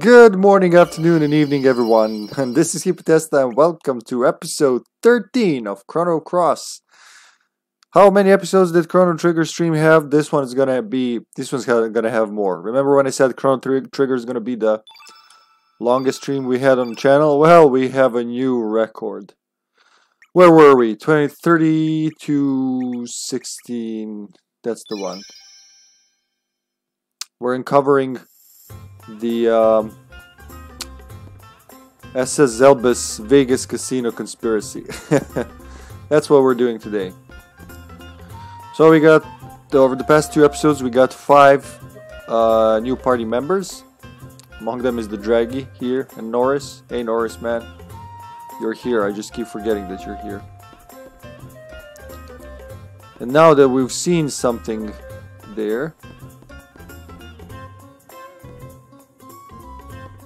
Good morning, afternoon, and evening, everyone. And this is HippyTesla, and welcome to episode 13 of Chrono Cross. How many episodes did Chrono Trigger stream have? This one's gonna be. This one's gonna have more. Remember when I said Chrono Trigger is gonna be the longest stream we had on the channel? Well, we have a new record. Where were we? 20, 30 to 16. That's the one. We're uncovering the um, SS Zelbess Vegas Casino Conspiracy. That's what we're doing today. So we got, over the past two episodes, we got five uh, new party members. Among them is the Draggy here and Norris. Hey Norris, man. You're here. I just keep forgetting that you're here. And now that we've seen something there,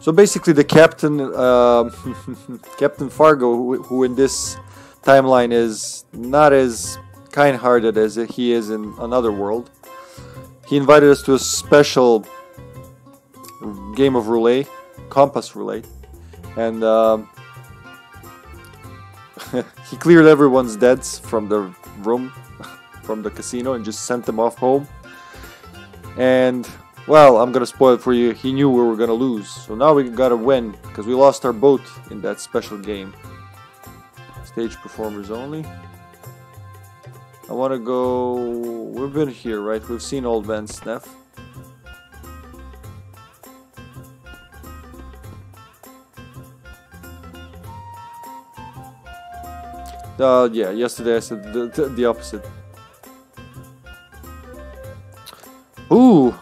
So basically, the captain, uh, Captain Fargo, who, who, in this timeline is not as kind-hearted as he is in another world, he invited us to a special game of roulette, compass roulette, and um, he cleared everyone's debts from the room, from the casino, and just sent them off home. And well, I'm gonna spoil it for you. He knew we were gonna lose. So now we gotta win, because we lost our boat in that special game. Stage performers only. I wanna go... We've been here, right? We've seen Old Man Sneff. Uh, yeah, yesterday I said the, the, the opposite. Ooh,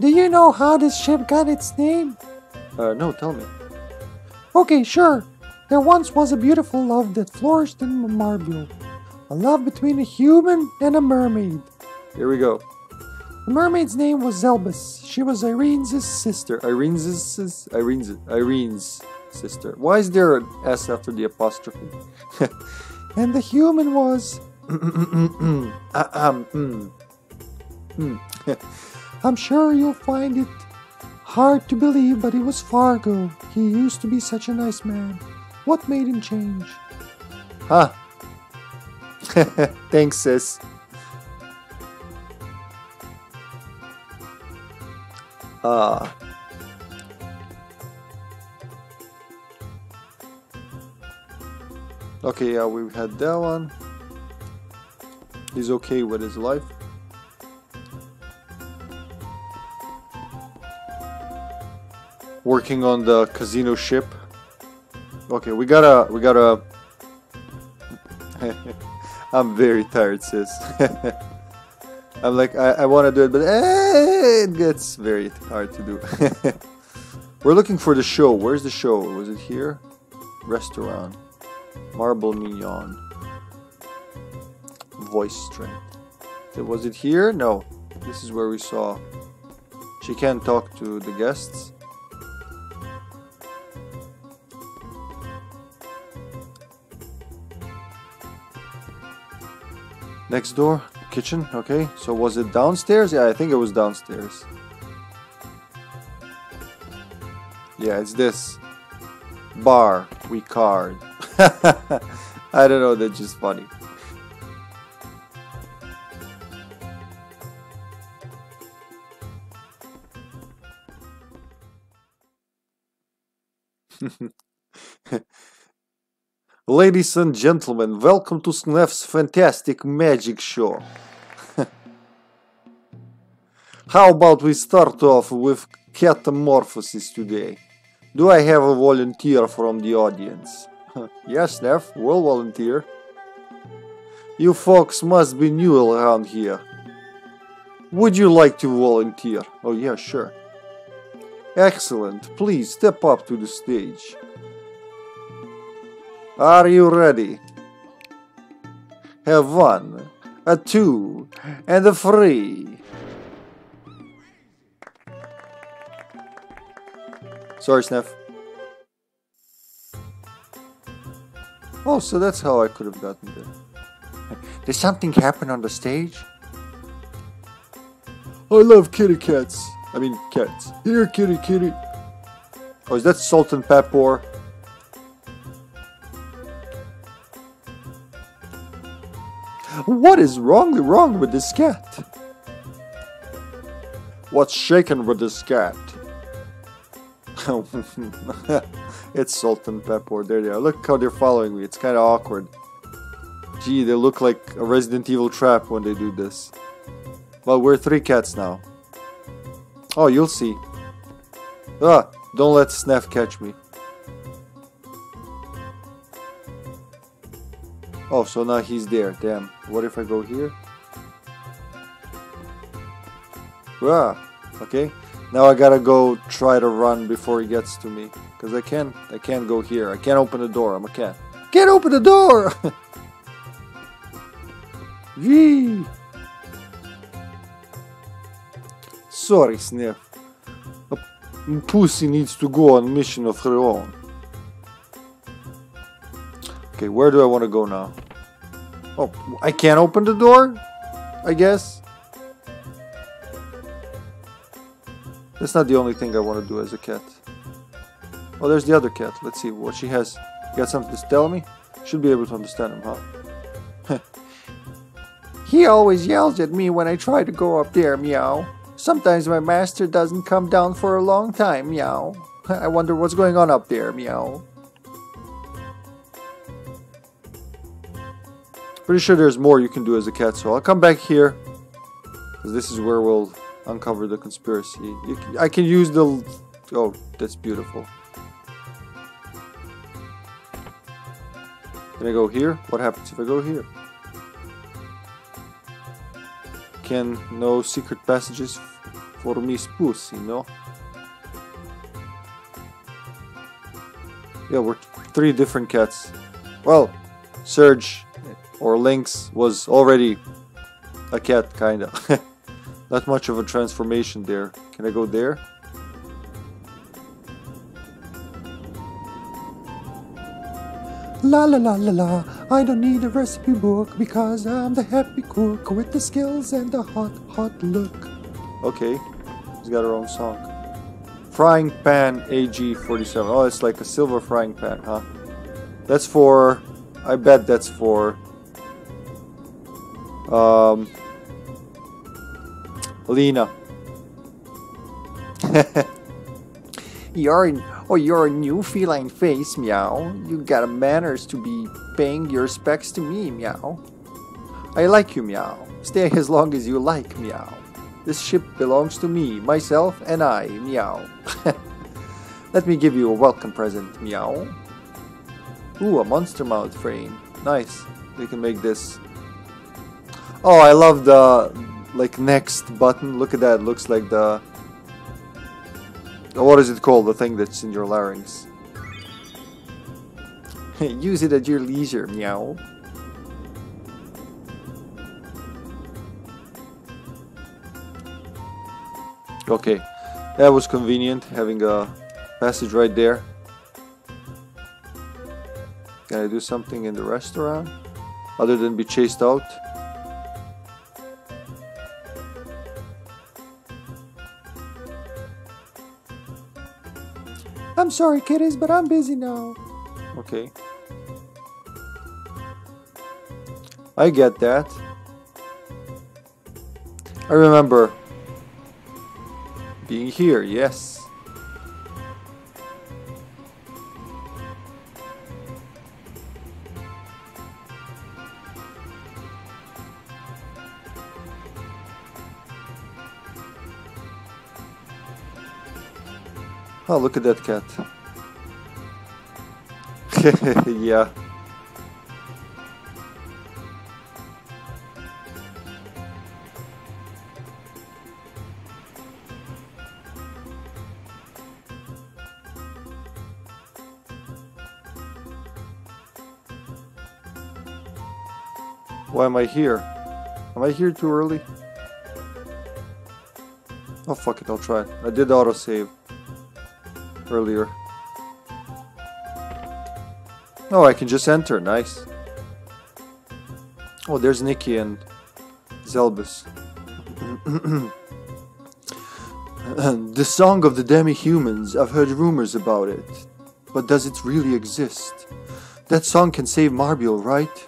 do you know how this ship got its name? Uh, no, tell me. Okay, sure. There once was a beautiful love that flourished in Marbule. A love between a human and a mermaid. Here we go. The mermaid's name was Zelbess. She was Irene's sister. Irene's Irene's Irene's sister. Why is there an S after the apostrophe? and the human was. uh, um, mm. Mm. I'm sure you'll find it hard to believe, but it was Fargo. He used to be such a nice man. What made him change? Huh. Thanks, sis. Ah. Uh. Okay, yeah, we had that one. He's okay with his life. Working on the casino ship. Okay, we gotta, we gotta. I'm very tired, sis. I'm like, I, I want to do it, but eh, it gets very hard to do. We're looking for the show. Where's the show? Was it here? Restaurant. Marble Mignon. Voice strength. Was it here? No. This is where we saw. She can't talk to the guests. Next door, kitchen, okay. So was it downstairs? Yeah, I think it was downstairs. Yeah, it's this. Bar, we card. I don't know, that's just funny. Ladies and gentlemen, welcome to Sneff's fantastic magic show. How about we start off with catamorphosis today? Do I have a volunteer from the audience? yes, Neff, we'll volunteer. You folks must be new around here. Would you like to volunteer? Oh yeah, sure. Excellent. Please step up to the stage. Are you ready? Have one, a two, and a three. Sorry, Sneff. Oh, so that's how I could have gotten there. Did something happen on the stage? I love kitty cats. I mean cats. Here, kitty, kitty. Oh, is that Solt and Peppor? What is wrongly wrong with this cat? What's shaken with this cat? it's Solt and Peppor. There they are. Look how they're following me. It's kind of awkward. Gee, they look like a Resident Evil trap when they do this. Well, we're three cats now. Oh, you'll see. Ah, don't let Sneff catch me. Oh, so now he's there. Damn. What if I go here? Ah, okay. Now I gotta go try to run before he gets to me. Cause I can't, I can't go here. I can't open the door. I'm a cat. Can't open the door! Yee! Sorry, Sneff. A pussy needs to go on mission of her own. Okay, where do I want to go now? Oh, I can't open the door? I guess. That's not the only thing I want to do as a cat. Oh, there's the other cat. Let's see what she has. You got something to tell me? Should be able to understand him, huh? he always yells at me when I try to go up there, meow. Sometimes my master doesn't come down for a long time, meow. I wonder what's going on up there, meow. Pretty sure there's more you can do as a cat, so I'll come back here. Because this is where we'll uncover the conspiracy. You, I can use the... Oh, that's beautiful. Can I go here? What happens if I go here? Can no secret passages for me You know? Yeah, we're three different cats. Well, Serge or Lynx was already a cat, kinda. Not much of a transformation there. Can I go there? La la la la la, I don't need a recipe book because I'm the happy cook with the skills and the hot, hot look. Okay, she's got her own song. Frying Pan AG47. Oh, it's like a silver frying pan, huh? That's for... I bet that's for um, Leena. you're oh you're a new feline face, meow. You got manners to be paying your specs to me, meow. I like you, meow. Stay as long as you like, meow. This ship belongs to me, myself, and I, meow. Let me give you a welcome present, meow. Ooh, a monster mouth frame. Nice. We can make this Oh, I love the like next button. Look at that. Looks like the what is it called? The thing that's in your larynx. Use it at your leisure, meow. Okay, that was convenient having a passage right there. Can I do something in the restaurant other than be chased out? I'm sorry, kiddies, but I'm busy now. Okay. I get that. I remember being here, yes. Oh, look at that cat. yeah. Why am I here? Am I here too early? Oh fuck it, I'll try. I did autosave earlier. Oh, I can just enter. Nice. Oh, there's Nikki and Zelbess. the Song of the Demi-Humans, I've heard rumors about it. But does it really exist? That song can save Marbule, right?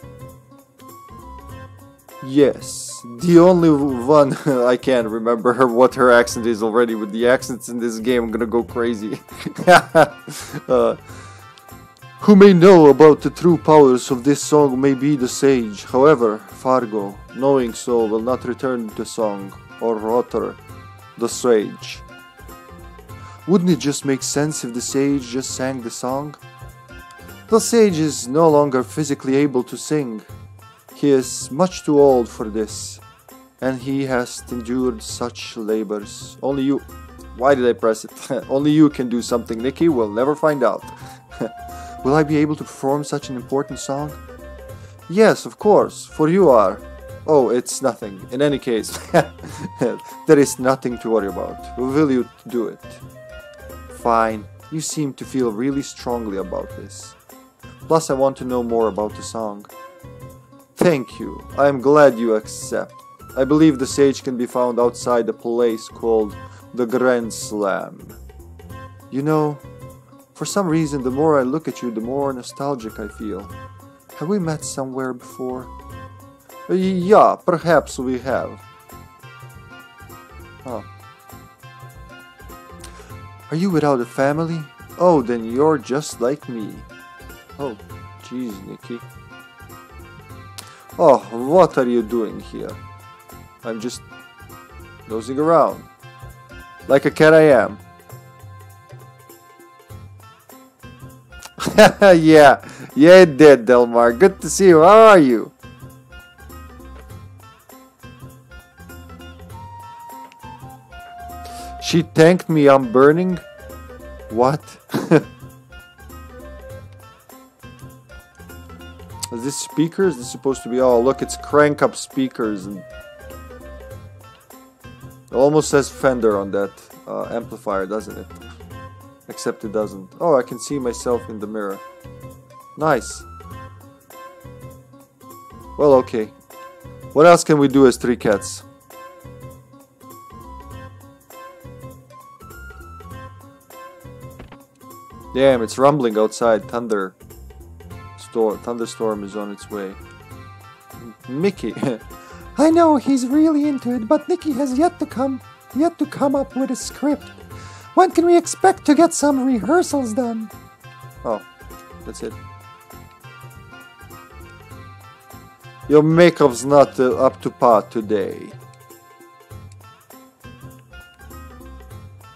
Yes. The only one I can't remember her, what her accent is already. With the accents in this game, I'm gonna go crazy. uh, who may know about the true powers of this song may be the sage. However, Fargo, knowing so, will not return the song, or Rotor, the sage. Wouldn't it just make sense if the sage just sang the song? The sage is no longer physically able to sing. He is much too old for this, and he has endured such labors. Only you. Why did I press it? Only you can do something, Nikki. We'll never find out. Will I be able to perform such an important song? Yes, of course, for you are. Oh, it's nothing. In any case, there is nothing to worry about. Will you do it? Fine. You seem to feel really strongly about this. Plus, I want to know more about the song. Thank you. I am glad you accept. I believe the sage can be found outside a place called the Grand Slam. You know, for some reason, the more I look at you, the more nostalgic I feel. Have we met somewhere before? Uh, yeah, perhaps we have. Huh. Are you without a family? Oh, then you're just like me. Oh, jeez, Nikki. Oh, what are you doing here? I'm just nosing around. Like a cat I am. yeah, yeah it did, Delmar. Good to see you. How are you? She thanked me I'm burning? What? Is this speakers? This is supposed to be oh look it's crank up speakers and it almost says Fender on that uh, amplifier, doesn't it? Except it doesn't. Oh, I can see myself in the mirror. Nice. Well, okay. What else can we do as three cats? Damn, it's rumbling outside. Thunder. Storm. Thunderstorm is on its way. Mickey. I know he's really into it, but Nikki has yet to come yet to come up with a script. When can we expect to get some rehearsals done? Oh, that's it. Your makeup's not uh, up to par today.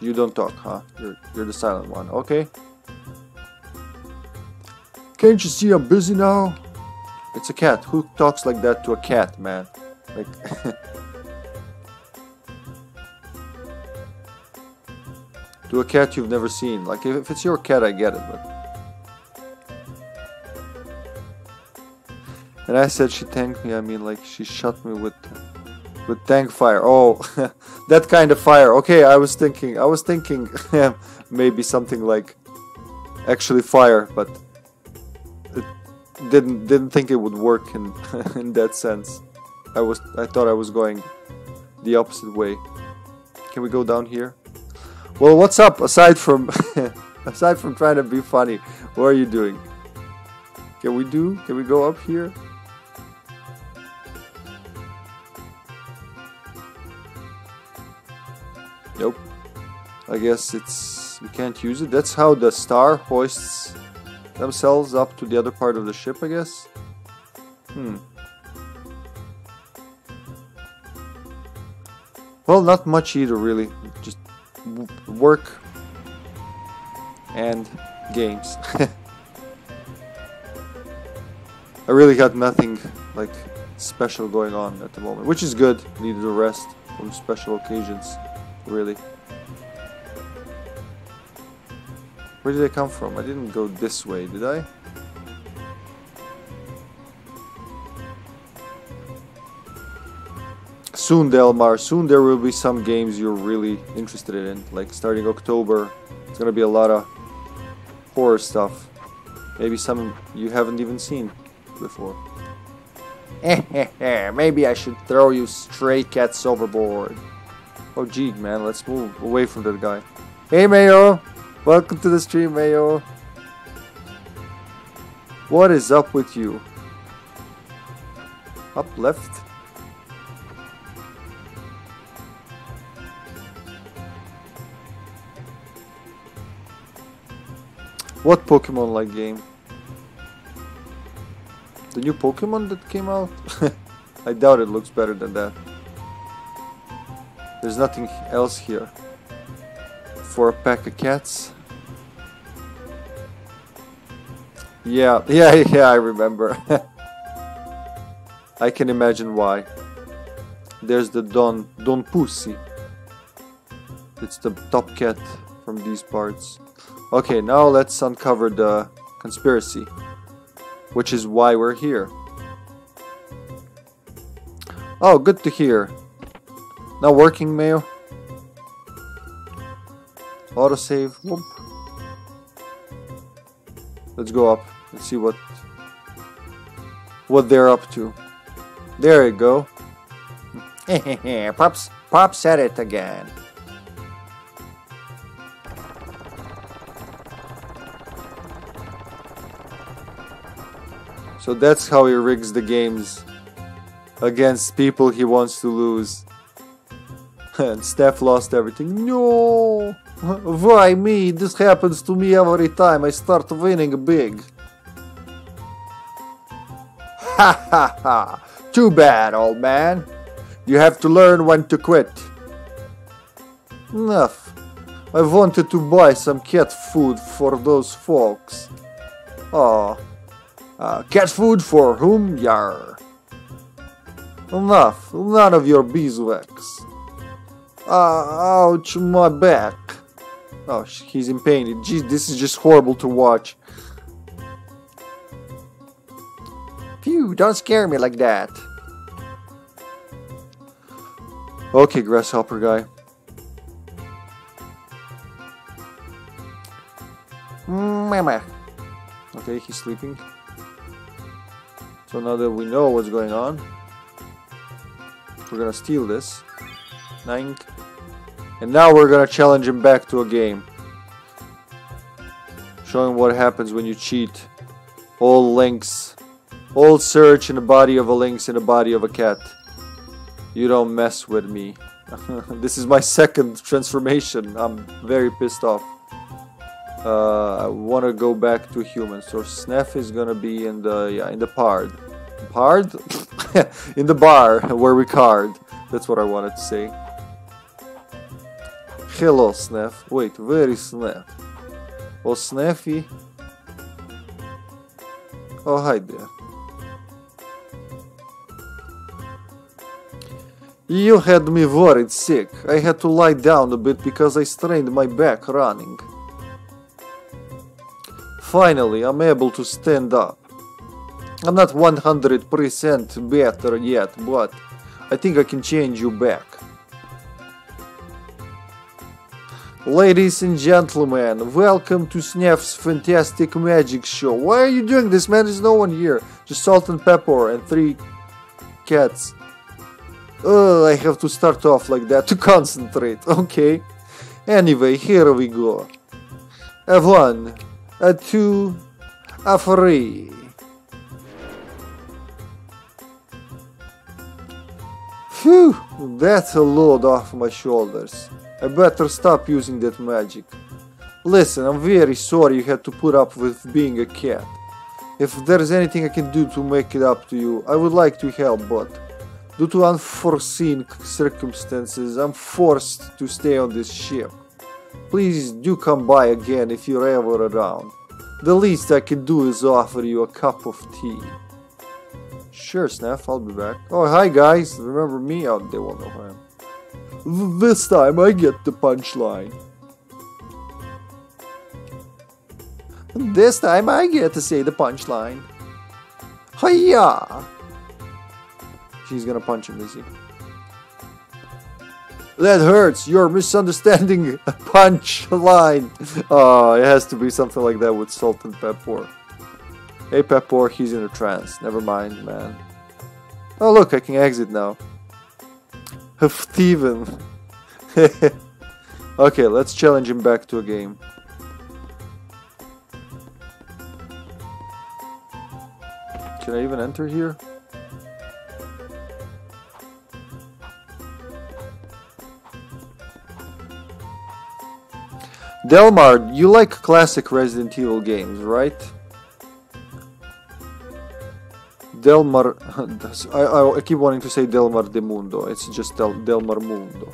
You don't talk, huh? You're, you're the silent one, okay? Can't you see I'm busy now? It's a cat. Who talks like that to a cat, man? Like... to a cat you've never seen. Like, if it's your cat, I get it, but... And I said she thanked me, I mean, like, she shot me with... With tank fire. Oh, that kind of fire. Okay, I was thinking, I was thinking maybe something like actually fire, but didn't didn't think it would work in in that sense. I was I thought I was going the opposite way. Can we go down here? Well, what's up aside from aside from trying to be funny? What are you doing? Can we do? Can we go up here? Nope. I guess it's we can't use it. That's how the star hoists themselves up to the other part of the ship, I guess? Hmm. Well, not much either, really. Just work and games. I really got nothing like special going on at the moment, which is good. Needed a rest from special occasions, really. Where did I come from? I didn't go this way, did I? Soon, Delmar, soon there will be some games you're really interested in. Like starting October, it's gonna be a lot of horror stuff. Maybe some you haven't even seen before. Maybe I should throw you stray cats overboard. Oh, gee, man, let's move away from that guy. Hey, Mayo! Welcome to the stream, Mayo. What is up with you? Up left? What Pokemon like game? The new Pokemon that came out? I doubt it looks better than that. There's nothing else here. For a pack of cats? Yeah, yeah, yeah, I remember. I can imagine why. There's the Don Don Pussy. It's the top cat from these parts. Okay, now let's uncover the conspiracy, which is why we're here. Oh, good to hear. Now working, Mayo. Autosave. Whoop. Let's go up. Let's see what what they're up to. There you go. Pops, Pop said it again. So that's how he rigs the games against people he wants to lose. and Steph lost everything. No! Why me? This happens to me every time I start winning big. Ha ha ha! Too bad, old man. You have to learn when to quit. Enough. I wanted to buy some cat food for those folks. Oh. Uh, cat food for whom, yar? Enough. None of your beeswax. Uh, ouch, my back. Oh, he's in pain. Jeez, this is just horrible to watch. Phew, don't scare me like that. Okay, grasshopper guy. Mama. Okay, he's sleeping. So now that we know what's going on, we're gonna steal this. Nine. And now we're gonna challenge him back to a game. Showing what happens when you cheat. All links. All search in the body of a lynx in the body of a cat. You don't mess with me. this is my second transformation. I'm very pissed off. Uh, I want to go back to humans. So Sneff is gonna be in the yeah in the pard. Pard? in the bar where we card. That's what I wanted to say. Hello, Sneff. Wait, where is Sneff? Oh, Sneffy. Oh, hi there. You had me worried sick. I had to lie down a bit because I strained my back running. Finally, I'm able to stand up. I'm not 100% better yet, but I think I can change you back. Ladies and gentlemen, welcome to Sneff's Fantastic Magic Show. Why are you doing this, man? There's no one here. Just salt and pepper and three cats. Oh, I have to start off like that to concentrate. Okay. Anyway, here we go. A one, a two, a three. Phew, that's a load off my shoulders. I better stop using that magic. Listen, I'm very sorry you had to put up with being a cat. If there's anything I can do to make it up to you, I would like to help, but due to unforeseen circumstances, I'm forced to stay on this ship. Please do come by again if you're ever around. The least I can do is offer you a cup of tea. Sure, Sneff, I'll be back. Oh, hi guys, remember me? Oh, they won't know who I am. This time I get the punchline. This time I get to say the punchline. Hiya! She's gonna punch him, is he? That hurts. You're misunderstanding a punch line. Oh, it has to be something like that with Solt and Peppor. Hey, Peppor, he's in a trance. Never mind, man. Oh, look, I can exit now. Steven. okay, let's challenge him back to a game. Can I even enter here? Delmar, you like classic Resident Evil games, right? Delmar, I, I, I keep wanting to say Delmar de Mundo, it's just Del, Delmar Mundo.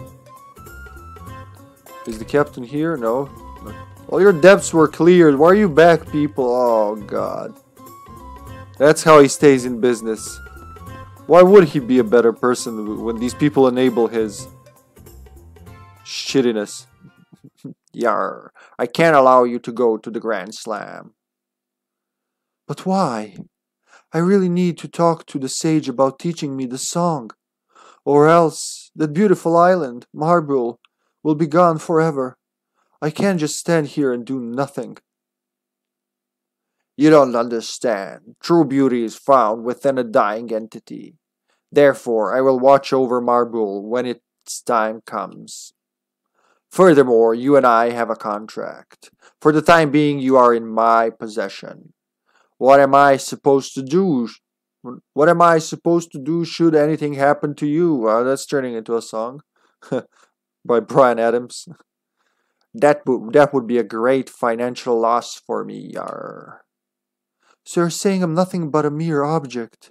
Is the captain here? No. All your debts were cleared, why are you back people? Oh god. That's how he stays in business. Why would he be a better person when these people enable his shittiness? Yar, I can't allow you to go to the Grand Slam. But why? I really need to talk to the sage about teaching me the song. Or else that beautiful island, Marbule, will be gone forever. I can't just stand here and do nothing. You don't understand. True beauty is found within a dying entity. Therefore, I will watch over Marbule when its time comes. Furthermore, you and I have a contract. For the time being, you are in my possession. What am I supposed to do? What am I supposed to do should anything happen to you? That's turning into a song by Bryan Adams. That would, that would be a great financial loss for me, Yar. So you're saying I'm nothing but a mere object?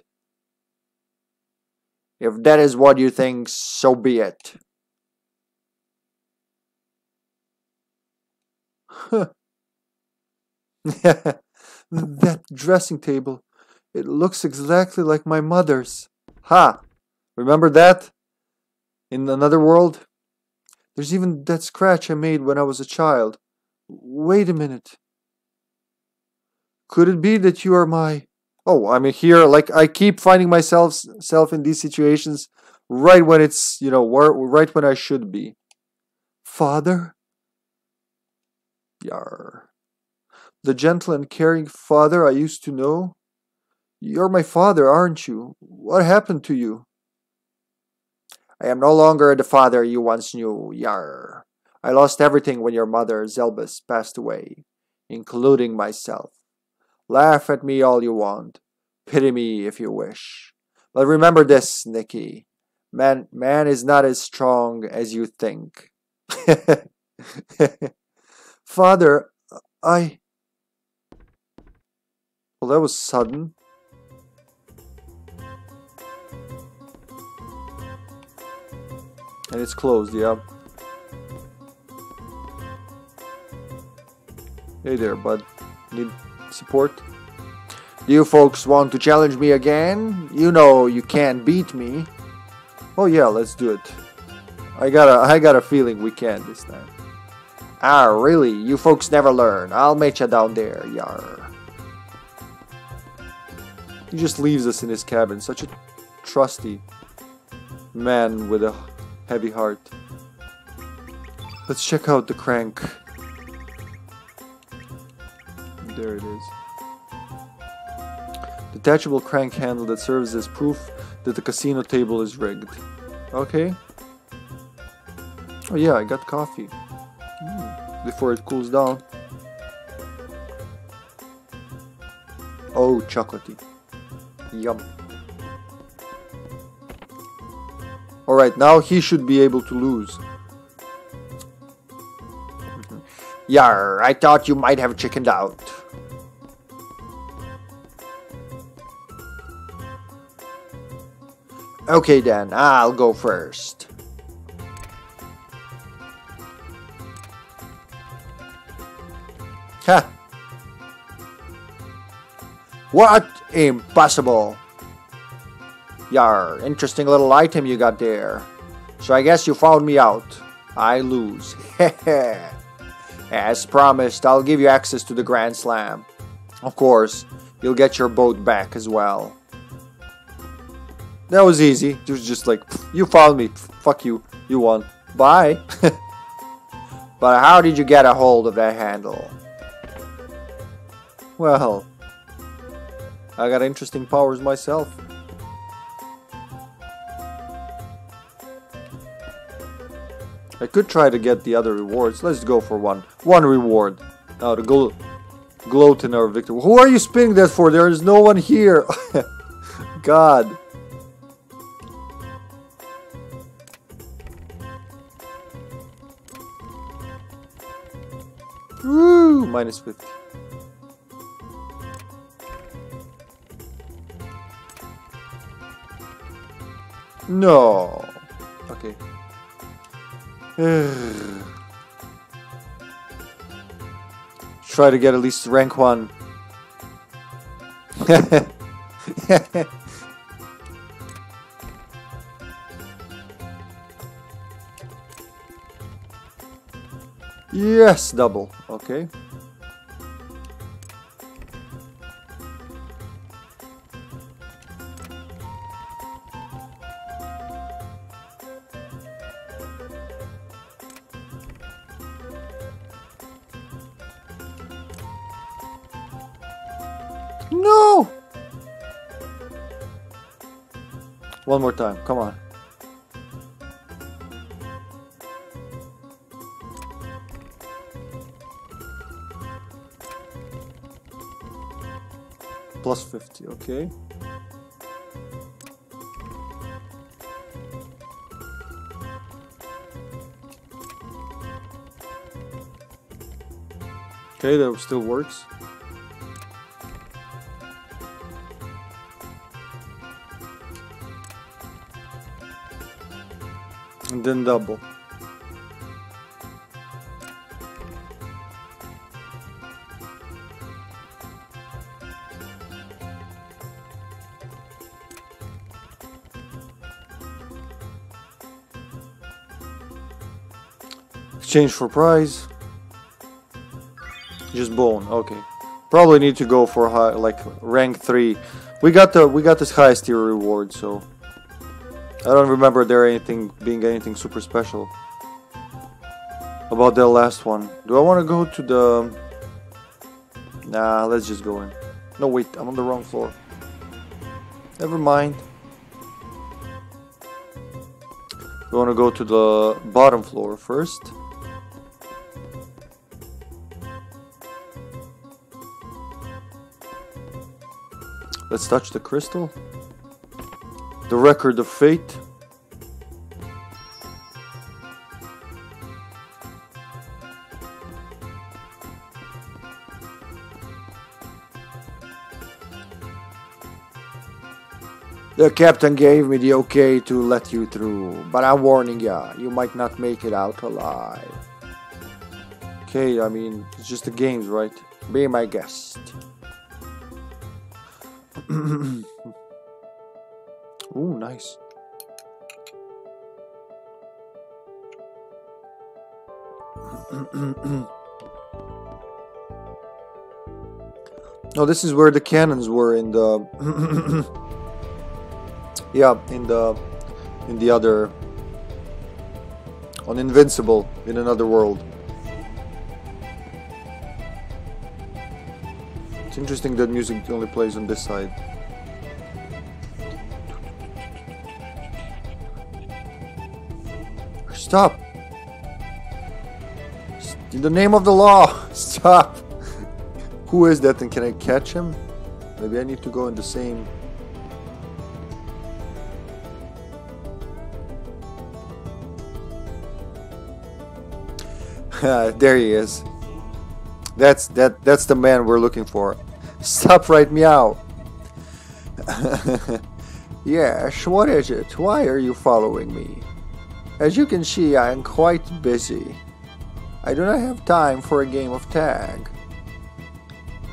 If that is what you think, so be it. that dressing table. It looks exactly like my mother's. Ha! Remember that? In another world? There's even that scratch I made when I was a child. Wait a minute. Could it be that you are my... Oh, I'm here. Like, I keep finding myself self in these situations right when it's, you know, right when I should be. Father? Yar. The gentle and caring father I used to know? You're my father, aren't you? What happened to you? I am no longer the father you once knew, Yar. I lost everything when your mother, Zelbess, passed away, including myself. Laugh at me all you want. Pity me if you wish. But remember this, Nikki. Man, man is not as strong as you think. Father, I... Well, that was sudden. And it's closed, yeah. Hey there, bud. Need support? Do you folks want to challenge me again? You know you can't beat me. Oh yeah, let's do it. I got a I got a feeling we can this time. Ah, really? You folks never learn. I'll meet you down there, yar. He just leaves us in his cabin. Such a trusty man with a heavy heart. Let's check out the crank. There it is. Detachable crank handle that serves as proof that the casino table is rigged. Okay. Oh yeah, I got coffee. Mm, before it cools down. Oh, chocolatey. Yum. Alright, now he should be able to lose. Yar, I thought you might have chickened out. Okay then, I'll go first. Ha! What? Impossible! Yar, interesting little item you got there. So I guess you found me out. I lose. As promised, I'll give you access to the Grand Slam. Of course, you'll get your boat back as well. That was easy. It was just like, you found me. Fuck you. You won. Bye. but how did you get a hold of that handle? Well, I got interesting powers myself. I could try to get the other rewards. Let's go for one. One reward. Now the gl gloat in our victory. Who are you spinning that for? There is no one here. God. Woo! Minus 50. No. Okay. Try to get at least rank 1. yes, double. Okay. No! One more time, come on. Plus 50, okay. Okay, that still works. And then double. Exchange for prize. Just bone, okay. Probably need to go for high, like rank three. We got the we got this highest tier reward, so I don't remember there anything being anything super special about the last one. Do I want to go to the? Nah, let's just go in. No, wait, I'm on the wrong floor. Never mind. We want to go to the bottom floor first. Let's touch the crystal. The record of fate. The captain gave me the okay to let you through, but I'm warning ya, you might not make it out alive. Okay, I mean, it's just the games, right? Be my guest. Ooh, nice. oh, this is where the cannons were in the. yeah, in the, in the other. On Invincible in another world. It's interesting that music only plays on this side. Stop! In the name of the law, stop! Who is that and can I catch him? Maybe I need to go in the same... there he is. That's that that's the man we're looking for. Stop right meow. yes, what is it? Why are you following me? As you can see, I am quite busy. I do not have time for a game of tag.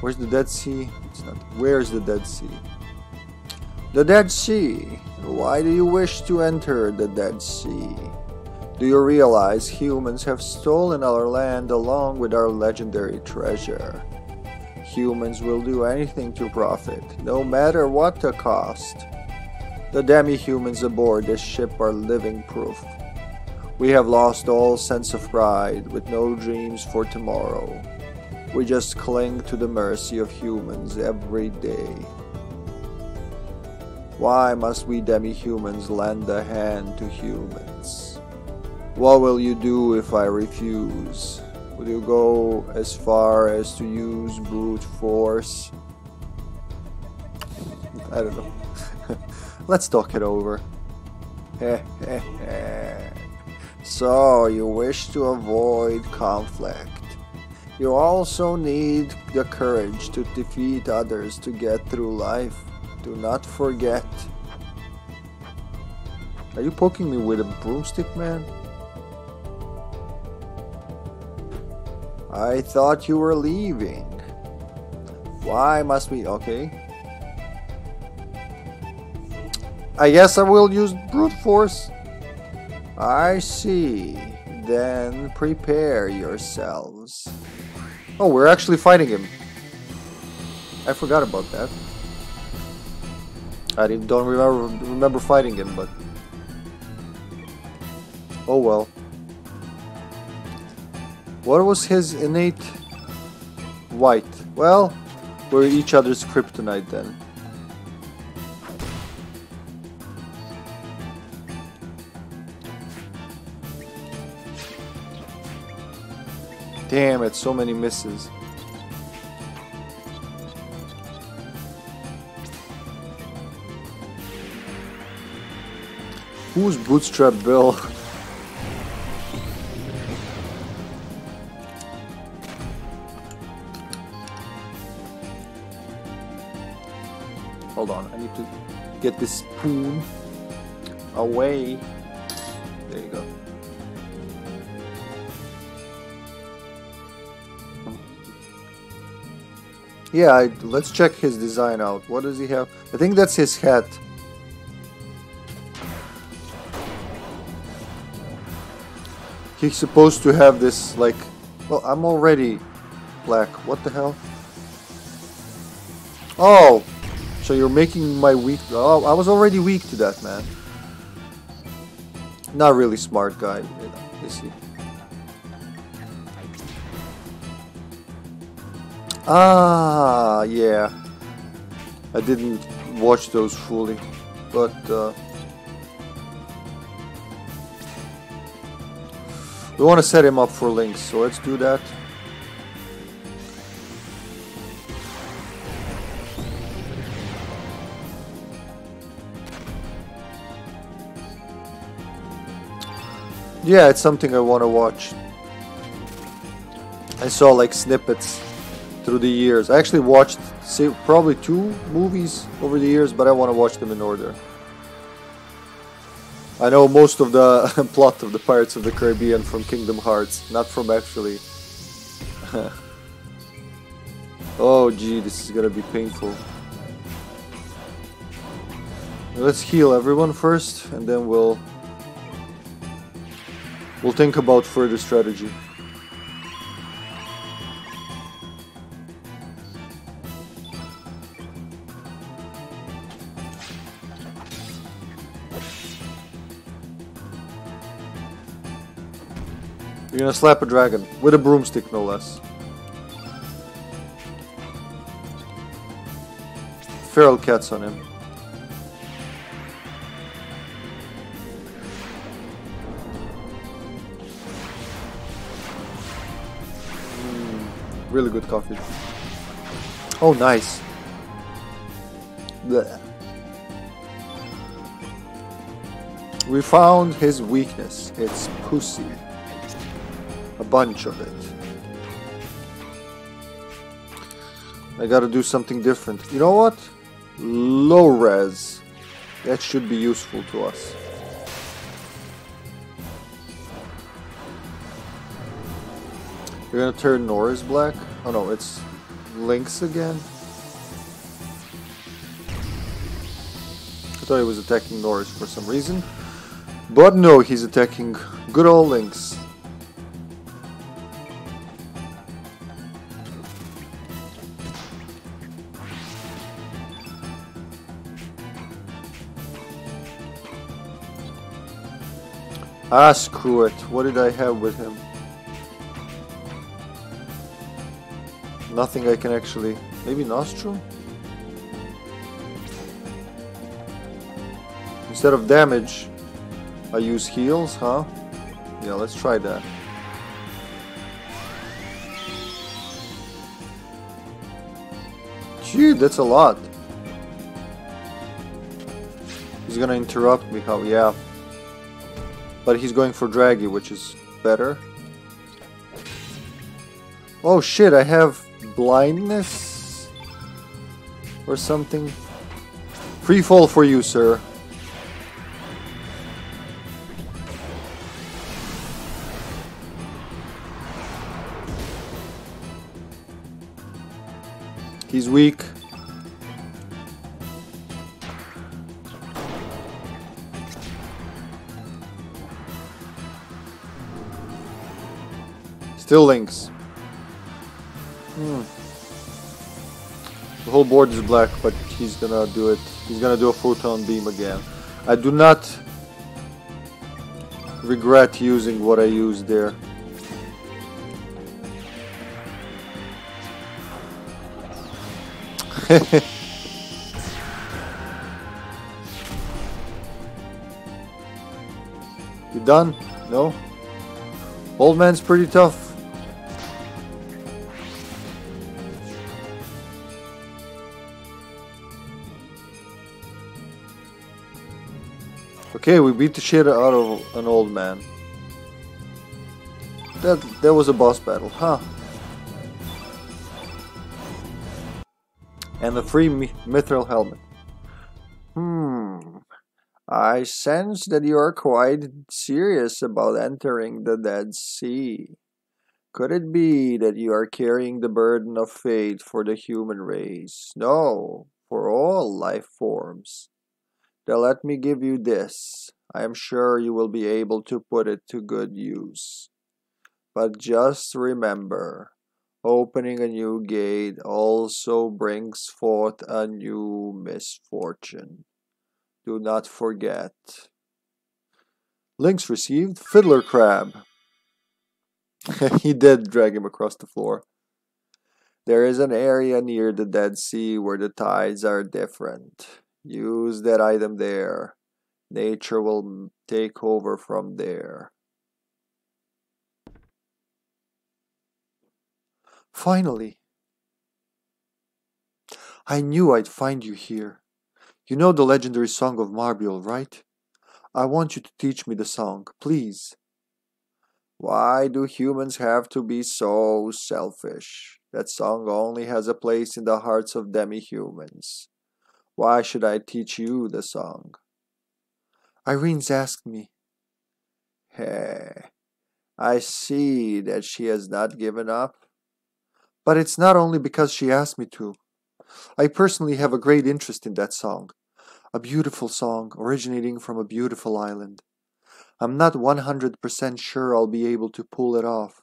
Where's the Dead Sea? It's not. Where's the Dead Sea? The Dead Sea. Why do you wish to enter the Dead Sea? Do you realize humans have stolen our land along with our legendary treasure? Humans will do anything to profit, no matter what the cost. The demi-humans aboard this ship are living proof. We have lost all sense of pride, with no dreams for tomorrow. We just cling to the mercy of humans every day. Why must we demi-humans lend a hand to humans? What will you do if I refuse? Will you go as far as to use brute force? I don't know. Let's talk it over. so, you wish to avoid conflict. You also need the courage to defeat others to get through life. Do not forget. Are you poking me with a broomstick, man? I thought you were leaving. Why must we... Okay. I guess I will use brute force. I see. Then prepare yourselves. Oh, we're actually fighting him. I forgot about that. I don't remember remember fighting him, but oh well. What was his innate white? Well, we're each other's kryptonite then. Damn it's so many misses. Who's Bootstrap Bill? Hold on, I need to get this spoon away. There you go. Yeah, I, let's check his design out. What does he have? I think that's his hat. He's supposed to have this, like... Well, I'm already black. What the hell? Oh! So you're making my weak... Oh, I was already weak to that, man. Not really smart guy, is he? Ah, yeah. I didn't watch those fully, but... Uh, we want to set him up for links, so let's do that. Yeah, it's something I want to watch. I saw like snippets through the years. I actually watched say, probably two movies over the years, but I want to watch them in order. I know most of the plot of the Pirates of the Caribbean from Kingdom Hearts, not from actually. oh gee, this is gonna be painful. Let's heal everyone first, and then we'll We'll think about further strategy. You're gonna slap a dragon with a broomstick, no less. Feral cats on him. Hmm, really good coffee. Oh, nice. Blech. We found his weakness. It's pussy. Bunch of it. I gotta do something different. You know what? Low res. That should be useful to us. You're gonna turn Norris black? Oh no, it's Lynx again? I thought he was attacking Norris for some reason. But no, he's attacking good old Lynx. Ah, screw it. What did I have with him? Nothing I can actually... Maybe Nostrum? Instead of damage, I use heals, huh? Yeah, let's try that. Gee, that's a lot. He's gonna interrupt me, how, yeah. But he's going for Draggy, which is better. Oh shit, I have blindness? Or something? Free fall for you, sir. He's weak. Still Lynx. Hmm. The whole board is black, but he's gonna do it. He's gonna do a photon beam again. I do not regret using what I used there. you done? No? Old man's pretty tough. Okay, we beat the shit out of an old man. That that was a boss battle, huh? And a free mithril helmet. Hmm. I sense that you are quite serious about entering the Dead Sea. Could it be that you are carrying the burden of fate for the human race? No, for all life forms. Then let me give you this. I am sure you will be able to put it to good use. But just remember, opening a new gate also brings forth a new misfortune. Do not forget. Lynx received Fiddler Crab. he did drag him across the floor. There is an area near the Dead Sea where the tides are different. Use that item there. Nature will take over from there. Finally. I knew I'd find you here. You know the legendary song of Marbule, right? I want you to teach me the song, please. Why do humans have to be so selfish? That song only has a place in the hearts of demi-humans. Why should I teach you the song? Irenes asked me. Hey, I see that she has not given up. But it's not only because she asked me to. I personally have a great interest in that song. A beautiful song originating from a beautiful island. I'm not 100% sure I'll be able to pull it off.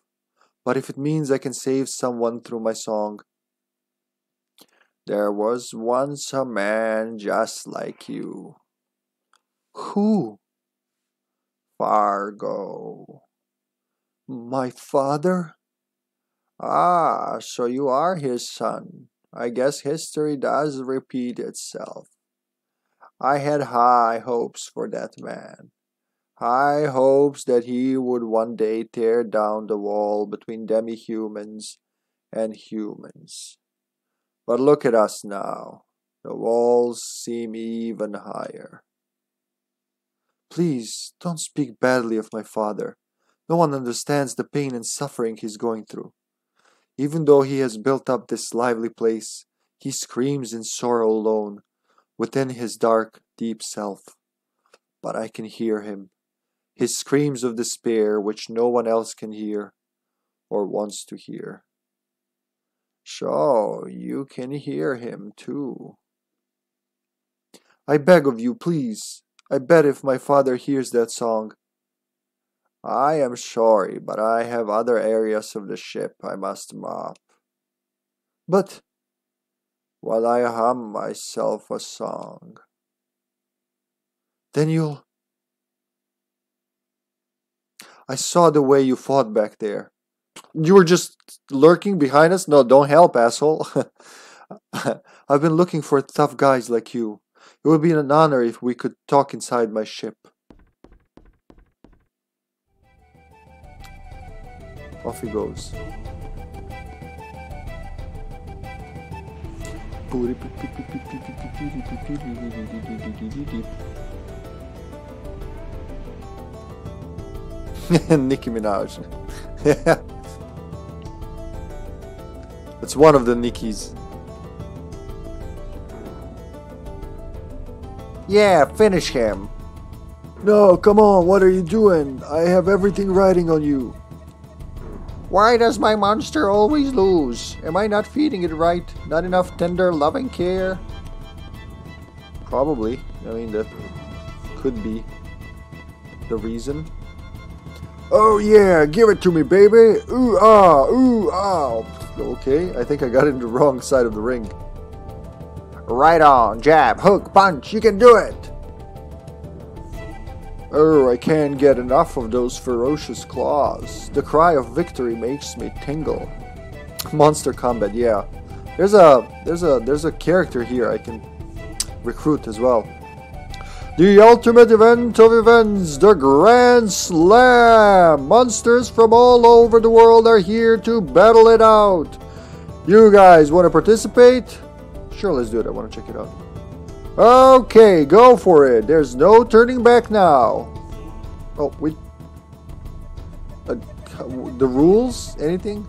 But if it means I can save someone through my song, there was once a man just like you. Who? Fargo. My father? Ah, so you are his son. I guess history does repeat itself. I had high hopes for that man. High hopes that he would one day tear down the wall between demi-humans and humans. But look at us now. The walls seem even higher. Please, don't speak badly of my father. No one understands the pain and suffering he's going through. Even though he has built up this lively place, he screams in sorrow alone, within his dark, deep self. But I can hear him, his screams of despair which no one else can hear, or wants to hear. So you can hear him too. I beg of you, please. I bet if my father hears that song. I am sorry, but I have other areas of the ship I must mop. But while I hum myself a song, then you'll. I saw the way you fought back there. You were just lurking behind us? No, don't help, asshole. I've been looking for tough guys like you. It would be an honor if we could talk inside my ship. Off he goes. Nicki Minaj. it's one of the Nickies. Yeah, finish him. No, come on, what are you doing? I have everything riding on you. Why does my monster always lose? Am I not feeding it right? Not enough tender loving care? Probably. I mean, that could be the reason. Oh yeah, give it to me, baby. Ooh ah, ooh ah. Okay, I think I got in the wrong side of the ring. Right on, jab, hook, punch, you can do it. Oh, I can't get enough of those ferocious claws. The cry of victory makes me tingle. Monster combat, yeah. There's a there's a there's a character here I can recruit as well. The ultimate event of events, the Grand Slam! Monsters from all over the world are here to battle it out. You guys want to participate? Sure, let's do it. I want to check it out. Okay, go for it. There's no turning back now. Oh, wait. Uh, the rules? Anything?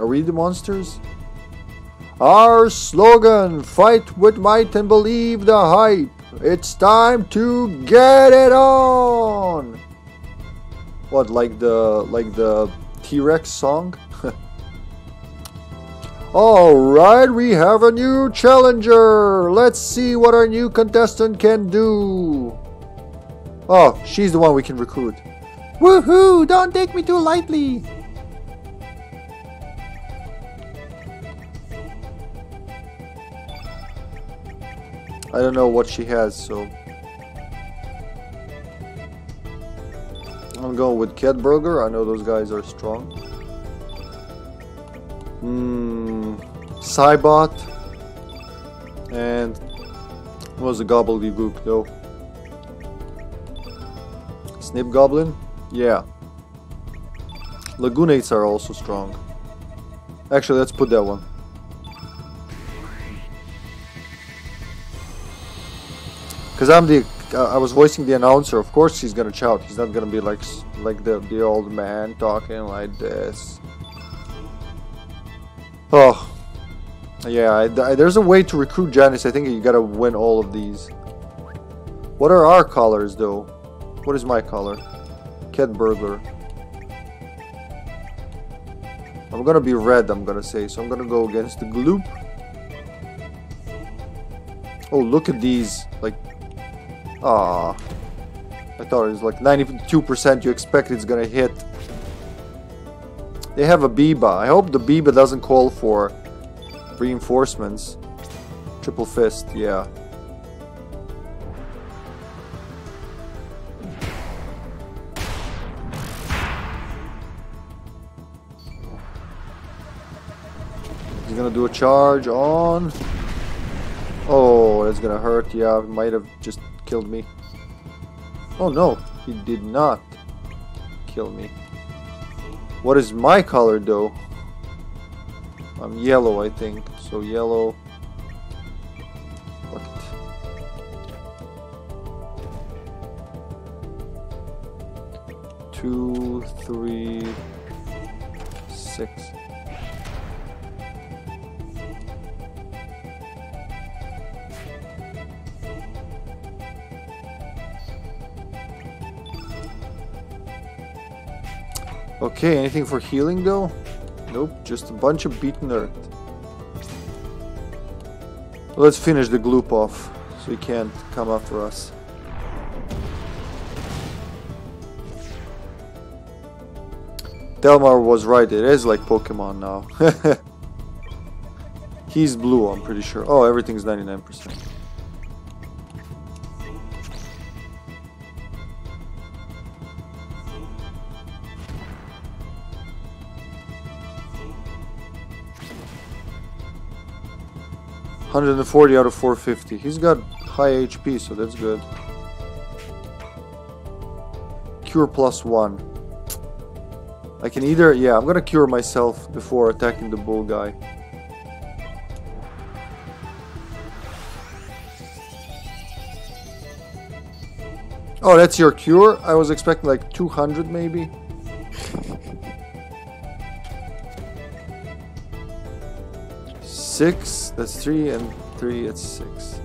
Are we the monsters? Our slogan, fight with might and believe the hype. It's time to get it on. What, like the like the T-Rex song? Alright, we have a new challenger. Let's see what our new contestant can do. Oh, she's the one we can recruit. Woohoo! Don't take me too lightly. I don't know what she has, so... I'm going with Cat Burglar. I know those guys are strong. Hmm... Cybot. And... Was the Gobbledygook, though? Snip Goblin? Yeah. Lagoonates are also strong. Actually, let's put that one. Because I'm the, uh, I was voicing the announcer. Of course, he's gonna shout. He's not gonna be like, like the the old man talking like this. Oh, yeah. I, I, there's a way to recruit Janice. I think you gotta win all of these. What are our colors, though? What is my color? Cat burglar. I'm gonna be red. I'm gonna say so. I'm gonna go against the gloop. Oh, look at these like Ah, I thought it was like 92% you expect it's gonna hit. They have a Beeba. I hope the Beeba doesn't call for reinforcements. Triple fist, yeah. He's gonna do a charge on... Oh, that's gonna hurt. Yeah, might have just killed me. Oh no, he did not kill me. What is my color though? I'm yellow, I think. So yellow. Two, three, six. Okay, anything for healing though? Nope, just a bunch of beaten earth. Let's finish the gloop off, so he can't come after us. Delmar was right, it is like Pokemon now. He's blue, I'm pretty sure. Oh, everything's 99%. 140 out of 450. He's got high HP, so that's good. Cure plus one. I can either... Yeah, I'm gonna cure myself before attacking the bull guy. Oh, that's your cure? I was expecting like 200 maybe. Six, that's three, and three, it's six.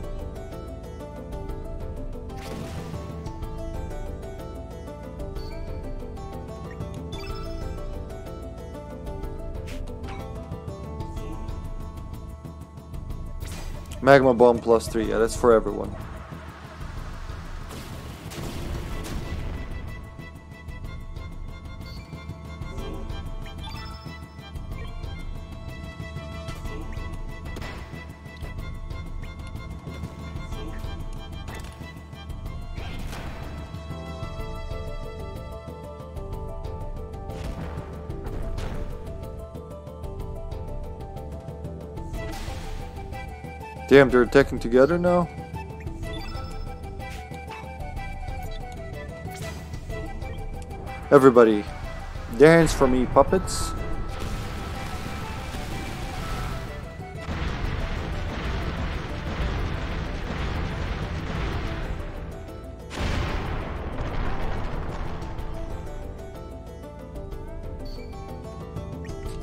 Magma bomb plus three, yeah, that's for everyone. Damn, they're attacking together now? Everybody, dance for me, puppets.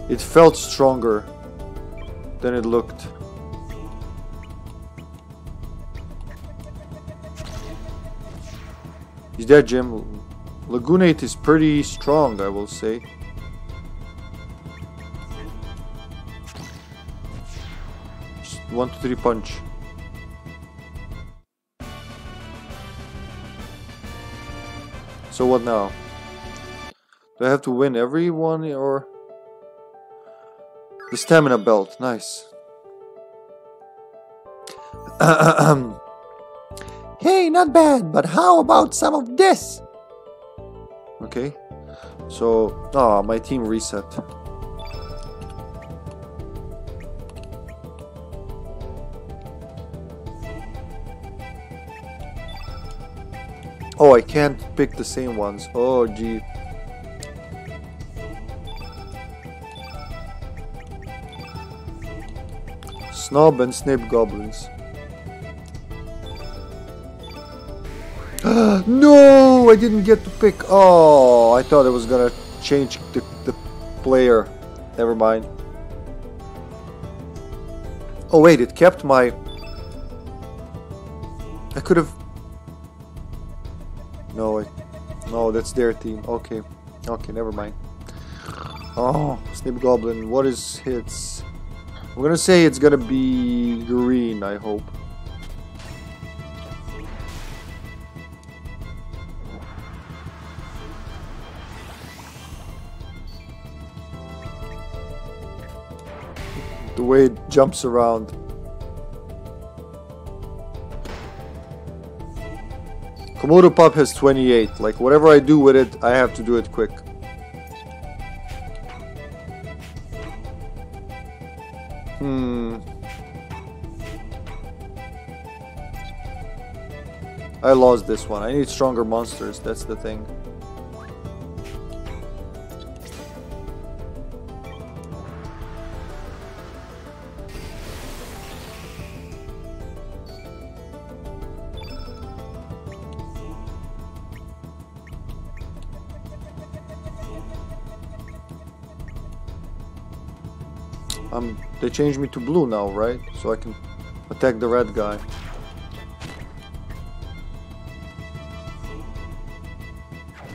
It felt stronger than it looked. He's dead, Jim. Lagoonate is pretty strong, I will say. Just one, two, three punch. So what now? Do I have to win every one or... The stamina belt, nice. Not bad, but how about some of this? Okay. So, ah, oh, my team reset. Oh, I can't pick the same ones. Oh, gee. Snob and Snip Goblins. no, I didn't get to pick. Oh, I thought it was gonna change the, the player. Never mind. Oh wait, it kept my... I could have... No, I... no, that's their team. Okay, okay, never mind. Oh, Snip Goblin, what is hits? I'm gonna say it's gonna be green, I hope. Way jumps around. Komodo Pup has 28. Like, whatever I do with it, I have to do it quick. Hmm. I lost this one. I need stronger monsters, that's the thing. They changed me to blue now, right? So I can attack the red guy.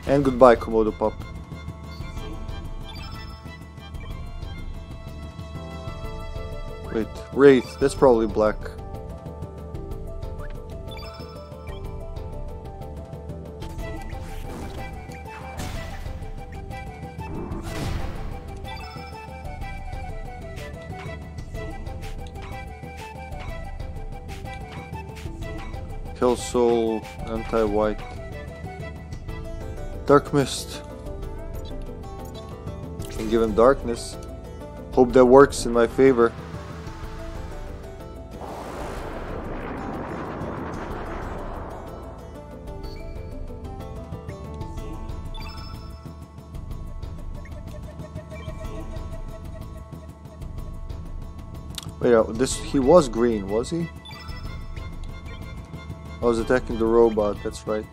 And goodbye, Komodo Pup. Wait, Wraith, that's probably black. white. Dark Mist. and give him darkness. Hope that works in my favor. Wait, this he was green, was he? I was attacking the robot, that's right.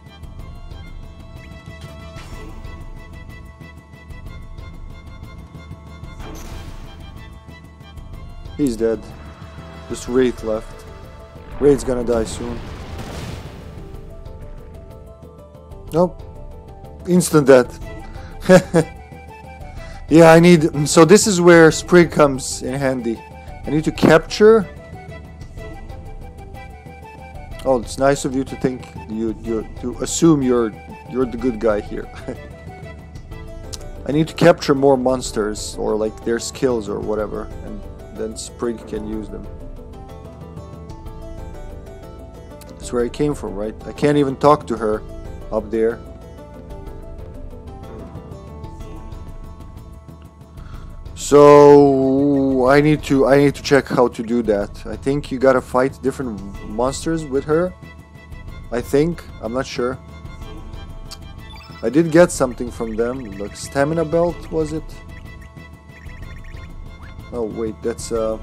He's dead. Just Wraith left. Wraith's gonna die soon. Nope. Instant death. yeah, I need... So this is where Sprigg comes in handy. I need to capture... Oh, it's nice of you to think you you to assume you're you're the good guy here. I need to capture more monsters or like their skills or whatever, and then Sprigg can use them. That's where I came from, right? I can't even talk to her up there. So I need to I need to check how to do that. I think you gotta fight different monsters with her. I think I'm not sure. I did get something from them, like stamina belt was it? Oh wait, that's uh,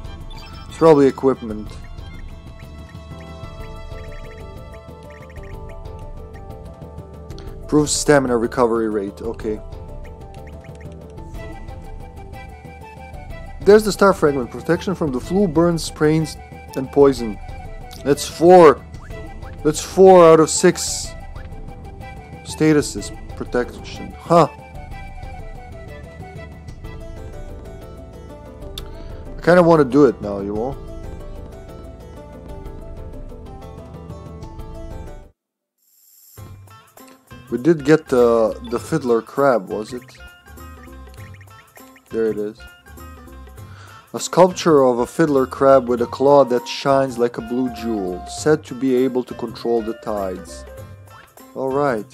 it's probably equipment. Improves stamina recovery rate. Okay. There's the star fragment. Protection from the flu, burns, sprains, and poison. That's four. That's four out of six statuses. Protection. Huh. I kind of want to do it now, you all. We did get the, the fiddler crab, was it? There it is. A sculpture of a fiddler crab with a claw that shines like a blue jewel, said to be able to control the tides. Alright.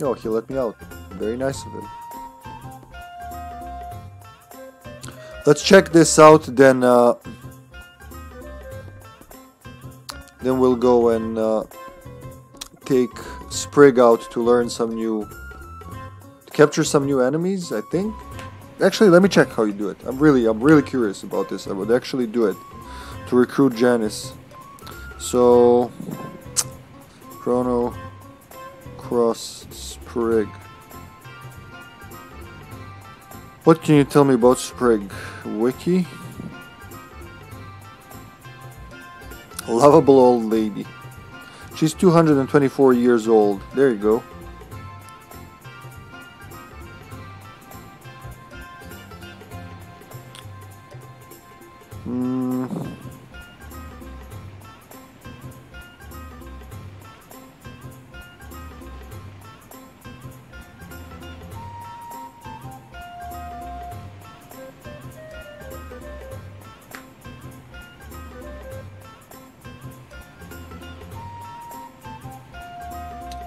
Oh, he let me out. Very nice of him. Let's check this out, then uh, then we'll go and uh, take Sprigg out to learn some new... capture some new enemies, I think. Actually, let me check how you do it. I'm really, I'm really curious about this. I would actually do it to recruit Janice. So, Chrono Cross Sprigg. What can you tell me about Sprigg? Wiki? Lovable old lady. She's 224 years old. There you go. Hmm.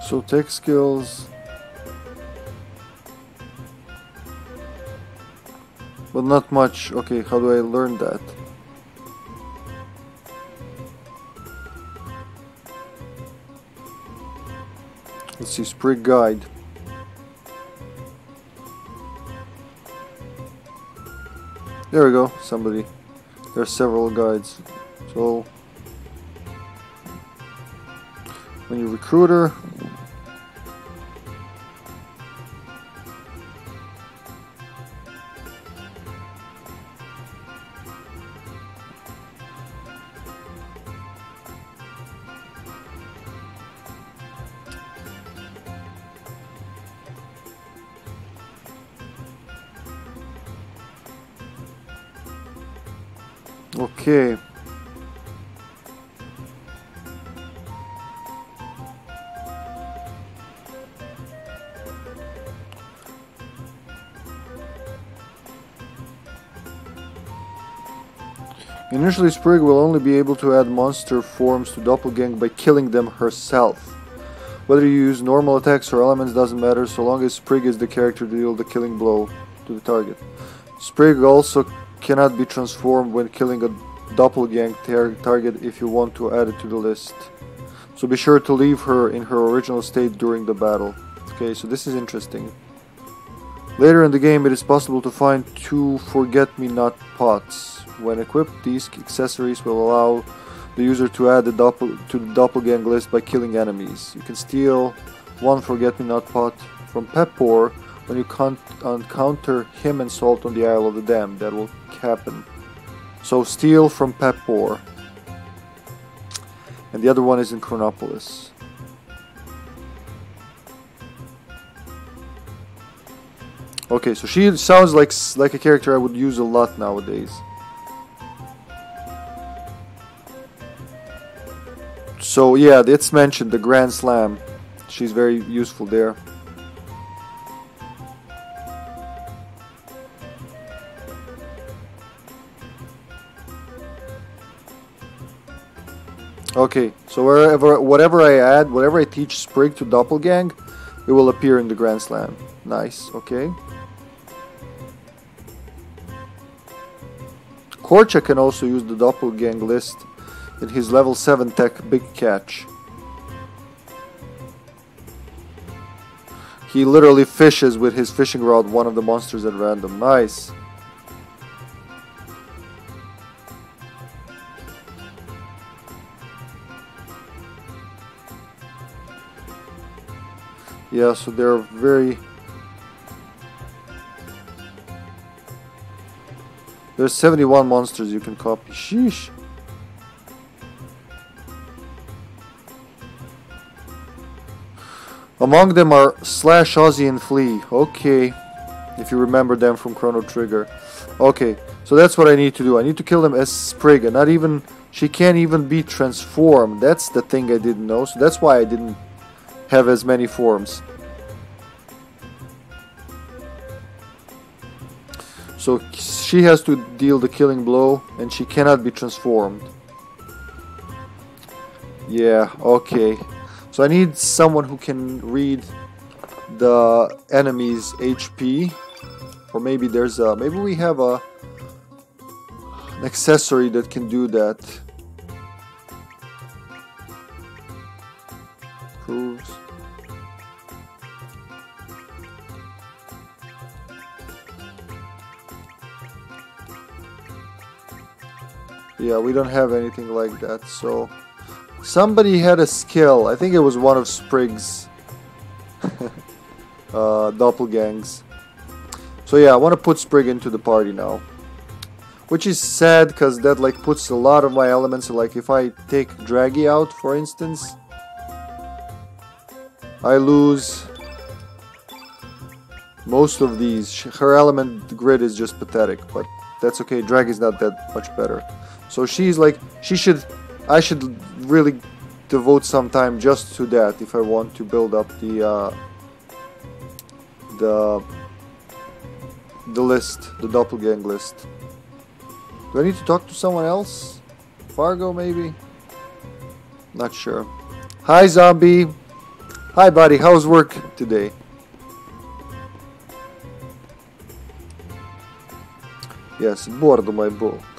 So tech skills. But not much. Okay, how do I learn that? Let's see, Sprigg Guide. There we go, somebody. There are several guides. So, when you recruit Okay. Initially, Sprigg will only be able to add monster forms to Doppelgang by killing them herself. Whether you use normal attacks or elements doesn't matter so long as Sprigg is the character to deal the killing blow to the target. Sprigg also cannot be transformed when killing a doppelgang tar target if you want to add it to the list. So be sure to leave her in her original state during the battle. Okay, so this is interesting. Later in the game, it is possible to find two Forget-Me-Not pots. When equipped, these accessories will allow the user to add the doppel to the doppelgang list by killing enemies. You can steal one Forget-Me-Not pot from Peppor when you encounter him and Solt on the Isle of the Damned. That will happen. So steal from Peppor. And the other one is in Chronopolis. Okay, so she sounds like like a character I would use a lot nowadays. So yeah, it's mentioned the Grand Slam. She's very useful there. Okay, so wherever, whatever I add, whatever I teach Sprigg to Doppelgang, it will appear in the Grand Slam. Nice, okay. Korcha can also use the Doppelgang list in his level 7 tech Big Catch. He literally fishes with his fishing rod one of the monsters at random. Nice. Yeah, so they're very There's 71 monsters you can copy. Sheesh. Among them are Slash, Ozzy, and Flea. Okay. If you remember them from Chrono Trigger. Okay, so that's what I need to do. I need to kill them as Sprigga. Not even... She can't even be transformed. That's the thing I didn't know. So that's why I didn't have as many forms. So she has to deal the killing blow and she cannot be transformed. Yeah, okay. So I need someone who can read the enemy's HP. Or maybe there's a maybe we have a an accessory that can do that. Proves Yeah, we don't have anything like that, so... Somebody had a skill. I think it was one of Sprigg's uh, doppelgangs. So yeah, I want to put Sprigg into the party now. Which is sad, because that like puts a lot of my elements, like if I take Draggy out, for instance, I lose most of these. Her element grid is just pathetic, but that's okay. Draggy's not that much better. So she's like, she should, I should really devote some time just to that if I want to build up the, uh, the, the list, the doppelgang list. Do I need to talk to someone else? Fargo maybe? Not sure. Hi zombie! Hi buddy, how's work today? Yes, bored my book.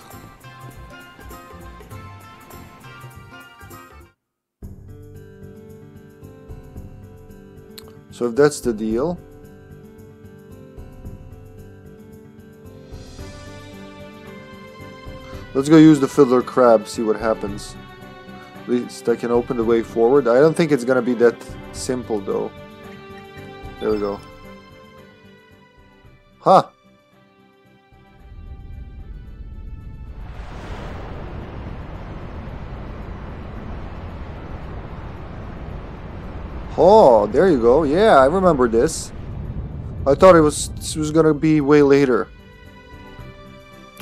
If that's the deal, let's go use the Fiddler Crab, see what happens. At least I can open the way forward. I don't think it's gonna be that simple though. There we go. Huh. Oh, there you go. Yeah, I remember this. I thought it was was gonna be way later.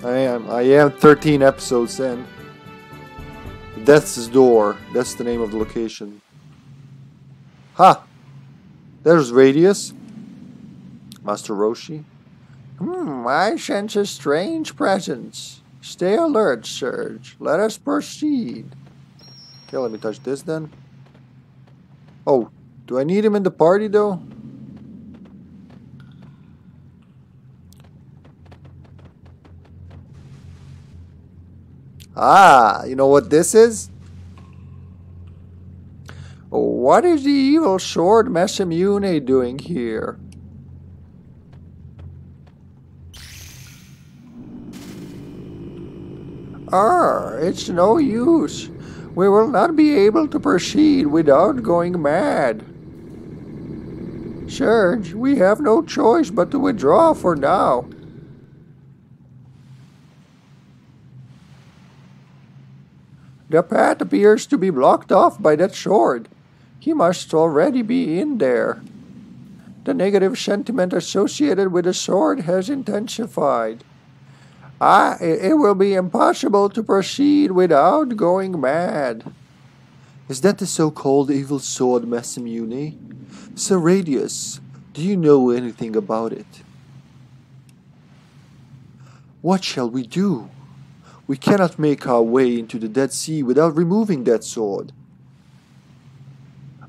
I am. I am 13 episodes in. Death's Door. That's the name of the location. Ha! There's Radius. Master Roshi. Hmm, I sense a strange presence. Stay alert, Serge. Let us proceed. Okay, let me touch this then. Oh, do I need him in the party though? Ah, you know what this is? What is the evil sword Masamune doing here? Ah, it's no use. We will not be able to proceed without going mad. Serge, we have no choice but to withdraw for now. The path appears to be blocked off by that sword. He must already be in there. The negative sentiment associated with the sword has intensified. Ah, it will be impossible to proceed without going mad. Is that the so-called evil sword, Masamune? Sir Radius, do you know anything about it? What shall we do? We cannot make our way into the Dead Sea without removing that sword.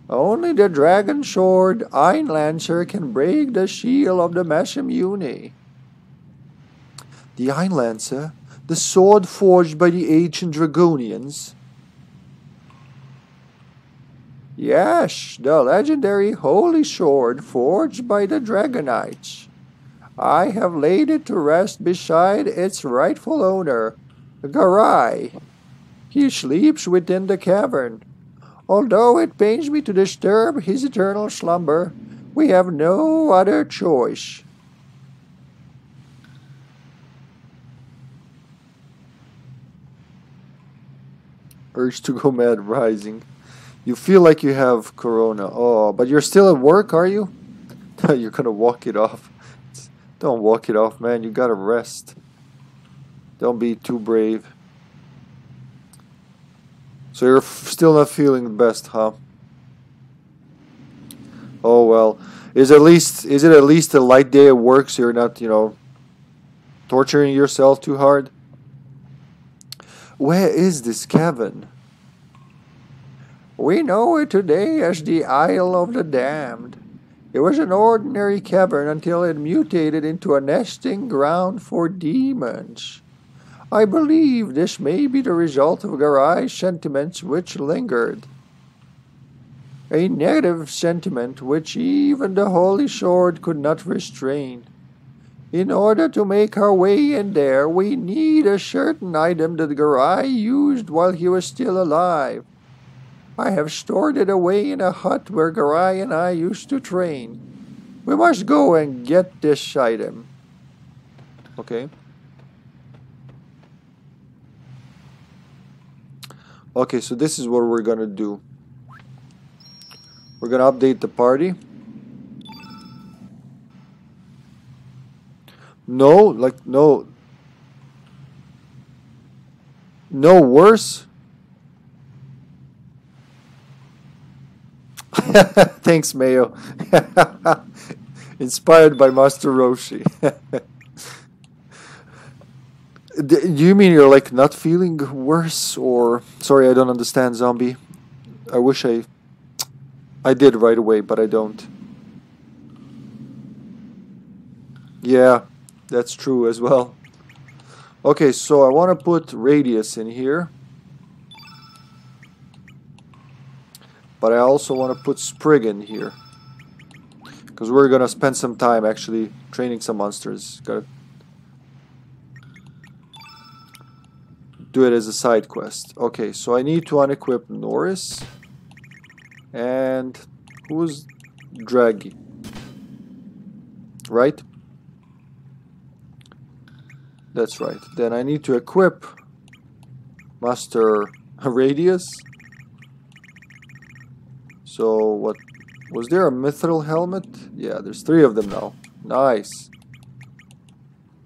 Only the dragon sword Einlanzer can break the shield of the Masamune. The Einlanzer, the sword forged by the ancient Dragonians. Yes, the legendary holy sword forged by the Dragonites. I have laid it to rest beside its rightful owner, Garai. He sleeps within the cavern. Although it pains me to disturb his eternal slumber, we have no other choice. Urge to go mad rising. You feel like you have corona. Oh, but you're still at work, are you? you're gonna walk it off. Don't walk it off, man. You gotta rest. Don't be too brave. So you're still not feeling the best, huh? Oh well. Is at least is it at least a light day at work so you're not, you know, torturing yourself too hard? Where is this cavern? We know it today as the Isle of the Damned. It was an ordinary cavern until it mutated into a nesting ground for demons. I believe this may be the result of Garai's sentiments which lingered. A negative sentiment which even the Holy Sword could not restrain. In order to make our way in there, we need a certain item that Garai used while he was still alive. I have stored it away in a hut where Garai and I used to train. We must go and get this item. Okay. Okay, so this is what we're gonna do. We're gonna update the party. No, like no. No worse. Thanks, Mayo. Inspired by Master Roshi. Do you mean you're like not feeling worse or sorry I don't understand zombie. I wish I I did right away but I don't. Yeah, that's true as well. Okay, so I want to put radius in here. But I also want to put Sprigg in here. Because we're going to spend some time actually training some monsters. Gotta do it as a side quest. Okay, so I need to unequip Norris. And who's Draggy? Right? That's right. Then I need to equip Master Radius. So what was there a mithril helmet? Yeah, there's three of them now. Nice.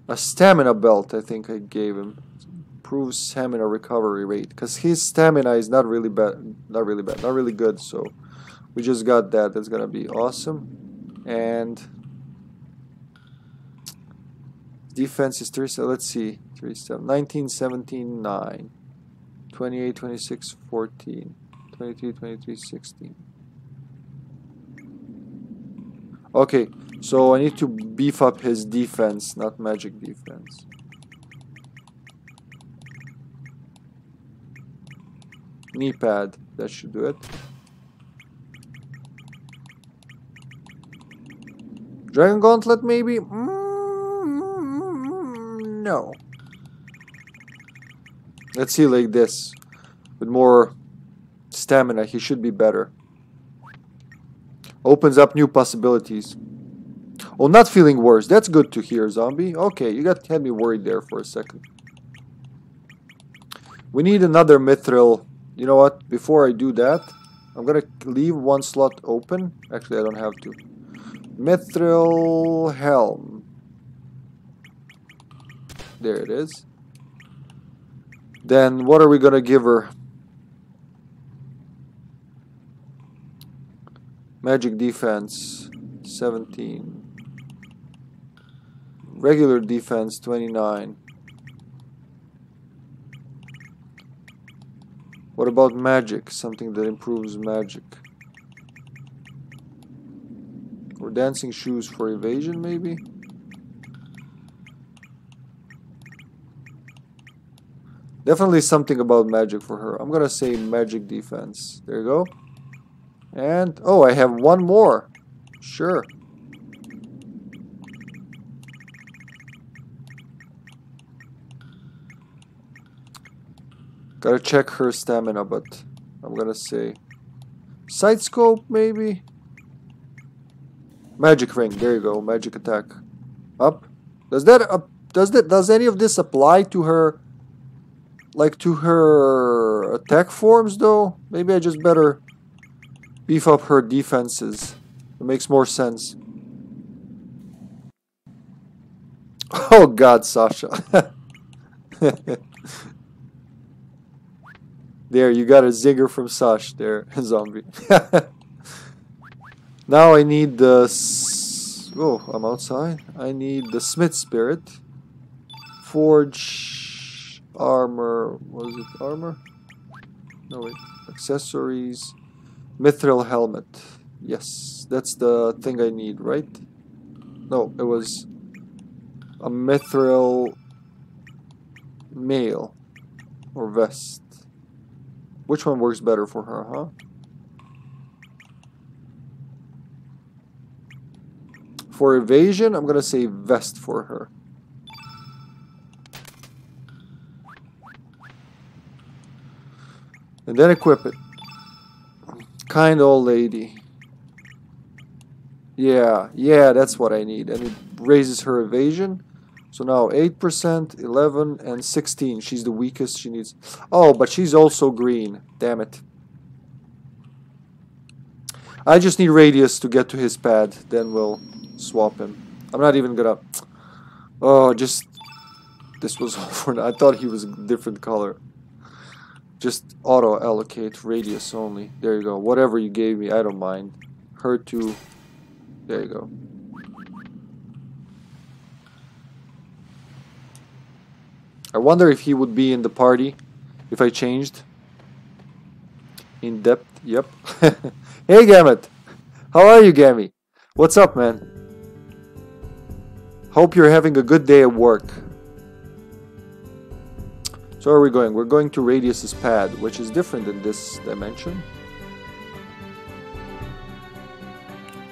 A stamina belt I think I gave him. Improves stamina recovery rate. Because his stamina is not really bad not really bad, not really good, so we just got that. That's gonna be awesome. And Defense is 3, so let's see. 3, 7, 19, 17, 9. 28, 26, 14. 23, 23, 16. Okay, so I need to beef up his defense, not magic defense. Knee pad, that should do it. Dragon Gauntlet maybe? Mm no. Let's see like this. With more stamina, he should be better. Opens up new possibilities. Oh, not feeling worse. That's good to hear, zombie. Okay, you got had me worried there for a second. We need another mithril. You know what? Before I do that, I'm gonna leave one slot open. Actually, I don't have to. Mithril helm. There it is. Then what are we gonna give her? Magic defense 17. Regular defense 29. What about magic? Something that improves magic. Or dancing shoes for evasion, maybe? Definitely something about magic for her. I'm gonna say magic defense. There you go. And, oh, I have one more. Sure. Gotta check her stamina, but I'm gonna say side scope maybe. Magic ring. There you go. Magic attack. Up. Does that does that does any of this apply to her? Like to her attack forms though? Maybe I just better beef up her defenses. It makes more sense. Oh god, Sasha. There, you got a zigger from Sash there, zombie. now I need the... Oh, I'm outside. I need the Smith Spirit. Forge... Armor... Was it armor? No, wait. Accessories. Mithril Helmet. Yes, that's the thing I need, right? No, it was... A Mithril... Mail. Or vest. Which one works better for her, huh? For evasion, I'm going to say vest for her. And then equip it. Kind old lady. Yeah, yeah, that's what I need. And it raises her evasion. So now 8%, 11, and 16. She's the weakest. She needs... Oh, but she's also green. Damn it. I just need radius to get to his pad. Then we'll swap him. I'm not even gonna... Oh, just... This was all for... I thought he was a different color. Just auto-allocate radius only. There you go. Whatever you gave me, I don't mind. Her to... There you go. I wonder if he would be in the party if I changed. In depth, yep. hey Gamut! How are you, Gammy? What's up, man? Hope you're having a good day at work. So where are we going? We're going to Radius's pad, which is different in this dimension.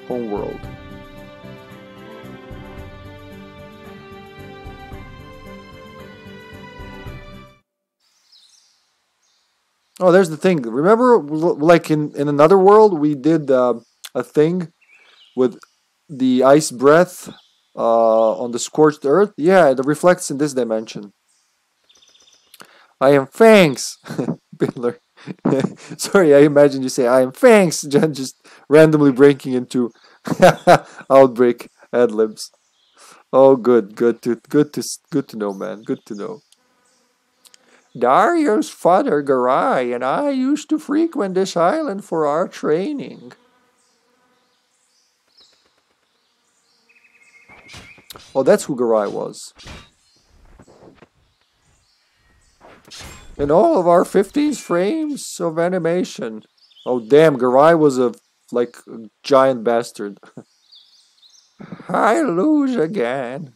Homeworld. Oh, there's the thing. Remember, like in, in another world, we did uh, a thing with the ice breath uh, on the scorched earth? Yeah, it reflects in this dimension. I am Fangs! Bidler. Sorry, I imagine you say, I am Fangs! Just randomly breaking into outbreak ad libs. Oh, good, good to, good to, good to know, man. Good to know. Dario's father, Garai, and I used to frequent this island for our training. Oh, that's who Garai was. In all of our 15 frames of animation. Oh, damn, Garai was a, like, a giant bastard. I lose again.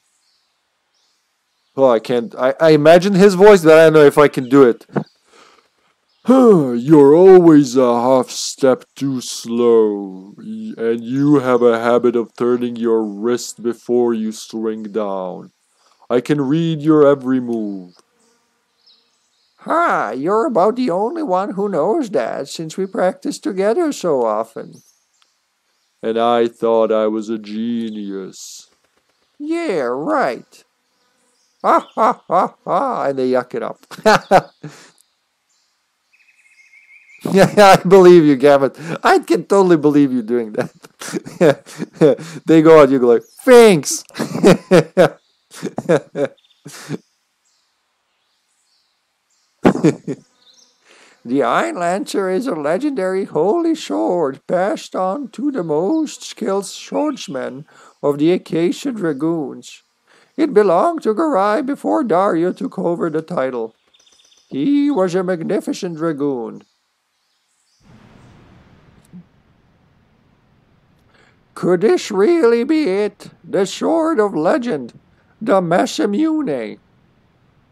Oh, I can't. I, I imagine his voice, but I don't know if I can do it. You're always a half step too slow, and you have a habit of turning your wrist before you swing down. I can read your every move. Ha, you're about the only one who knows that since we practice together so often. And I thought I was a genius. Yeah, right. Ha ha ha ha, and they yuck it up. yeah, I believe you, Gambit. I can totally believe you doing that. they go out, you go like, thanks. the Einlanzer is a legendary holy sword passed on to the most skilled swordsmen of the Acacia Dragoons. It belonged to Garai before Dario took over the title. He was a magnificent dragoon. Could this really be it? The sword of legend, the Masamune?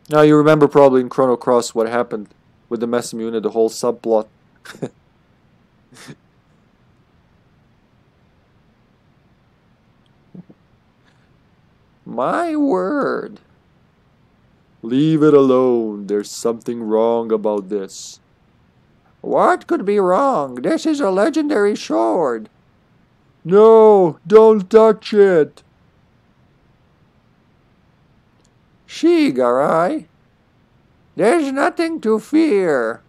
Now you remember probably in Chrono Cross what happened with the Masamune, the whole subplot. My word. Leave it alone. There's something wrong about this. What could be wrong? This is a legendary sword. No, don't touch it. Shigarai. There's nothing to fear.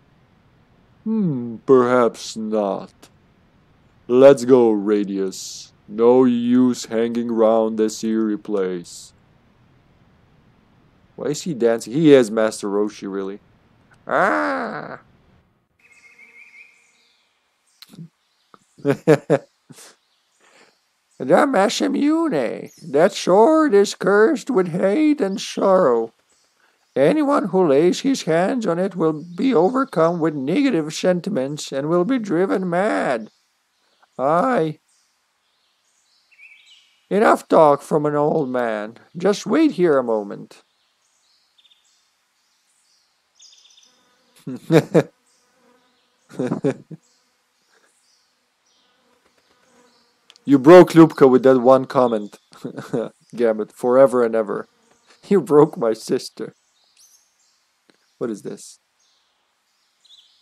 Hmm, perhaps not. Let's go, Radius. No use hanging round this eerie place. Why is he dancing? He is Master Roshi, really. Ah. The Masamune, that sword is cursed with hate and sorrow. Anyone who lays his hands on it will be overcome with negative sentiments and will be driven mad. Aye. Enough talk from an old man. Just wait here a moment. you broke Lupka with that one comment. Gambit, forever and ever. You broke my sister. What is this?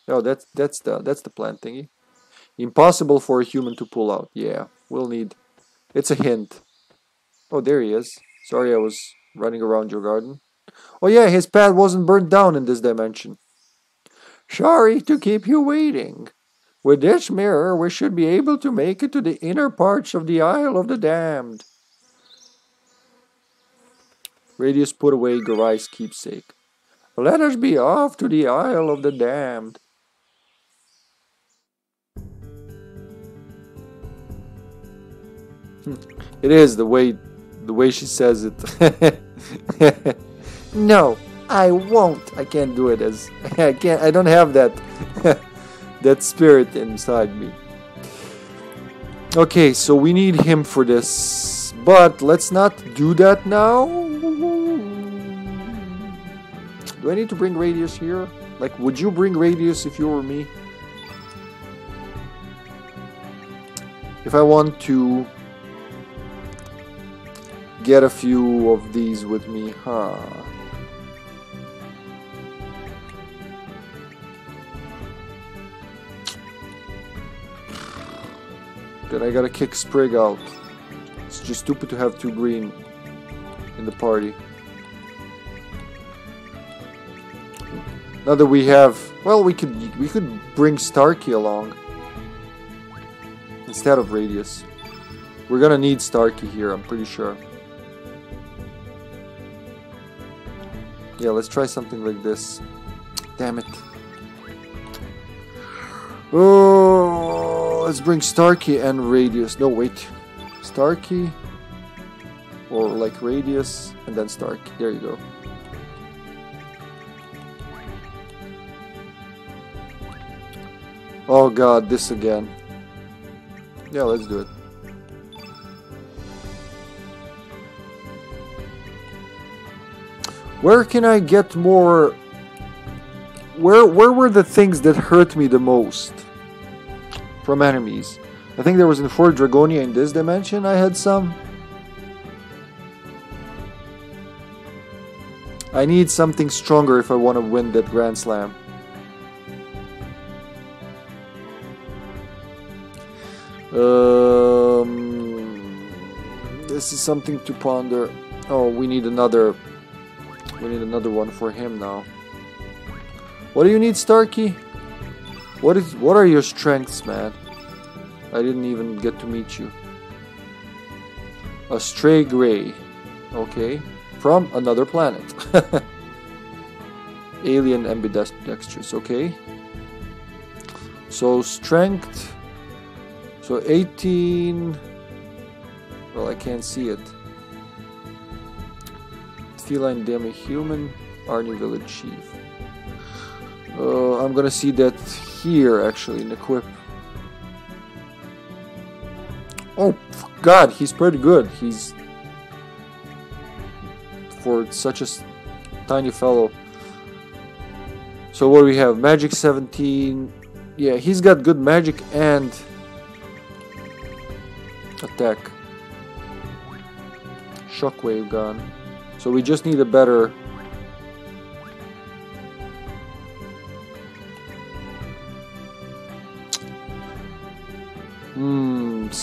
Oh, that's that's the that's the plant thingy. Impossible for a human to pull out. Yeah, we'll need. It's a hint. Oh, there he is. Sorry, I was running around your garden. Oh yeah, his pad wasn't burnt down in this dimension. Sorry to keep you waiting. With this mirror, we should be able to make it to the inner parts of the Isle of the Damned. Radius put away Garai's keepsake. Let us be off to the Isle of the Damned. Hmm. It is the way the way she says it. no, I won't. I can't do it as I can't I don't have that that spirit inside me. Okay, so we need him for this. But let's not do that now. Do I need to bring Radius here? Like, would you bring Radius if you were me? If I want to get a few of these with me, huh? Then I gotta kick Sprigg out. It's just stupid to have two green in the party. Now that we have, well, we could we could bring Starky along instead of Radius. We're gonna need Starky here, I'm pretty sure. Yeah, let's try something like this. Damn it. Oh, let's bring Starky and Radius. No, wait. Starky or like Radius and then Starkey. There you go. Oh god, this again. Yeah, let's do it. Where can I get more... Where, where were the things that hurt me the most? From enemies. I think there was in Fort Dragonia in this dimension I had some. I need something stronger if I want to win that Grand Slam. Um, this is something to ponder. Oh, we need another. We need another one for him now. What do you need, Starky? What is? What are your strengths, man? I didn't even get to meet you. A stray gray. Okay. From another planet. Alien ambidextrous. Okay. So strength. So 18. Well, I can't see it. Feline demi human. Arni village chief. Uh, I'm gonna see that here actually in equip. Oh God, he's pretty good. He's for such a tiny fellow. So what do we have? Magic 17. Yeah, he's got good magic and attack. Shockwave gun. So we just need a better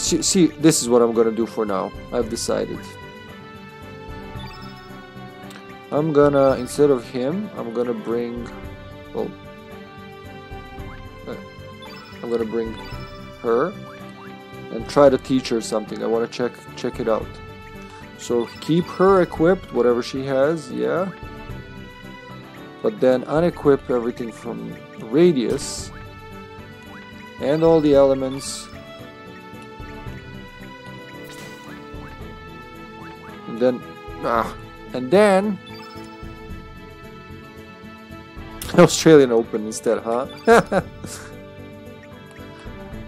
See, this is what I'm gonna do for now. I've decided. I'm gonna, instead of him, I'm gonna bring, well, uh, I'm gonna bring her and try to teach her something. I want to check check it out. So keep her equipped, whatever she has, yeah. But then unequip everything from radius and all the elements then ah, and then Australian Open instead, huh?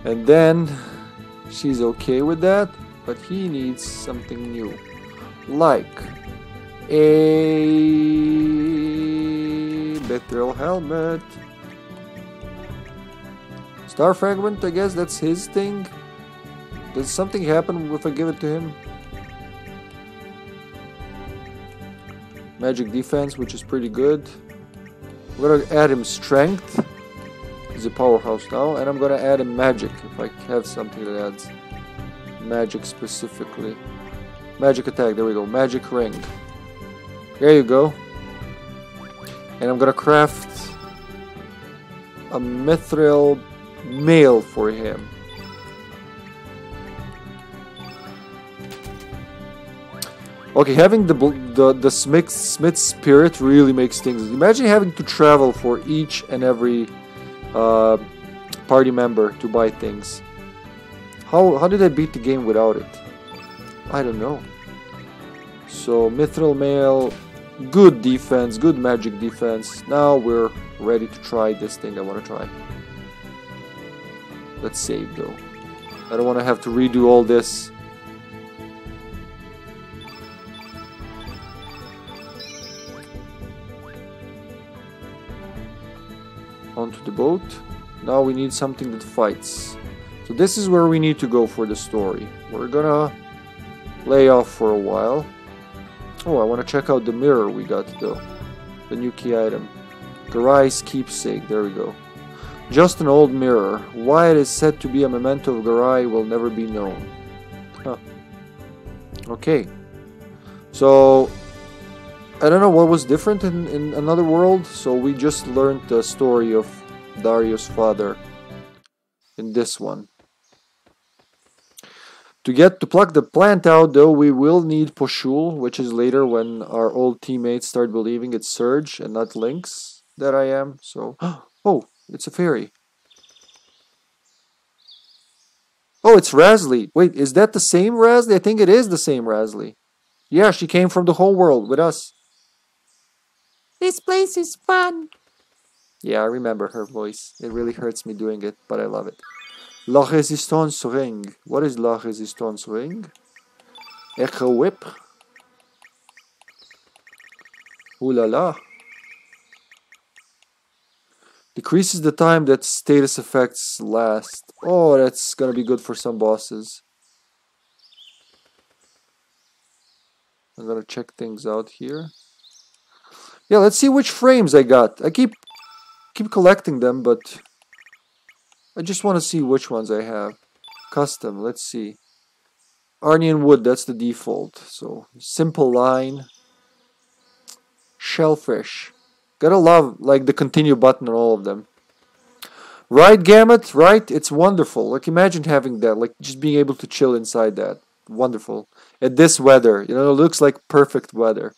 and then she's okay with that, but he needs something new, like a Mithril helmet. Star fragment, I guess that's his thing. Does something happen if I give it to him? Magic defense, which is pretty good. I'm gonna add him strength. He's a powerhouse now, and I'm gonna add him magic if I have something that adds magic specifically. Magic attack, there we go. Magic ring. There you go. And I'm gonna craft a mithril mail for him. Okay, having the the the Smith Smith spirit really makes things. Imagine having to travel for each and every uh, party member to buy things. How how did I beat the game without it? I don't know. So Mithril Mail, good defense, good magic defense. Now we're ready to try this thing I want to try. Let's save though. I don't want to have to redo all this onto the boat. Now we need something that fights. So this is where we need to go for the story. We're gonna lay off for a while. Oh, I want to check out the mirror we got though. The new key item. Garai's keepsake, there we go. Just an old mirror. Why it is said to be a memento of Garai will never be known. Huh. Okay. So I don't know what was different in, in another world, so we just learned the story of Dario's father in this one. To get to pluck the plant out, though, we will need Poshul, which is later when our old teammates start believing it's Serge and not Lynx that I am. So, oh, it's a fairy. Oh, it's Razzly. Wait, is that the same Razzly? I think it is the same Razzly. Yeah, she came from the whole world with us. This place is fun. Yeah, I remember her voice. It really hurts me doing it, but I love it. La Resistance Ring. What is La Resistance Ring? Echo Whip. Ooh la la. Decreases the time that status effects last. Oh, that's gonna be good for some bosses. I'm gonna check things out here. Yeah, let's see which frames I got. I keep keep collecting them, but I just want to see which ones I have. Custom, let's see. Arnian wood, that's the default. So, simple line. Shellfish. Gotta love, like, the continue button on all of them. Right, Gamut? Right? It's wonderful. Like, imagine having that. Like, just being able to chill inside that. Wonderful. At this weather. You know, it looks like perfect weather.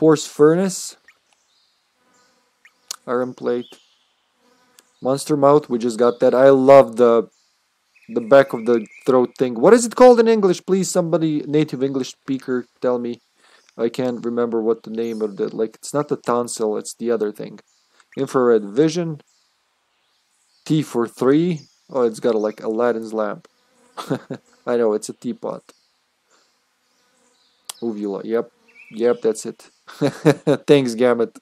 Porous Furnace. Iron Plate. Monster Mouth, we just got that. I love the the back of the throat thing. What is it called in English? Please, somebody, native English speaker, tell me. I can't remember what the name of the, like, it's not the tonsil, it's the other thing. Infrared vision. Tea for Three. Oh, it's got a, like Aladdin's lamp. I know, it's a teapot. Uvula, yep. Yep, that's it. Thanks, Gamut.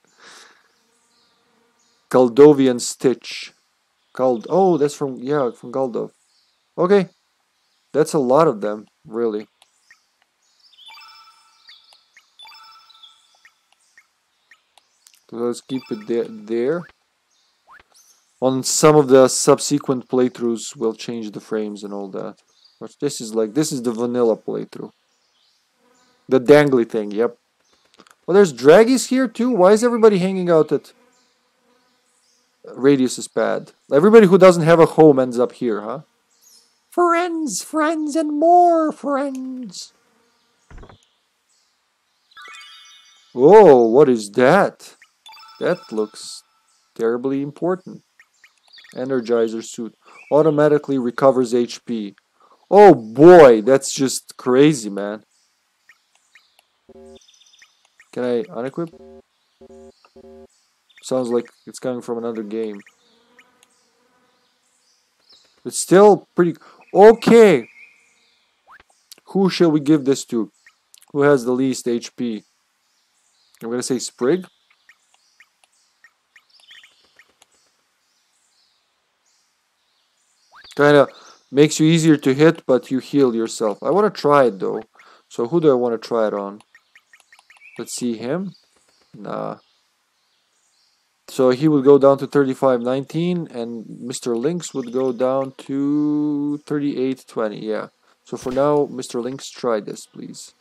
Galdovian Stitch. Gald oh, that's from yeah, from Galdov. Okay. That's a lot of them, really. Let's keep it there there. On some of the subsequent playthroughs we'll change the frames and all that. But this is like this is the vanilla playthrough. The dangly thing, yep. Well there's draggies here too. Why is everybody hanging out at Radius is bad. Everybody who doesn't have a home ends up here, huh? Friends, friends, and more friends. Oh, what is that? That looks terribly important. Energizer suit. Automatically recovers HP. Oh boy, that's just crazy, man. Can I unequip? Sounds like it's coming from another game. It's still pretty... Okay! Who shall we give this to? Who has the least HP? I'm gonna say Sprigg. Kinda makes you easier to hit, but you heal yourself. I wanna try it though. So who do I wanna try it on? Let's see him. Nah. So he would go down to 35.19 and Mr. Lynx would go down to 38.20. Yeah. So for now, Mr. Lynx, try this, please.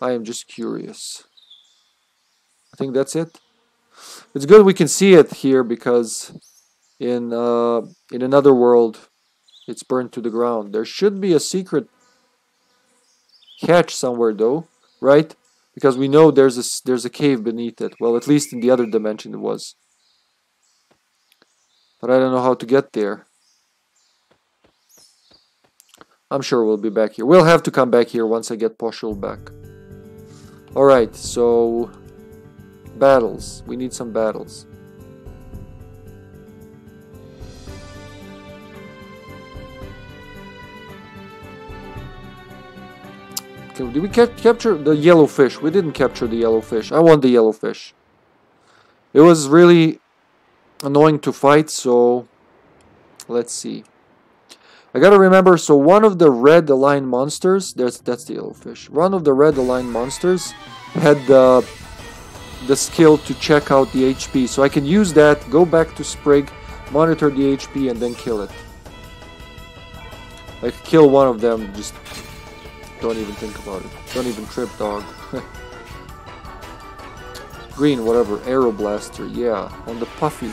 I am just curious. I think that's it. It's good we can see it here because in uh, in another world, it's burned to the ground. There should be a secret hatch somewhere though, right? Because we know there's a, there's a cave beneath it. Well, at least in the other dimension it was. But I don't know how to get there. I'm sure we'll be back here. We'll have to come back here once I get Poshul back. Alright, so... Battles. We need some battles. Did we ca capture the yellow fish? We didn't capture the yellow fish. I want the yellow fish. It was really annoying to fight, so let's see. I gotta remember, so one of the red aligned monsters, there's that's the yellow fish. One of the red aligned monsters had the the skill to check out the HP, so I can use that, go back to Sprigg, monitor the HP, and then kill it. Like kill one of them, just don't even think about it. Don't even trip, dog. Green, whatever. Arrow blaster, yeah. On the puffy.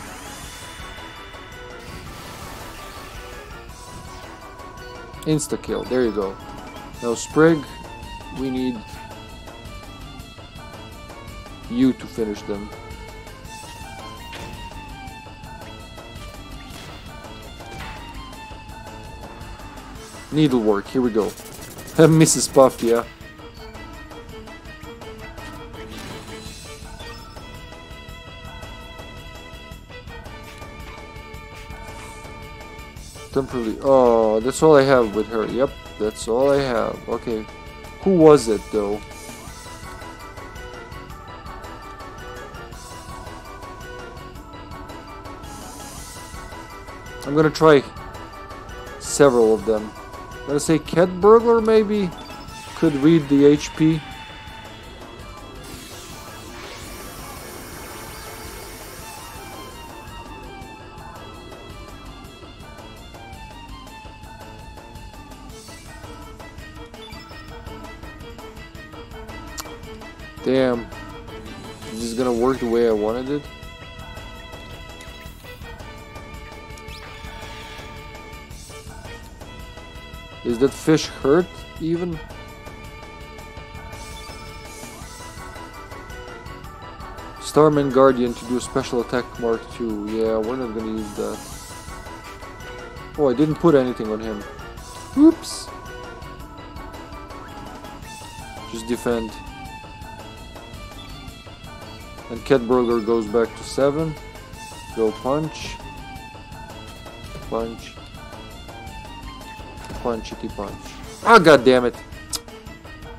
Insta kill. There you go. Now Sprigg, we need you to finish them. Needlework, here we go. Mrs. Puff, yeah. Temporarily. Oh, that's all I have with her. Yep, that's all I have. Okay. Who was it, though? I'm gonna try several of them. Let's say Cat Burglar maybe could read the HP. Damn. Is this gonna work the way I wanted it? Is that fish hurt even? Starman Guardian to do special attack mark 2. Yeah, we're not gonna use that. Oh, I didn't put anything on him. Oops. Just defend. And Cat Burglar goes back to 7. Go punch. Punch. Punchity punch. Ah, god damn it.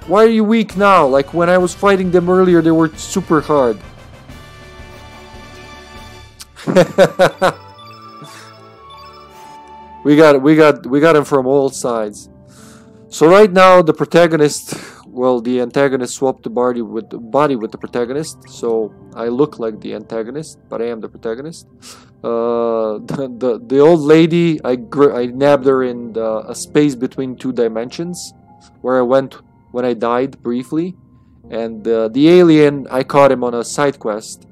Why are you weak now? Like when I was fighting them earlier, they were super hard. we got we got we got him from all sides. So right now the protagonist, well, the antagonist swapped the body with the body with the protagonist. So I look like the antagonist, but I am the protagonist. Uh, the, the the old lady, I I nabbed her in the, a space between two dimensions, where I went when I died briefly, and uh, the alien I caught him on a side quest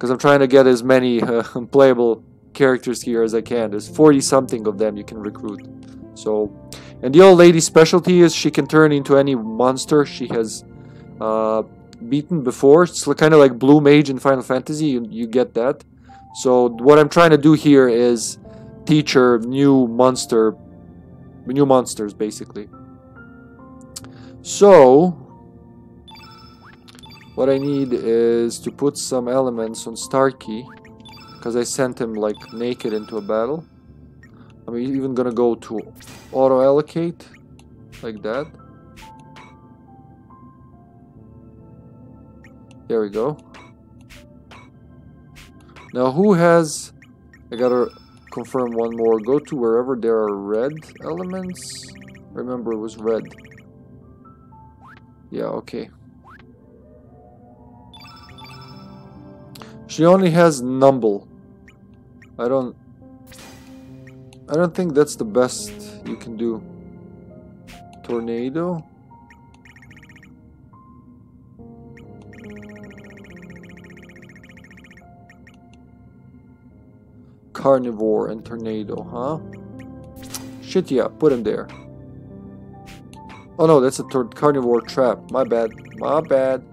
because I'm trying to get as many uh, playable characters here as I can. There's 40 something of them you can recruit. So, and the old lady's specialty is she can turn into any monster she has uh, beaten before. It's kind of like Blue Mage in Final Fantasy. You, you get that. So what I'm trying to do here is teach her new monster, new monsters basically. So what I need is to put some elements on Starky because I sent him like naked into a battle. I'm even gonna go to auto allocate like that. There we go. Now who has I gotta confirm one more. Go to wherever there are red elements. Remember it was red. Yeah, okay. She only has Numble. I don't... I don't think that's the best you can do. Tornado? Carnivore and Tornado, huh? Shit, yeah, put him there. Oh no, that's a carnivore trap. My bad. My bad.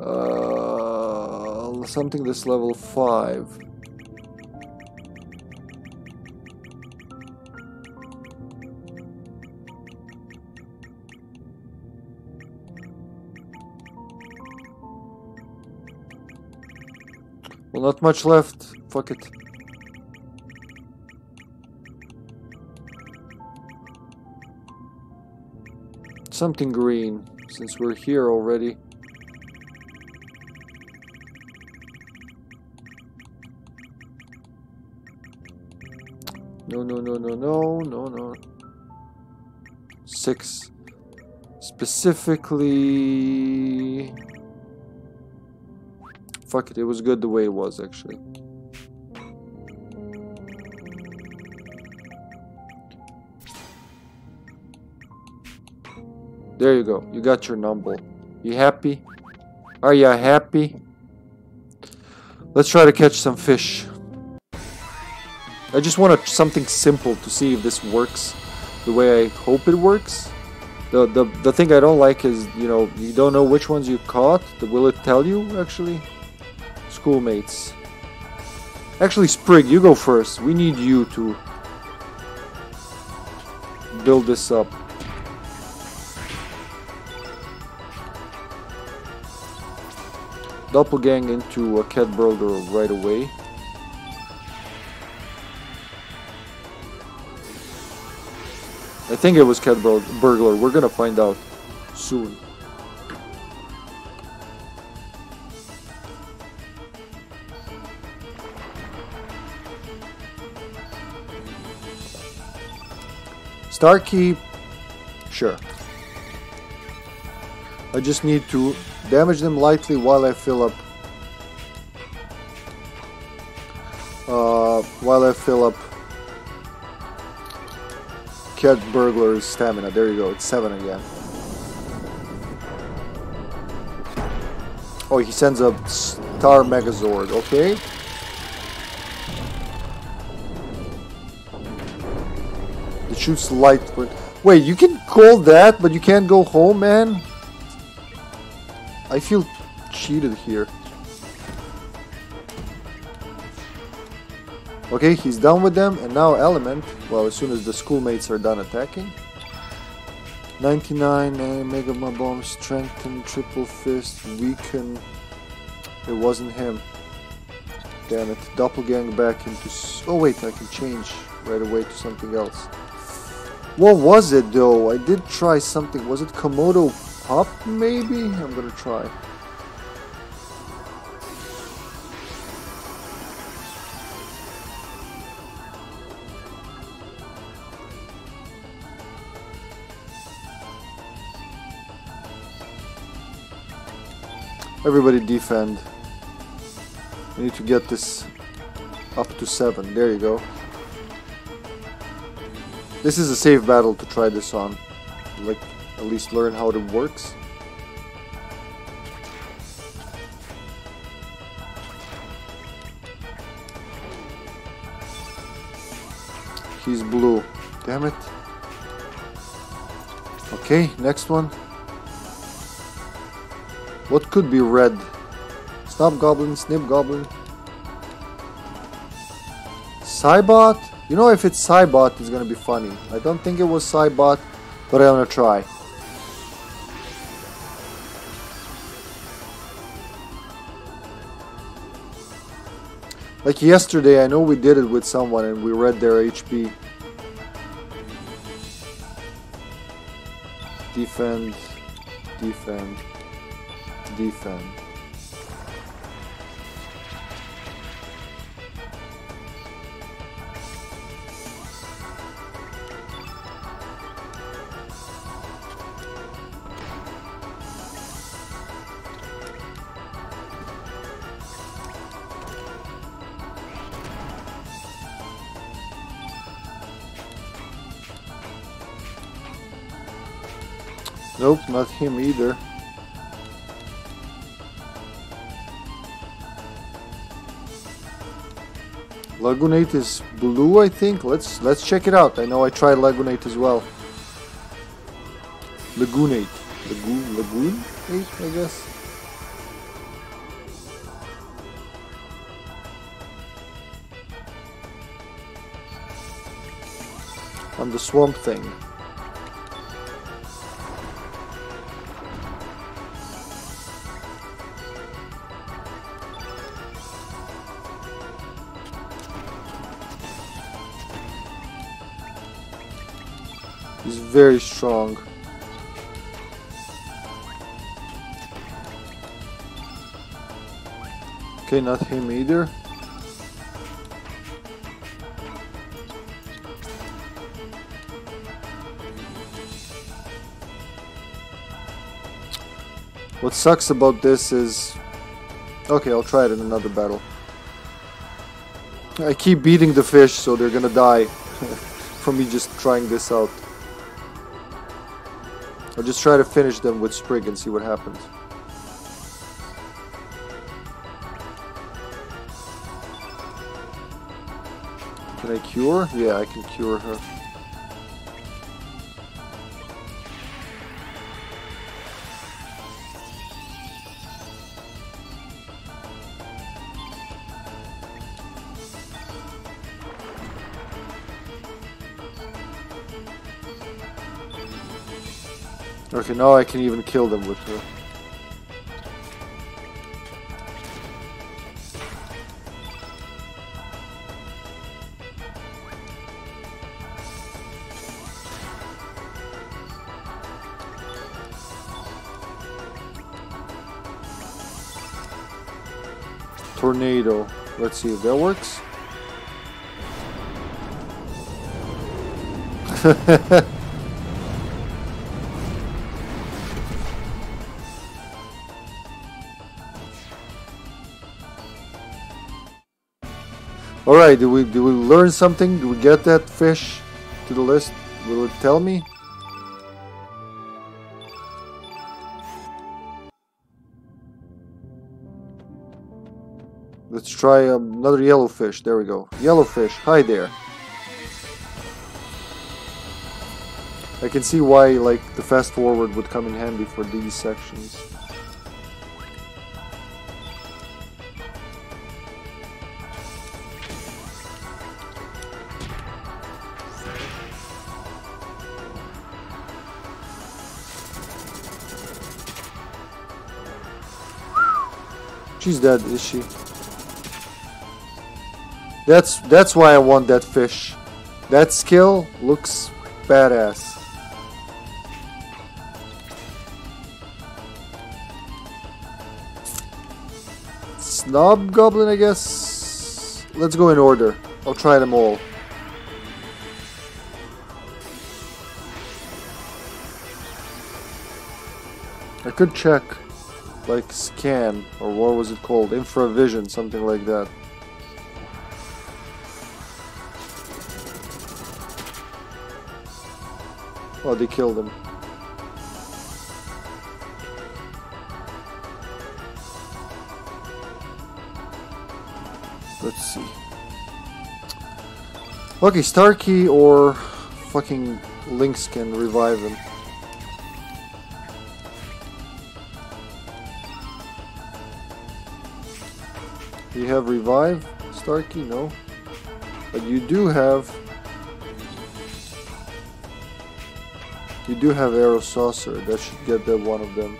Uh, something this level 5. Well, not much left. Fuck it. Something green, since we're here already. No, no, no, no, no, no, no. Six. Specifically... Fuck it, it was good the way it was, actually. There you go. You got your number. You happy? Are you happy? Let's try to catch some fish. I just want something simple to see if this works the way I hope it works. The, the, the thing I don't like is, you know, you don't know which ones you caught. Will it tell you, actually? Schoolmates. Actually, Sprigg, you go first. We need you to build this up. Doppelgang into a cat burglar right away. I think it was cat burglar. We're gonna find out soon. Starky, sure. I just need to damage them lightly while I fill up uh, while I fill up Cat Burglar's stamina. There you go, it's 7 again. Oh, he sends a Star Megazord, okay. Shoots light. Wait, you can call that, but you can't go home, man? I feel cheated here. Okay, he's done with them, and now Element, well, as soon as the schoolmates are done attacking. 99, uh, Mega Bomb, Strengthen, Triple Fist, Weaken. It wasn't him. Damn it. Doppelgang back into... oh wait, I can change right away to something else. What was it though? I did try something. Was it Komodo Pup maybe? I'm gonna try. Everybody defend. We need to get this up to 7. There you go. This is a safe battle to try this on. Like, at least learn how it works. He's blue. Damn it. Okay, next one. What could be red? Snap Goblin, Snip Goblin. Cybot? You know if it's Cybot it's gonna be funny. I don't think it was Cybot, but I'm gonna try. Like yesterday, I know we did it with someone and we read their HP. Defend, defend defend. Not him either. Lagoonate is blue, I think. Let's let's check it out. I know I tried Lagoonate as well. Lagoonate. Lagoon Lagoon 8, I guess. On the swamp thing. Very strong. Okay, not him either. What sucks about this is... Okay, I'll try it in another battle. I keep beating the fish, so they're gonna die from me just trying this out. I'll just try to finish them with Sprigg and see what happens. Can I cure? Yeah, I can cure her. Okay, now I can even kill them with her. Tornado. Let's see if that works. Alright, did we, did we learn something? Did we get that fish to the list? Will it tell me? Let's try another yellowfish. There we go. Yellowfish, hi there. I can see why like the fast forward would come in handy for these sections. She's dead, is she? That's that's why I want that fish. That skill looks badass. Snob Goblin, I guess. Let's go in order. I'll try them all. I could check, like, scan, or what was it called? Infravision, something like that. Oh, they killed him. Let's see. Okay, Starky or fucking Lynx can revive him. Have revive, Starky? No. But you do have You do have Arrow Saucer. That should get that one of them.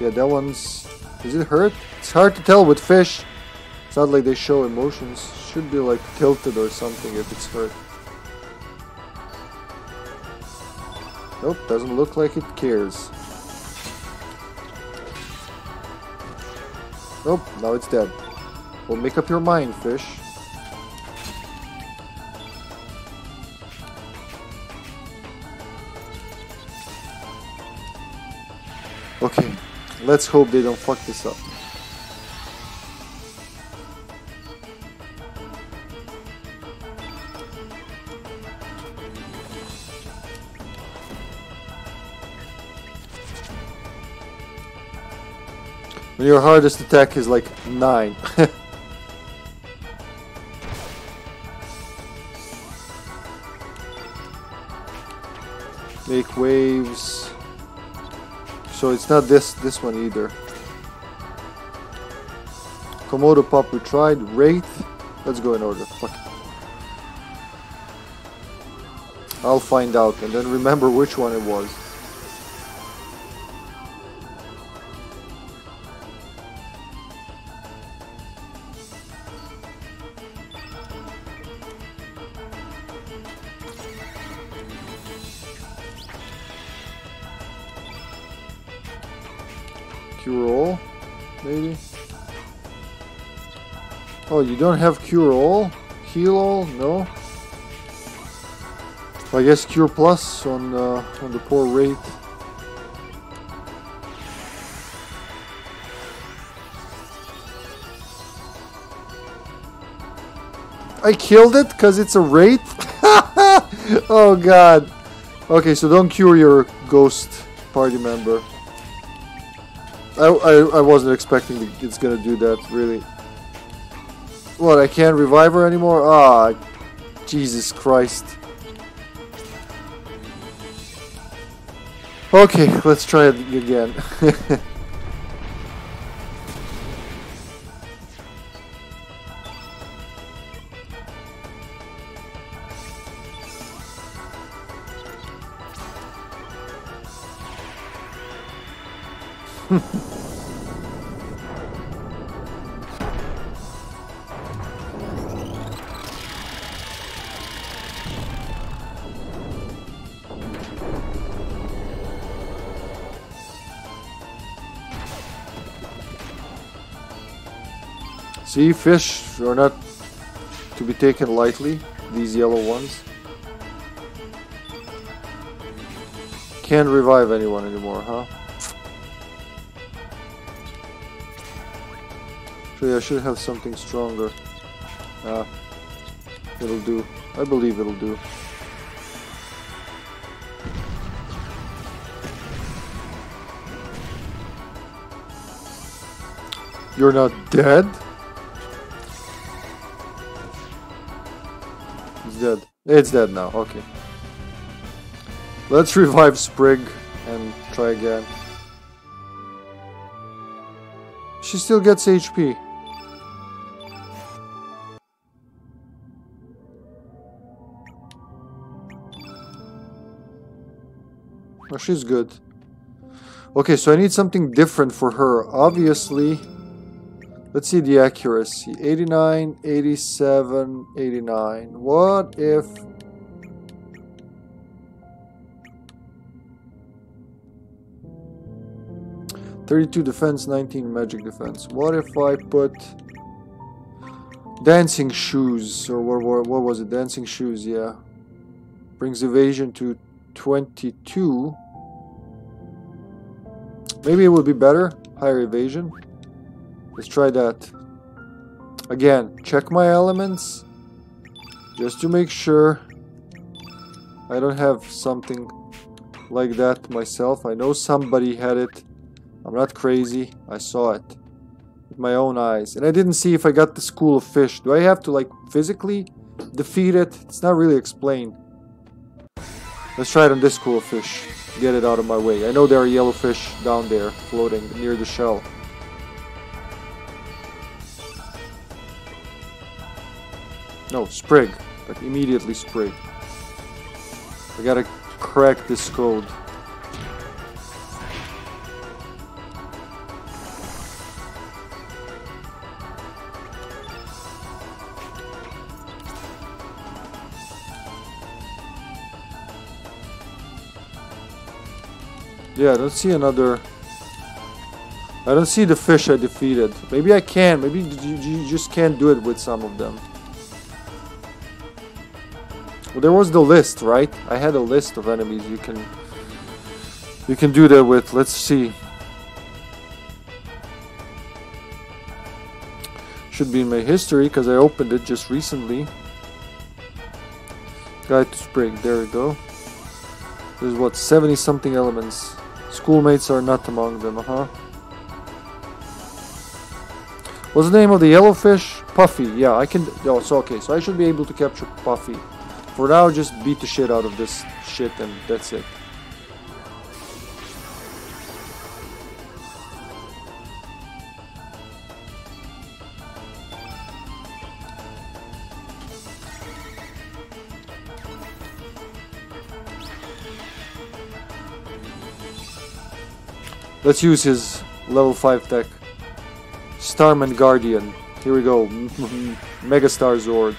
Yeah, that one's... Is it hurt? It's hard to tell with fish. It's not like they show emotions. Should be like tilted or something if it's hurt. Nope, doesn't look like it cares. Nope, now it's dead. Well, make up your mind, fish. Okay, let's hope they don't fuck this up. When your hardest attack is like 9. waves. So it's not this this one either. Komodo Pup we tried. Wraith. Let's go in order. Fuck. I'll find out and then remember which one it was. Oh, you don't have cure all? Heal all? No. I guess cure plus on uh, on the poor rate. I killed it because it's a wraith. oh god. Okay, so don't cure your ghost party member. I, I, I wasn't expecting it's gonna do that, really. What, I can't revive her anymore? Ah, Jesus Christ. Okay, let's try it again. See, fish are not to be taken lightly, these yellow ones. Can't revive anyone anymore, huh? Actually, I should have something stronger. Ah, it'll do. I believe it'll do. You're not dead? It's dead now, okay. Let's revive Sprigg and try again. She still gets HP. Oh, she's good. Okay, so I need something different for her. Obviously, let's see the accuracy. 89, 87, 89. What if... Thirty-two defense, nineteen magic defense. What if I put dancing shoes or what? What, what was it? Dancing shoes, yeah. Brings evasion to 22. Maybe it would be better. Higher evasion. Let's try that. Again, check my elements. Just to make sure I don't have something like that myself. I know somebody had it. I'm not crazy. I saw it with my own eyes. And I didn't see if I got the school of fish. Do I have to like physically defeat it? It's not really explained. Let's try it on this school of fish. Get it out of my way. I know there are yellowfish down there floating near the shell. No, Sprigg. Like immediately Sprigg. I gotta crack this code. Yeah, I don't see another... I don't see the fish I defeated. Maybe I can. Maybe you, just can't do it with some of them. Well, there was the list, right? I had a list of enemies you can... You can do that with. Let's see. Should be in my history, because I opened it just recently. Guide to Spring. There we go. There's what, 70 something elements. Schoolmates are not among them, huh? What's the name of the yellowfish? Puffy. Yeah, I can. Oh, so okay. So I should be able to capture Puffy. For now, just beat the shit out of this shit, and that's it. Let's use his level 5 tech. Starman Guardian. Here we go. Megastar Zord.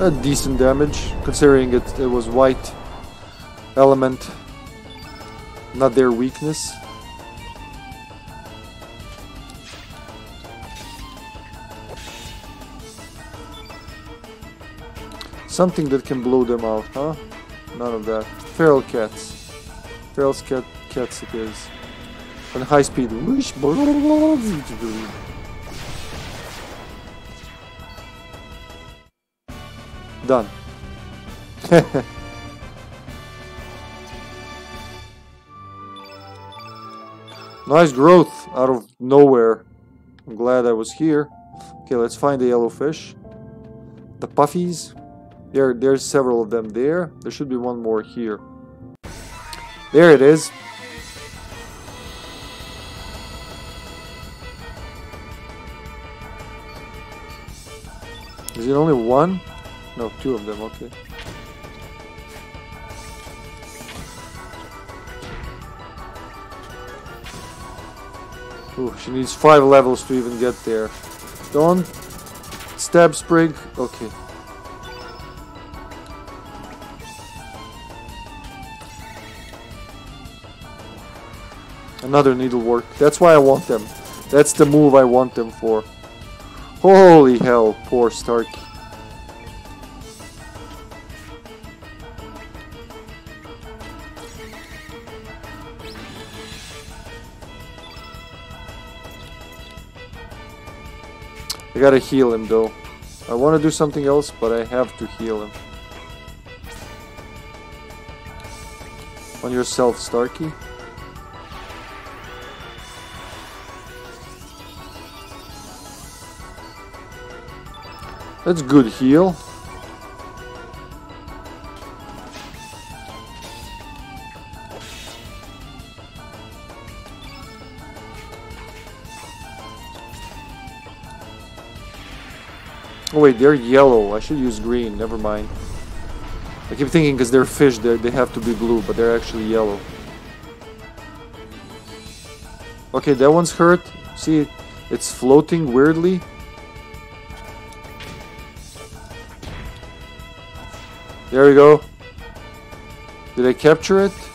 A decent damage, considering it, it was white element, not their weakness. Something that can blow them out, huh? None of that. Feral cats. Feral cat cats it is. On high speed. Done. Nice growth out of nowhere. I'm glad I was here. Okay, let's find the yellowfish. The puffies. There, there's several of them there. There should be one more here. There it is. Is it only one? No, two of them, okay. Ooh, she needs five levels to even get there. Don't stab Sprigg. Okay. Another needlework. That's why I want them. That's the move I want them for. Holy hell, poor Stark. I gotta heal him though. I want to do something else, but I have to heal him. On yourself, Starky. That's good heal. Wait, they're yellow. I should use green. Never mind. I keep thinking because they're fish, they they have to be blue, but they're actually yellow. Okay, that one's hurt. See, it's floating weirdly. There we go. Did I capture it?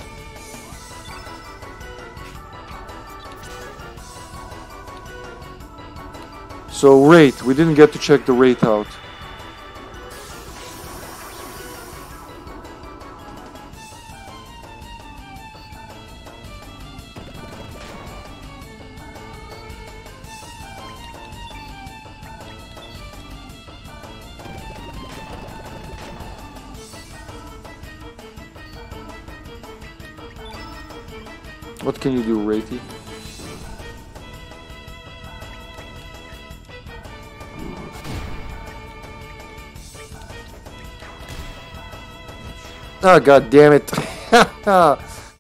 So rate, we didn't get to check the rate out. Oh god damn it.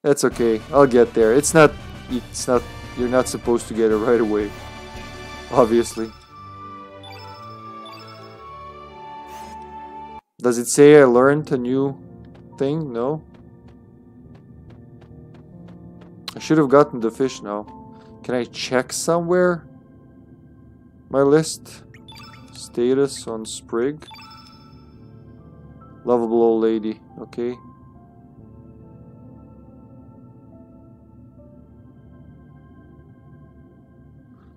That's okay. I'll get there. It's not it's not you're not supposed to get it right away. Obviously. Does it say I learned a new thing? No. I should have gotten the fish now. Can I check somewhere? My list. Status on Sprigg. Lovable old lady. Okay.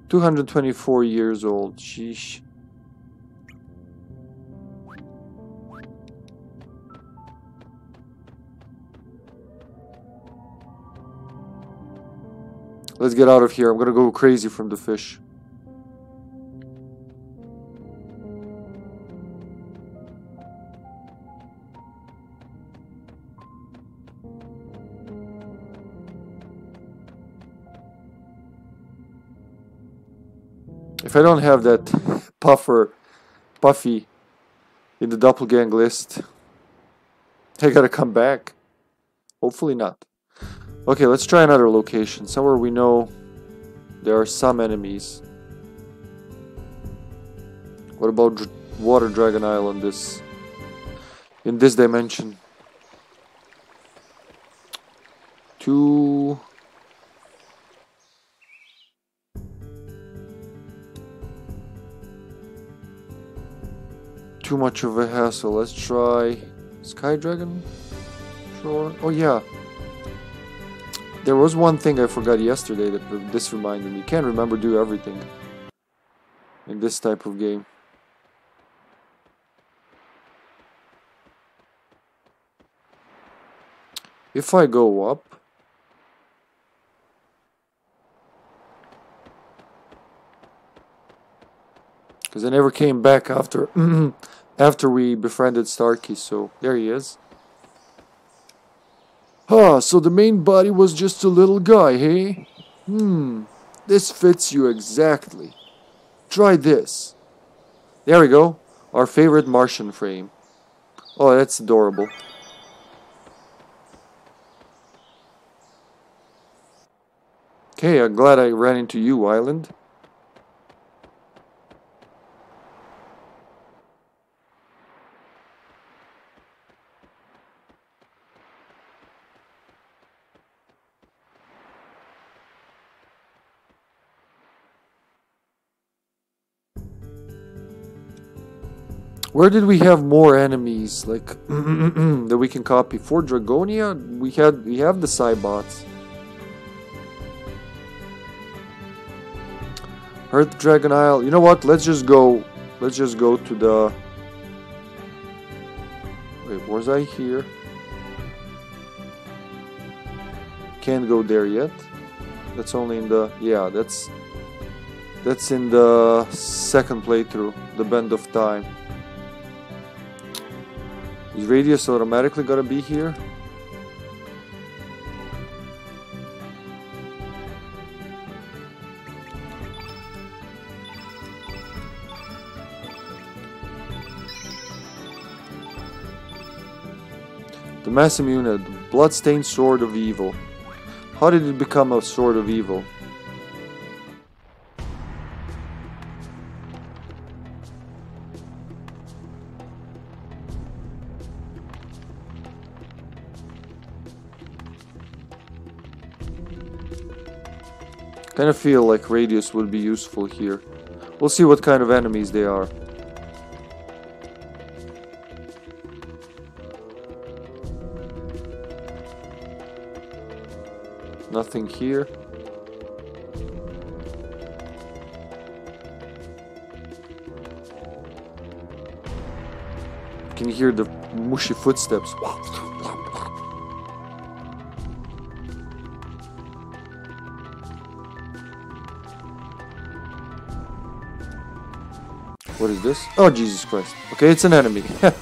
Two hundred twenty-four years old. Sheesh. Let's get out of here. I'm gonna go crazy from the fish. If I don't have that puffer, Puffy in the doppelgang list, I gotta come back. Hopefully not. Okay, let's try another location. Somewhere we know there are some enemies. What about Dr Water Dragon Island this in this dimension? Two Too much of a hassle. Let's try Sky Dragon. Sure. Oh yeah. There was one thing I forgot yesterday that this reminded me. Can't remember do everything in this type of game. If I go up, because I never came back after after we befriended Starky, so there he is. Ah, so the main body was just a little guy, hey? Hmm, this fits you exactly. Try this. There we go, our favorite Martian frame. Oh, that's adorable. Okay, I'm glad I ran into you, Island. Where did we have more enemies like that we can copy? Fort Dragonia, we had we have the Cybots. Earth Dragon Isle. You know what? Let's just go. Let's just go to the. Wait, was I here? Can't go there yet. That's only in the. Yeah, that's. That's in the second playthrough, the Bend of Time. Is radius automatically gonna be here? The Masamune, Bloodstained Sword of Evil. How did it become a Sword of Evil? Kind of feel like radius would be useful here. We'll see what kind of enemies they are. Nothing here. Can you hear the mushy footsteps? What is this? Oh, Jesus Christ. Okay, it's an enemy. the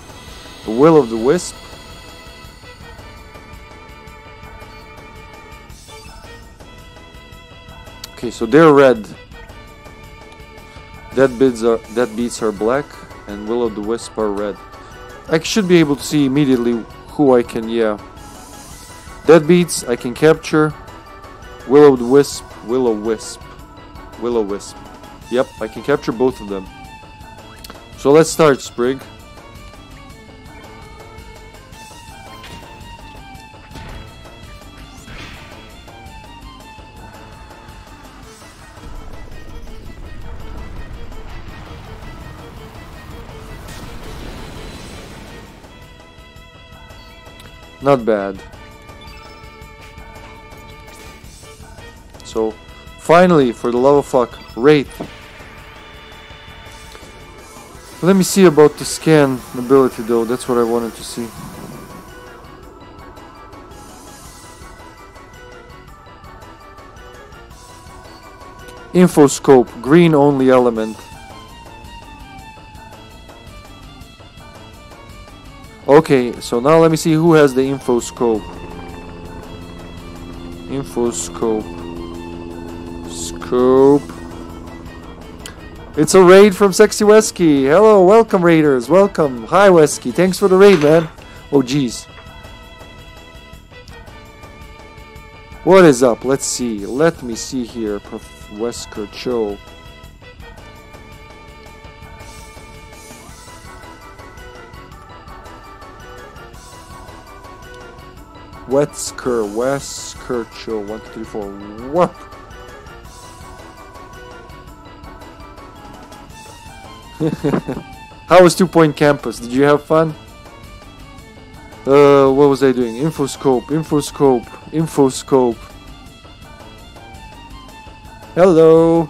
Will of the Wisp. Okay, so they're red. Dead beats are dead beats are black, and Will of the Wisp are red. I should be able to see immediately who I can. Yeah, Dead beats I can capture. Will of the Wisp, Will o Wisp, Will o Wisp. Yep, I can capture both of them. So let's start, Sprigg. Not bad. So, finally, for the love of fuck, Wraith. Let me see about the scan ability though, that's what I wanted to see. Infoscope, green only element. Okay, so now let me see who has the infoscope. Infoscope. Scope. It's a raid from Sexy Wesky. Hello, welcome raiders. Welcome. Hi Wesky. Thanks for the raid, man. Oh jeez. What is up? Let's see. Let me see here. Prof Wesker Cho. Wesker, Wesker Cho. One, two, three, four. Whoop. How was Two Point Campus? Did you have fun? Uh, what was I doing? Infoscope, infoscope, infoscope. Hello.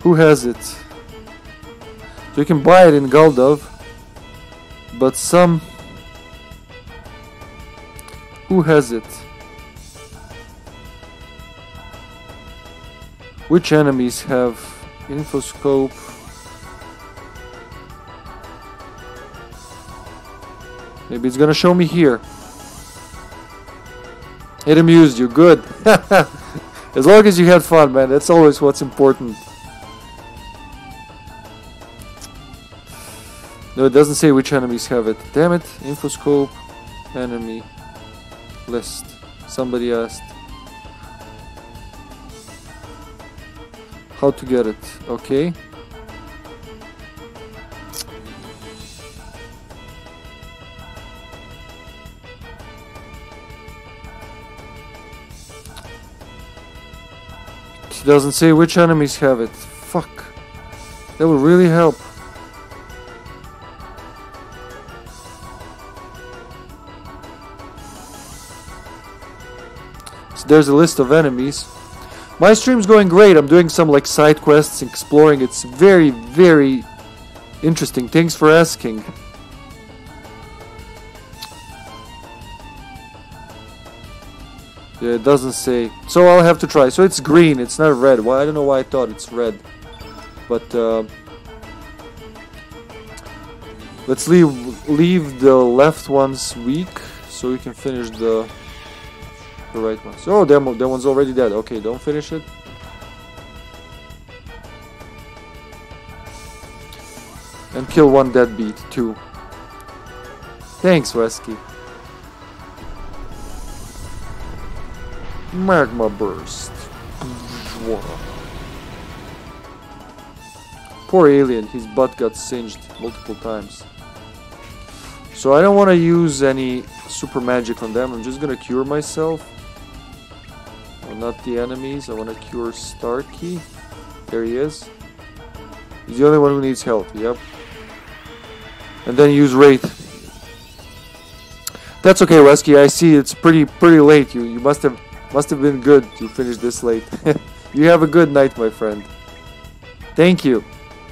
Who has it? So you can buy it in Guldov, but some. Who has it? Which enemies have infoscope? Maybe it's gonna show me here. It amused you, good. as long as you had fun, man, that's always what's important. No, it doesn't say which enemies have it. Damn it, infoscope, enemy, list. Somebody asked. How to get it okay? It doesn't say which enemies have it. Fuck. That would really help. So there's a list of enemies my stream's going great. I'm doing some like side quests, exploring. It's very, very interesting. Thanks for asking. Yeah, it doesn't say. So I'll have to try. So it's green. It's not red. Well, I don't know why I thought it's red. But uh, Let's leave leave the left ones weak so we can finish the the right ones. Oh, that, that one's already dead. Okay, don't finish it. And kill one deadbeat too. Thanks, Wesky. Magma burst. Poor alien, his butt got singed multiple times. So I don't want to use any super magic on them. I'm just gonna cure myself. Not the enemies. I want to cure Starky. There he is. He's the only one who needs health. Yep. And then use Wraith. That's okay, Wesky. I see it's pretty pretty late. You you must have must have been good to finish this late. you have a good night, my friend. Thank you.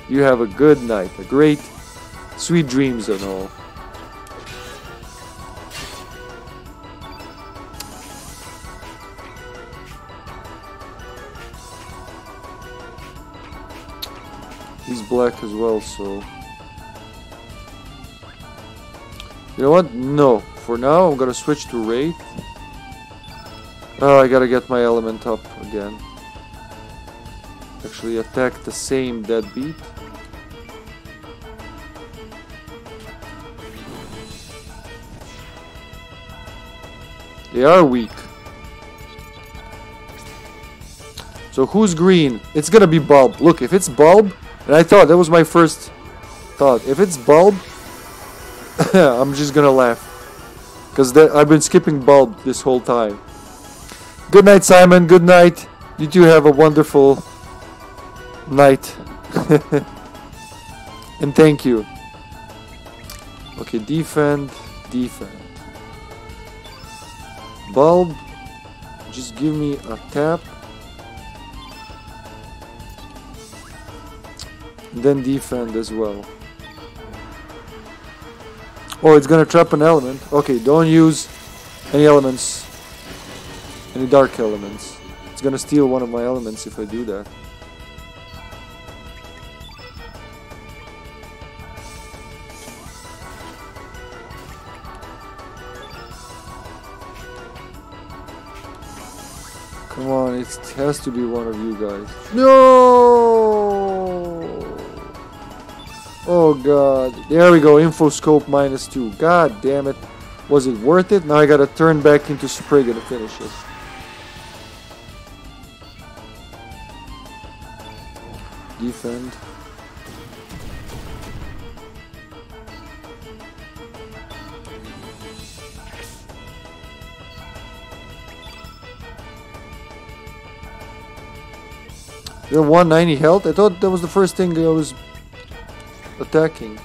You have a good night. A great, sweet dreams and all. He's black as well, so... You know what? No. For now, I'm gonna switch to Wraith. Oh, I gotta get my element up again. Actually attack the same deadbeat. They are weak. So who's green? It's gonna be Bulb. Look, if it's Bulb, and I thought that was my first thought. If it's Bulb, I'm just gonna laugh. Because I've been skipping Bulb this whole time. Good night, Simon. Good night. You two have a wonderful night. and thank you. Okay, defend, defend. Bulb, just give me a tap. Then defend as well. Oh, it's gonna trap an element. Okay, don't use any elements. Any dark elements. It's gonna steal one of my elements if I do that. Come on, it has to be one of you guys. No! Oh god. There we go, Infoscope minus two. God damn it. Was it worth it? Now I gotta turn back into Spriggan to finish it. Defend. You're 190 health? I thought that was the first thing I was attacking.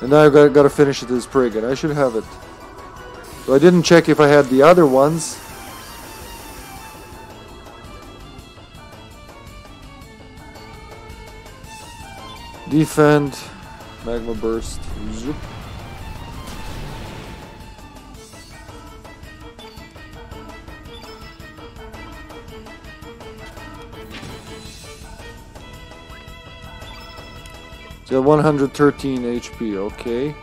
And now I've got, got to finish it as Spriggan. I should have it. So I didn't check if I had the other ones. Defend. Magma Burst. Zoop. So 113 HP, okay.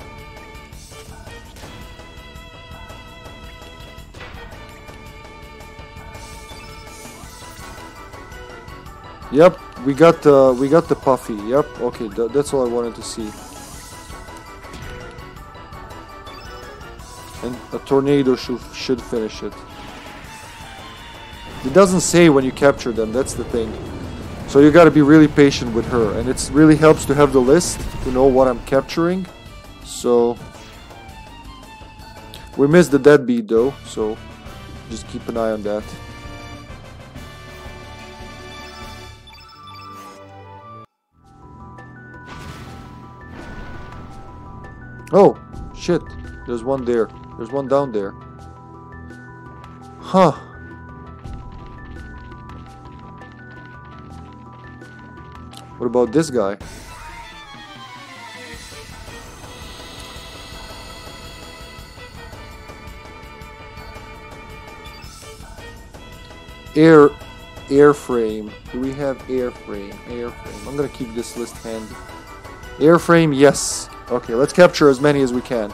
Yep, we got the we got the puffy. Yep, okay, tha- that's all I wanted to see. And a tornado should should finish it. It doesn't say when you capture them. That's the thing. So you gotta be really patient with her, and it really helps to have the list to know what I'm capturing. So we missed the deadbeat though, so just keep an eye on that. Oh, shit. There's one there. There's one down there. Huh. What about this guy? Air airframe. Do we have airframe? Airframe. I'm gonna keep this list handy. Airframe, yes. Okay, let's capture as many as we can.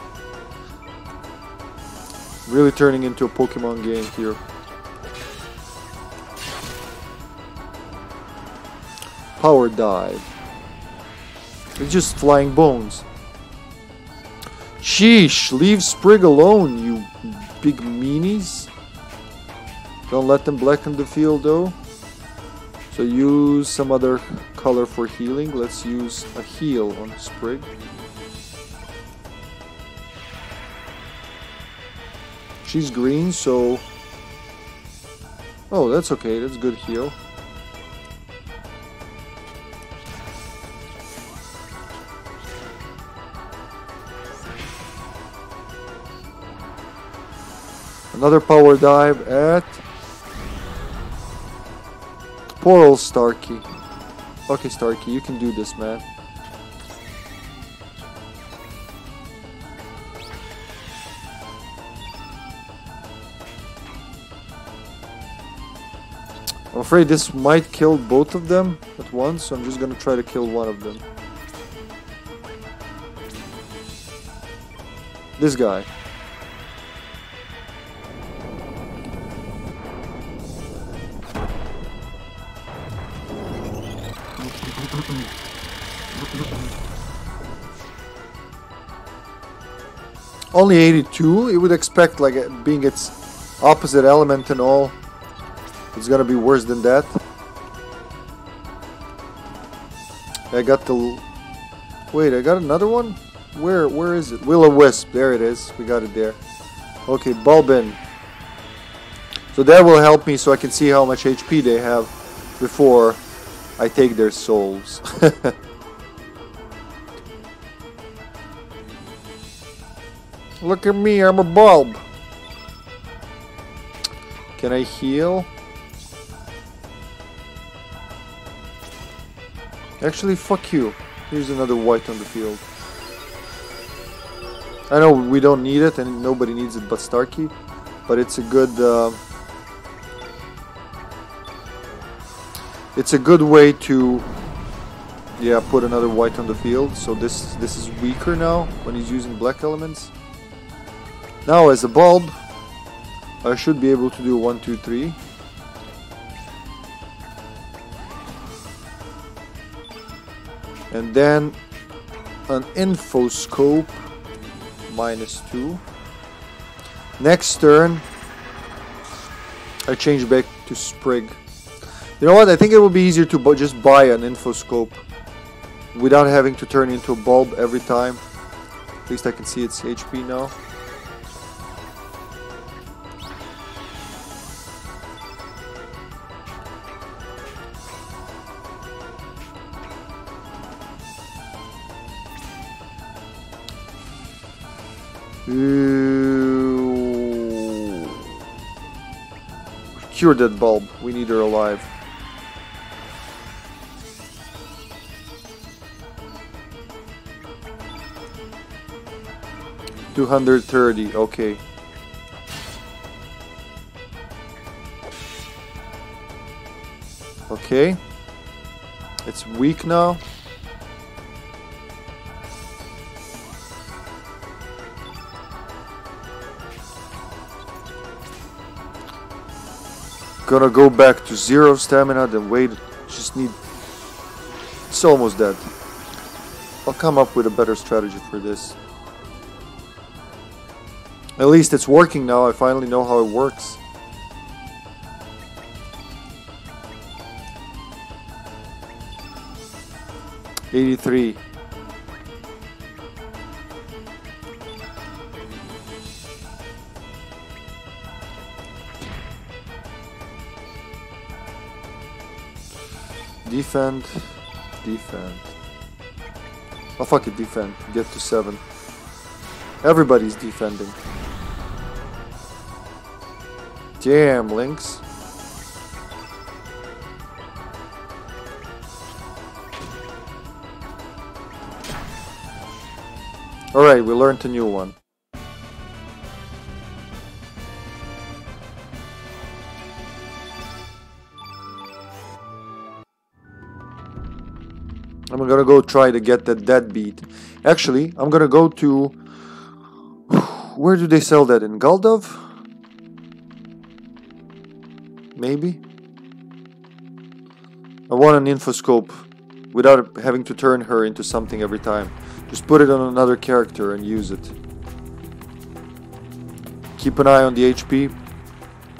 Really turning into a Pokemon game here. Power dive. It's just flying bones. Sheesh, leave Sprigg alone, you big meanies. Don't let them blacken the field though. So use some other color for healing. Let's use a heal on Sprigg. She's green, so... Oh, that's okay. That's good heal. Another power dive at Poor old Starky. Okay, Starky, you can do this, man. I'm afraid this might kill both of them at once, so I'm just gonna try to kill one of them. This guy. Only 82? You would expect, like, being its opposite element and all, it's gonna be worse than that. I got the... Wait, I got another one? Where, where is it? Will-O-Wisp, there it is. We got it there. Okay, Bulbin. So that will help me so I can see how much HP they have before I take their souls. Look at me, I'm a bulb. Can I heal? Actually, fuck you. Here's another white on the field. I know we don't need it and nobody needs it but Starky, but it's a good... Uh, it's a good way to yeah put another white on the field so this this is weaker now when he's using black elements now as a bulb, I should be able to do 1, 2, 3. And then an infoscope minus 2. Next turn, I change back to Sprigg. You know what, I think it would be easier to bu just buy an infoscope without having to turn into a bulb every time. At least I can see its HP now. Cure that bulb. We need her alive. Two hundred thirty. Okay. Okay. It's weak now. Gonna go back to zero stamina, then wait. Just need... It's almost dead. I'll come up with a better strategy for this. At least it's working now. I finally know how it works. Eighty-three. Defend. Defend. Oh fuck it, defend. Get to 7. Everybody's defending. Damn, Lynx. Alright, we learned a new one. I'm gonna go try to get that deadbeat. Actually, I'm gonna go to... Where do they sell that? In Guldove? Maybe? I want an infoscope without having to turn her into something every time. Just put it on another character and use it. Keep an eye on the HP.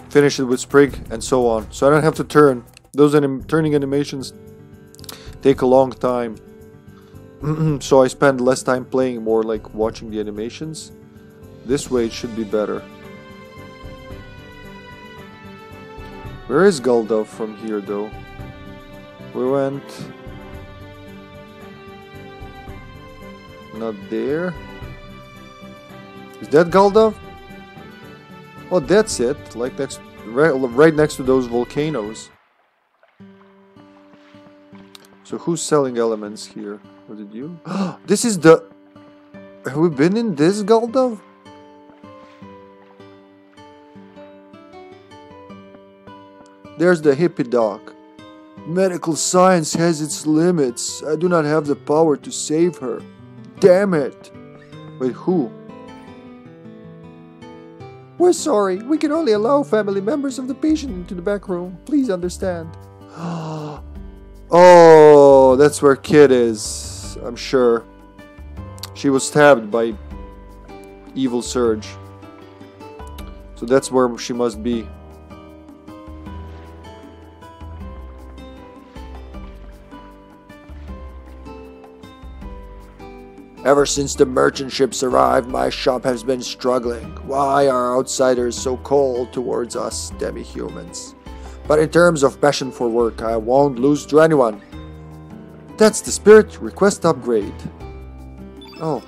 Finish it with Sprigg and so on. So I don't have to turn. Those anim turning animations take a long time. so I spend less time playing, more like watching the animations. This way it should be better. Where is Guldove from here though? We went... Not there. Is that Guldove? Oh, that's it. Like next, right, right next to those volcanoes. So who's selling elements here? Was you? this is the... Have we been in this Guldove? There's the hippie doc. Medical science has its limits. I do not have the power to save her. Damn it! Wait, who? We're sorry. We can only allow family members of the patient into the back room. Please understand. oh, that's where Kid is. I'm sure. She was stabbed by Evil Serge. So that's where she must be. Ever since the merchant ships arrived, my shop has been struggling. Why are outsiders so cold towards us demi-humans? But in terms of passion for work, I won't lose to anyone. That's the spirit. Request upgrade. Oh.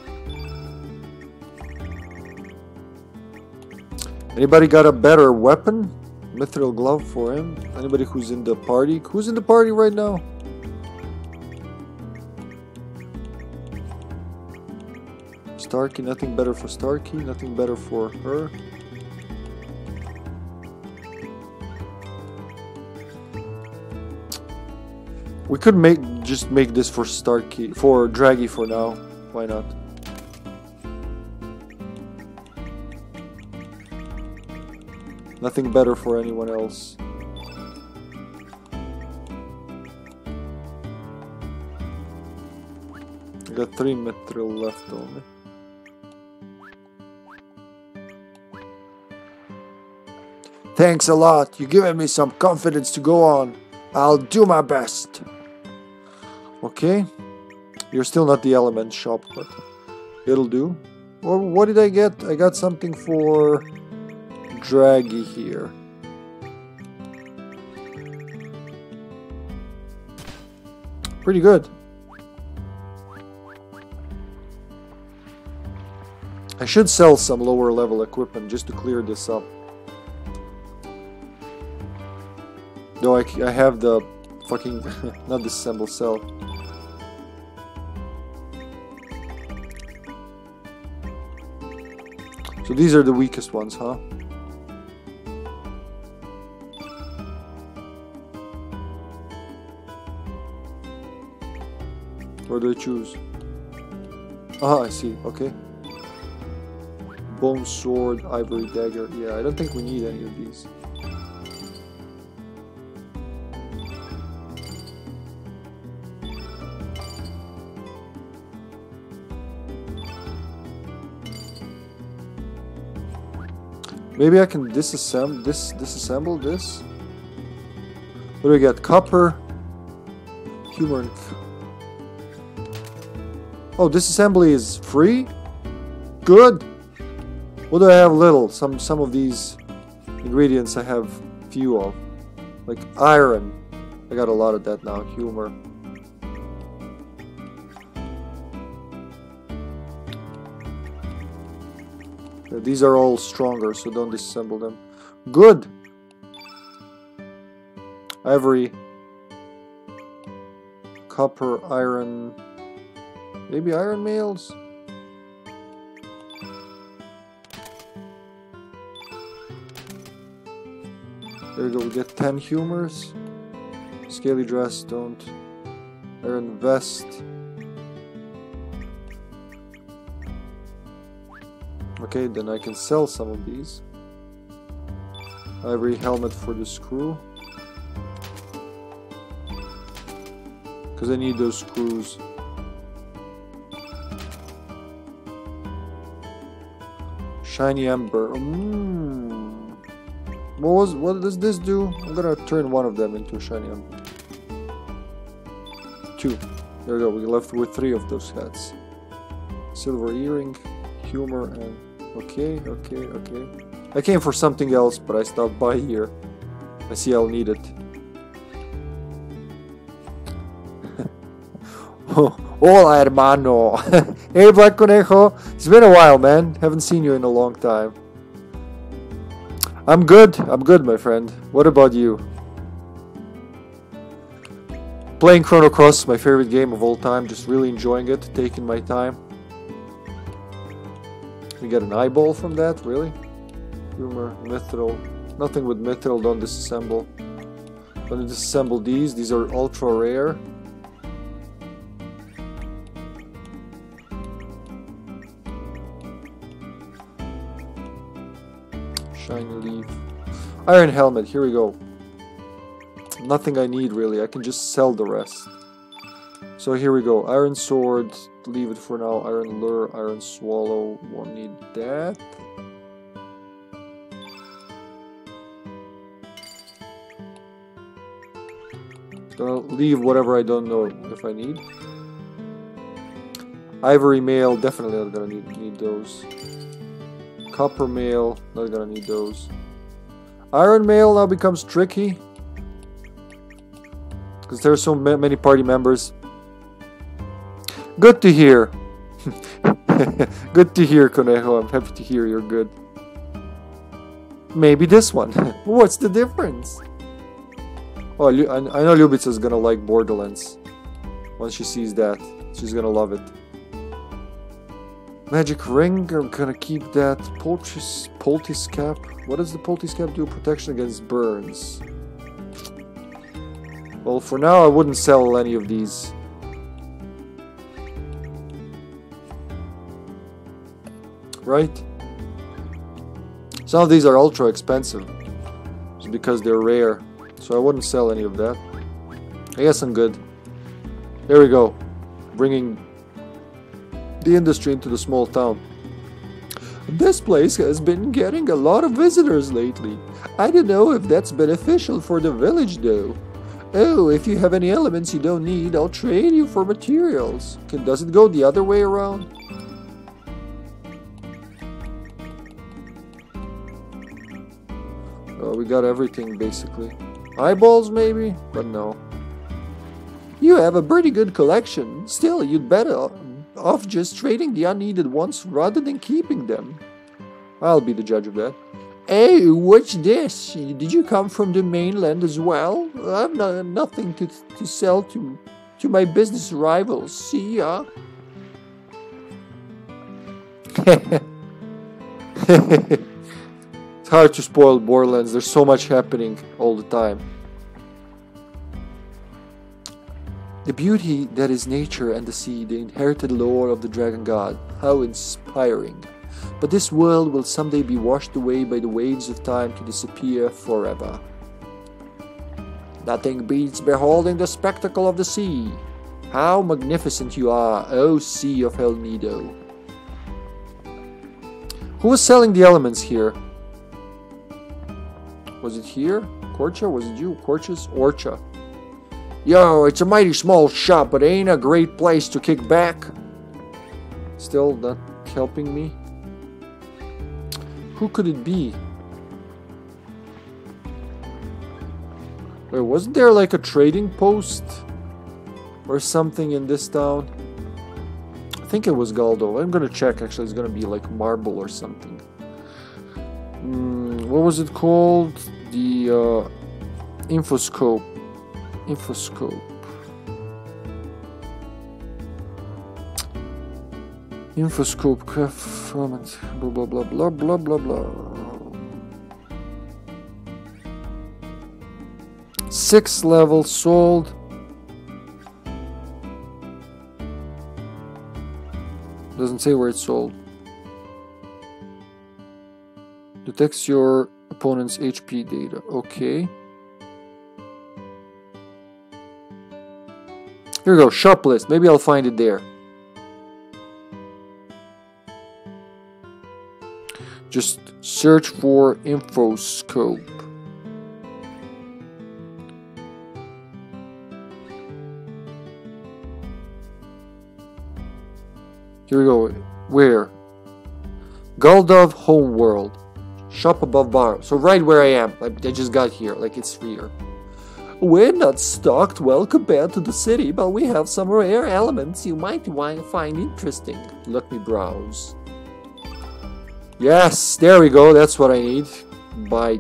Anybody got a better weapon? Mithril glove for him? Anybody who's in the party? Who's in the party right now? Starky, nothing better for Starky, nothing better for her. We could make just make this for Starky for Draggy for now. Why not? Nothing better for anyone else. I got three mithril left only. Thanks a lot. You've given me some confidence to go on. I'll do my best. Okay. You're still not the element shop, but it'll do. Well, what did I get? I got something for Draggy here. Pretty good. I should sell some lower level equipment just to clear this up. No, I, I have the fucking, not disassemble cell. So these are the weakest ones, huh? Where do I choose? Ah, I see, okay. Bone sword, ivory dagger. Yeah, I don't think we need any of these. Maybe I can disassemble this disassemble this. What do we get? Copper. Humor. Oh, disassembly is free? Good. What do I have little? Some some of these ingredients I have few of. Like iron. I got a lot of that now. Humor. These are all stronger, so don't disassemble them. Good! Ivory. Copper, iron... Maybe iron mails? There we go, we get 10 humors. Scaly dress, don't. Iron vest. Okay, then I can sell some of these. Ivory helmet for the screw. Because I need those screws. Shiny ember. Mm. What was? What does this do? I'm gonna turn one of them into shiny ember. Two. There we go. We left with three of those hats. Silver earring, humor, and okay, okay, okay. I came for something else, but I stopped by here. I see I'll need it. Hola, hermano. hey, Black Conejo. It's been a while, man. Haven't seen you in a long time. I'm good. I'm good, my friend. What about you? Playing Chrono Cross, my favorite game of all time. Just really enjoying it, taking my time. You get an eyeball from that, really? Humor, mithril. Nothing with mithril, don't disassemble. Don't disassemble these, these are ultra rare. Shiny leaf. Iron helmet, here we go. Nothing I need really, I can just sell the rest. So here we go. Iron sword, leave it for now. Iron lure, iron swallow, won't need that. Gonna leave whatever I don't know if I need. Ivory mail, definitely not gonna need, need those. Copper mail, not gonna need those. Iron mail now becomes tricky. Because there are so ma many party members. Good to hear. good to hear, Conejo. I'm happy to hear you're good. Maybe this one. What's the difference? Oh, I know Ljubica is gonna like Borderlands. Once she sees that, she's gonna love it. Magic ring, I'm gonna keep that. Poultice, poultice cap. What does the poultice cap do? Protection against burns. Well, for now, I wouldn't sell any of these. Right? Some of these are ultra expensive. Just because they're rare. So I wouldn't sell any of that. I guess I'm good. There we go. Bringing the industry into the small town. This place has been getting a lot of visitors lately. I don't know if that's beneficial for the village though. Oh, if you have any elements you don't need, I'll trade you for materials. Can, does it go the other way around? We got everything basically. Eyeballs maybe? But no. You have a pretty good collection. Still, you'd better off just trading the unneeded ones rather than keeping them. I'll be the judge of that. Hey, what's this? Did you come from the mainland as well? I've no, nothing to, to sell to, to my business rivals. See ya. it's hard to spoil Borderlands. There's so much happening all the time. The beauty that is nature and the sea, the inherited lore of the dragon god. How inspiring. But this world will someday be washed away by the waves of time to disappear forever. Nothing beats beholding the spectacle of the sea. How magnificent you are, O Sea of El Nido. Who is selling the elements here? Was it here? Korcha? Was it you? Korchas? Orcha. Yo, it's a mighty small shop, but ain't a great place to kick back. Still not helping me. Who could it be? Wait, wasn't there like a trading post? Or something in this town? I think it was Galdo. I'm gonna check actually, it's gonna be like Marbule or something um, what was it called? The uh, infoscope. Infoscope. Infoscope comment. Blah blah blah blah blah blah blah. Six levels sold. Doesn't say where it's sold. Detects your opponent's HP data. Okay. Here we go, shop list. Maybe I'll find it there. Just search for infoscope. Here we go. Where? Guldove Homeworld. Shop above bar. So right where I am. I, just got here. Like it's here. We're not stocked well compared to the city, but we have some rare elements you might find interesting. Let me browse. Yes, there we go. That's what I need. Buy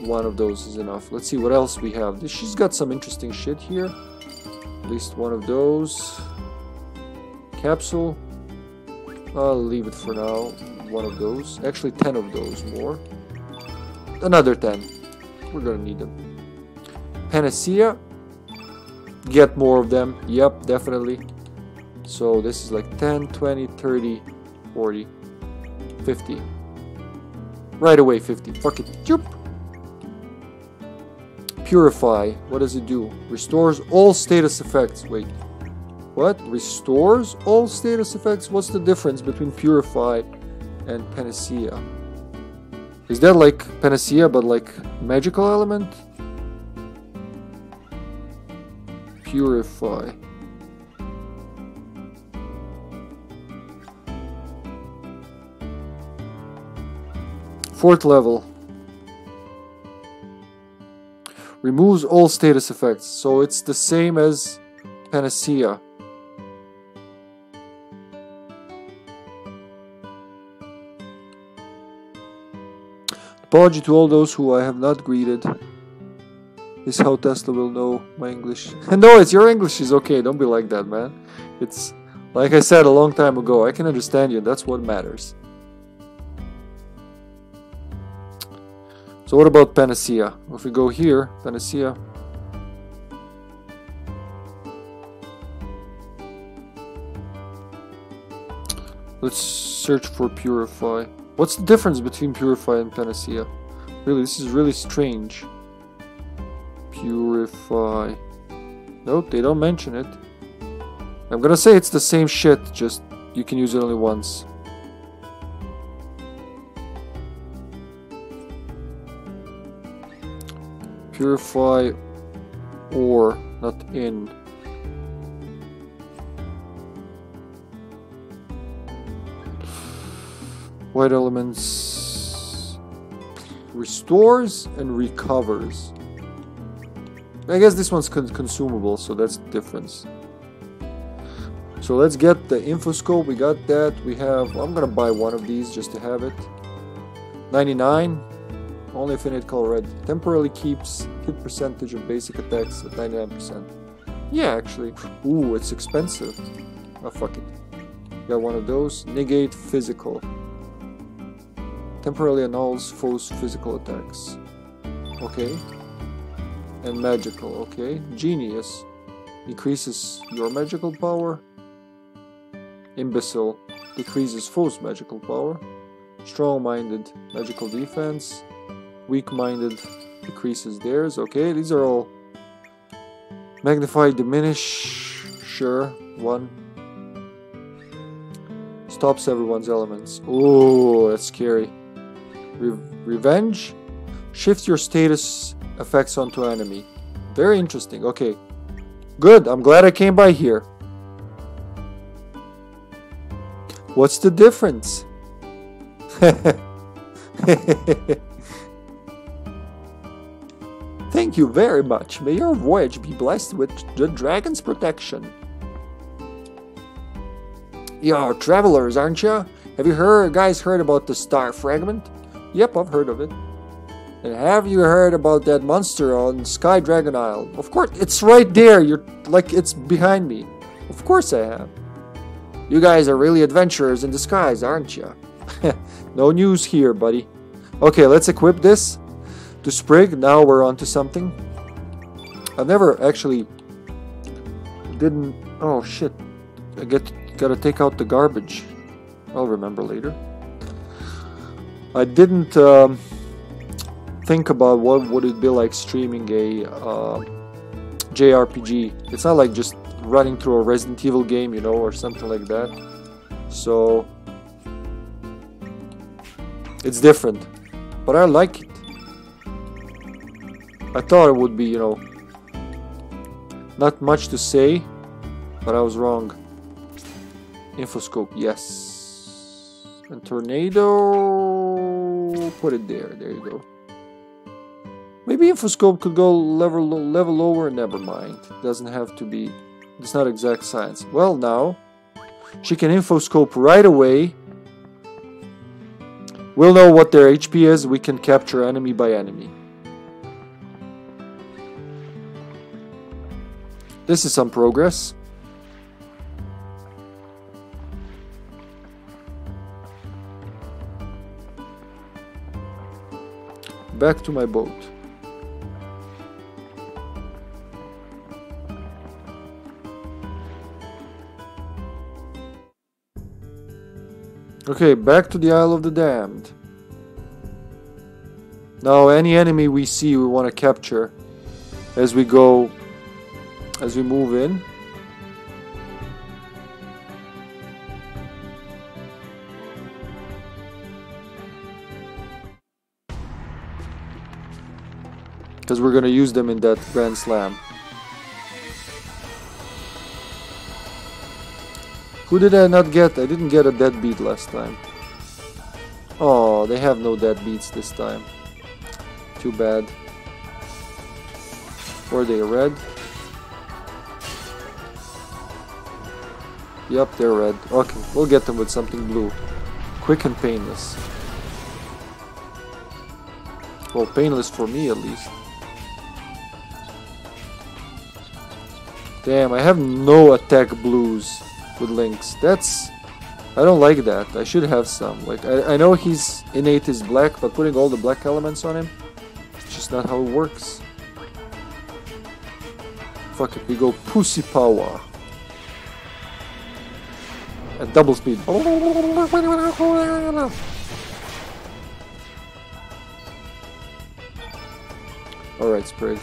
one of those is enough. Let's see what else we have. She's got some interesting shit here. At least one of those. Capsule. I'll leave it for now. One of those. Actually, ten of those more. Another ten. We're gonna need them. Panacea. Get more of them. Yep, definitely. So this is like 10, 20, 30, 40, 50. Right away, 50. Fuck it. Purify. What does it do? Restores all status effects. Wait. What? Restores all status effects? What's the difference between Purify and Panacea? Is that like Panacea but like magical element? Purify. Fourth level. Removes all status effects, so it's the same as Panacea. Apology to all those who I have not greeted. This is how Tesla will know my English. no, it's your English is okay. Don't be like that, man. It's like I said a long time ago. I can understand you. That's what matters. So what about Panacea? If we go here, Panacea. Let's search for Purify. What's the difference between Purify and Panacea? Really, this is really strange. Purify. Nope, they don't mention it. I'm gonna say it's the same shit, just you can use it only once. Purify or not in. White elements restores and recovers. I guess this one's con consumable, so that's the difference. So let's get the infoscope. We got that. We have. I'm gonna buy one of these just to have it. 99. Only infinite color red. Temporarily keeps hit percentage of basic attacks at 99%. Yeah, actually. Ooh, it's expensive. Oh, fuck it. Got one of those. Negate physical. Temporarily annuls foe's physical attacks. Okay. And magical, okay. Genius. Increases your magical power. Imbecile. Decreases foe's magical power. Strong-minded. Magical defense. Weak-minded. Decreases theirs. Okay, these are all... Magnify, diminish. Sure. One. Stops everyone's elements. Oh, that's scary. Re revenge? Shift your status effects onto enemy. Very interesting. Okay. Good. I'm glad I came by here. What's the difference? Thank you very much. May your voyage be blessed with the dragon's protection. You're travelers, aren't you? Have you heard, guys heard about the star fragment? Yep, I've heard of it. And have you heard about that monster on Sky Dragon Isle? Of course, it's right there. You're like it's behind me. Of course I have. You guys are really adventurers in disguise, aren't you? no news here, buddy. Okay, let's equip this to Sprigg. Now we're on to something. I've never actually didn't. Oh shit! I get Gotta take out the garbage. I'll remember later. I didn't um, think about what would it be like streaming a uh, JRPG. It's not like just running through a Resident Evil game, you know, or something like that. So it's different, but I like it. I thought it would be, you know, not much to say, but I was wrong. Infoscope, yes. And tornado, put it there. There you go. Maybe Infoscope could go level level lower. Never mind. Doesn't have to be. It's not exact science. Well, now she can Infoscope right away. We'll know what their HP is. We can capture enemy by enemy. This is some progress. Back to my boat. Okay, back to the Isle of the Damned. Now, any enemy we see we want to capture as we go, as we move in. Because we're going to use them in that Grand Slam. Who did I not get? I didn't get a deadbeat last time. Oh, they have no deadbeats this time. Too bad. Were they red? Yep, they're red. Okay, we'll get them with something blue. Quick and painless. Well, painless for me at least. Damn, I have no attack blues with Lynx. That's... I don't like that. I should have some. Like, I, I know he's innate is black, but putting all the black elements on him, it's just not how it works. Fuck it, we go Pussy Power. At double speed. Alright, Sprigg.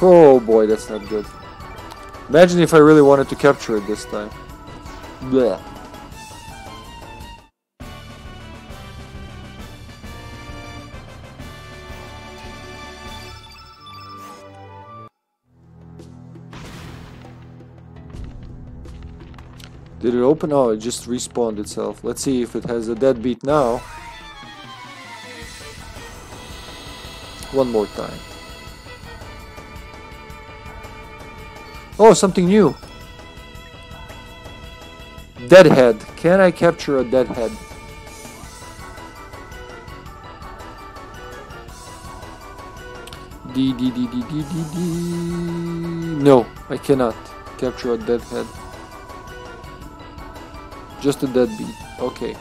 Oh boy, that's not good. Imagine if I really wanted to capture it this time. Did it open? Oh, it just respawned itself. Let's see if it has a deadbeat now. One more time. Oh, something new. Deadhead. Can I capture a deadhead? D D D D D D D. No, I cannot capture a deadhead. Just a deadbeat. Okay.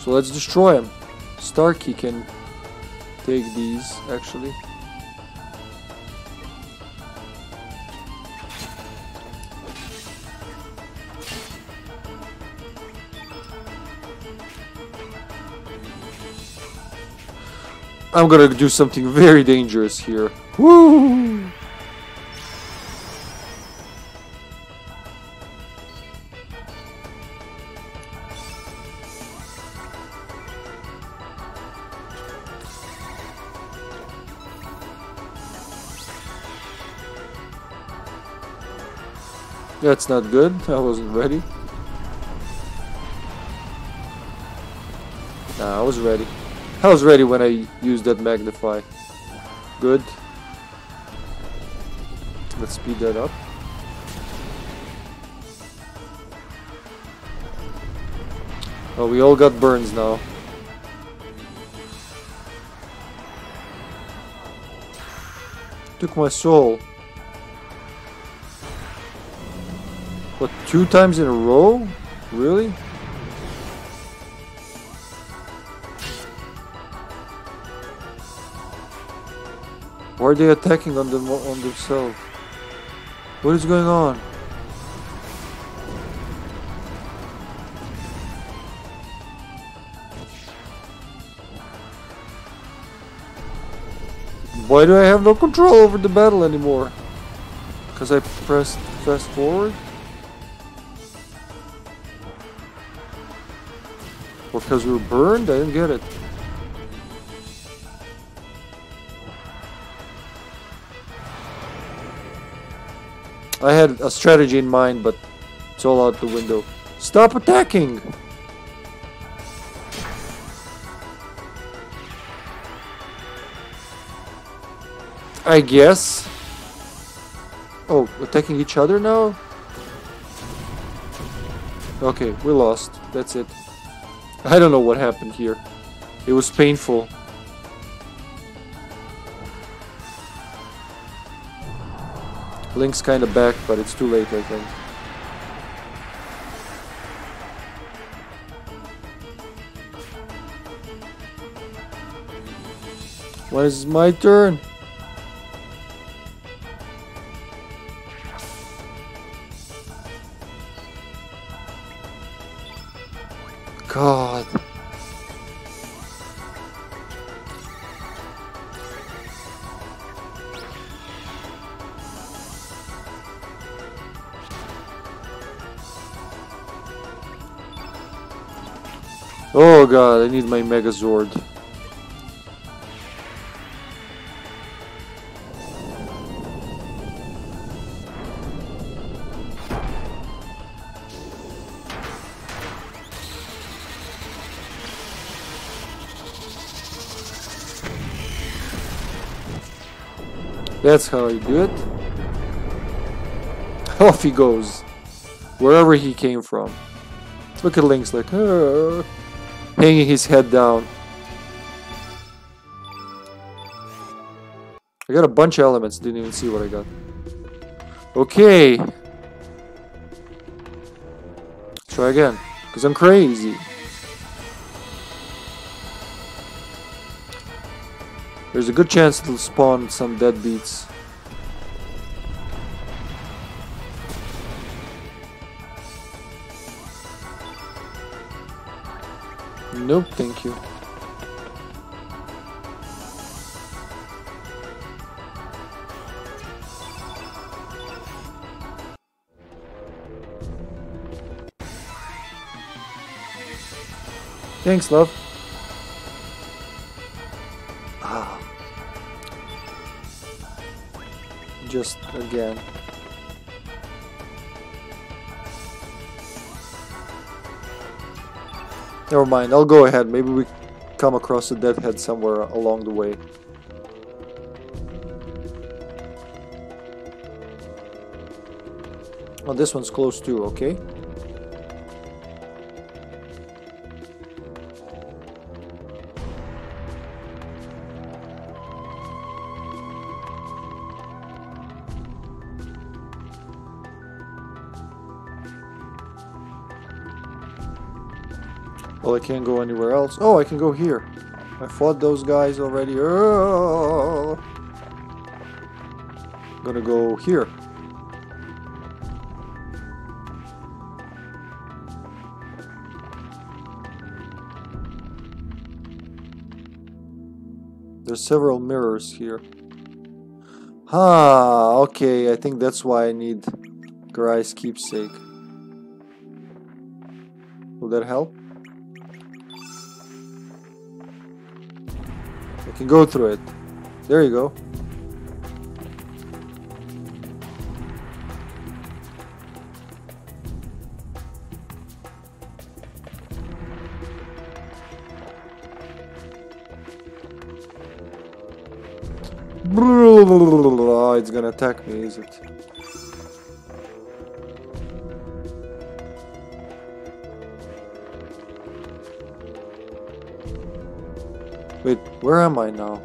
So let's destroy him. Starky can take these actually. I'm gonna do something very dangerous here. Woo! That's not good. I wasn't ready. Nah, I was ready. I was ready when I used that magnify. Good. Let's speed that up. Oh, we all got burns now. Took my soul. What, two times in a row? Really? Are they attacking on them on themselves? What is going on? Why do I have no control over the battle anymore? Because I pressed fast forward? Or because we were burned? I didn't get it. I had a strategy in mind, but it's all out the window. Stop attacking! I guess. Oh, attacking each other now? Okay, we lost. That's it. I don't know what happened here. It was painful. Lynx kinda back, but it's too late, I think. When is my turn? God, I need my Megazord. That's how you do it. Off he goes. Wherever he came from. Look at Lynx like, "Ah," hanging his head down. I got a bunch of elements, didn't even see what I got. Okay. Try again, because I'm crazy. There's a good chance it'll spawn some deadbeats. Nope, thank you. Thanks, love. Ah. Just again. Never mind, I'll go ahead. Maybe we come across a deadhead somewhere along the way. Oh, this one's close too, okay? Well, I can't go anywhere else. Oh, I can go here. I fought those guys already. Oh. Gonna go here. There's several mirrors here. Ah, okay, I think that's why I need Garai's keepsake. Will that help? Can go through it. There you go. It's gonna attack me, is it? Wait, where am I now?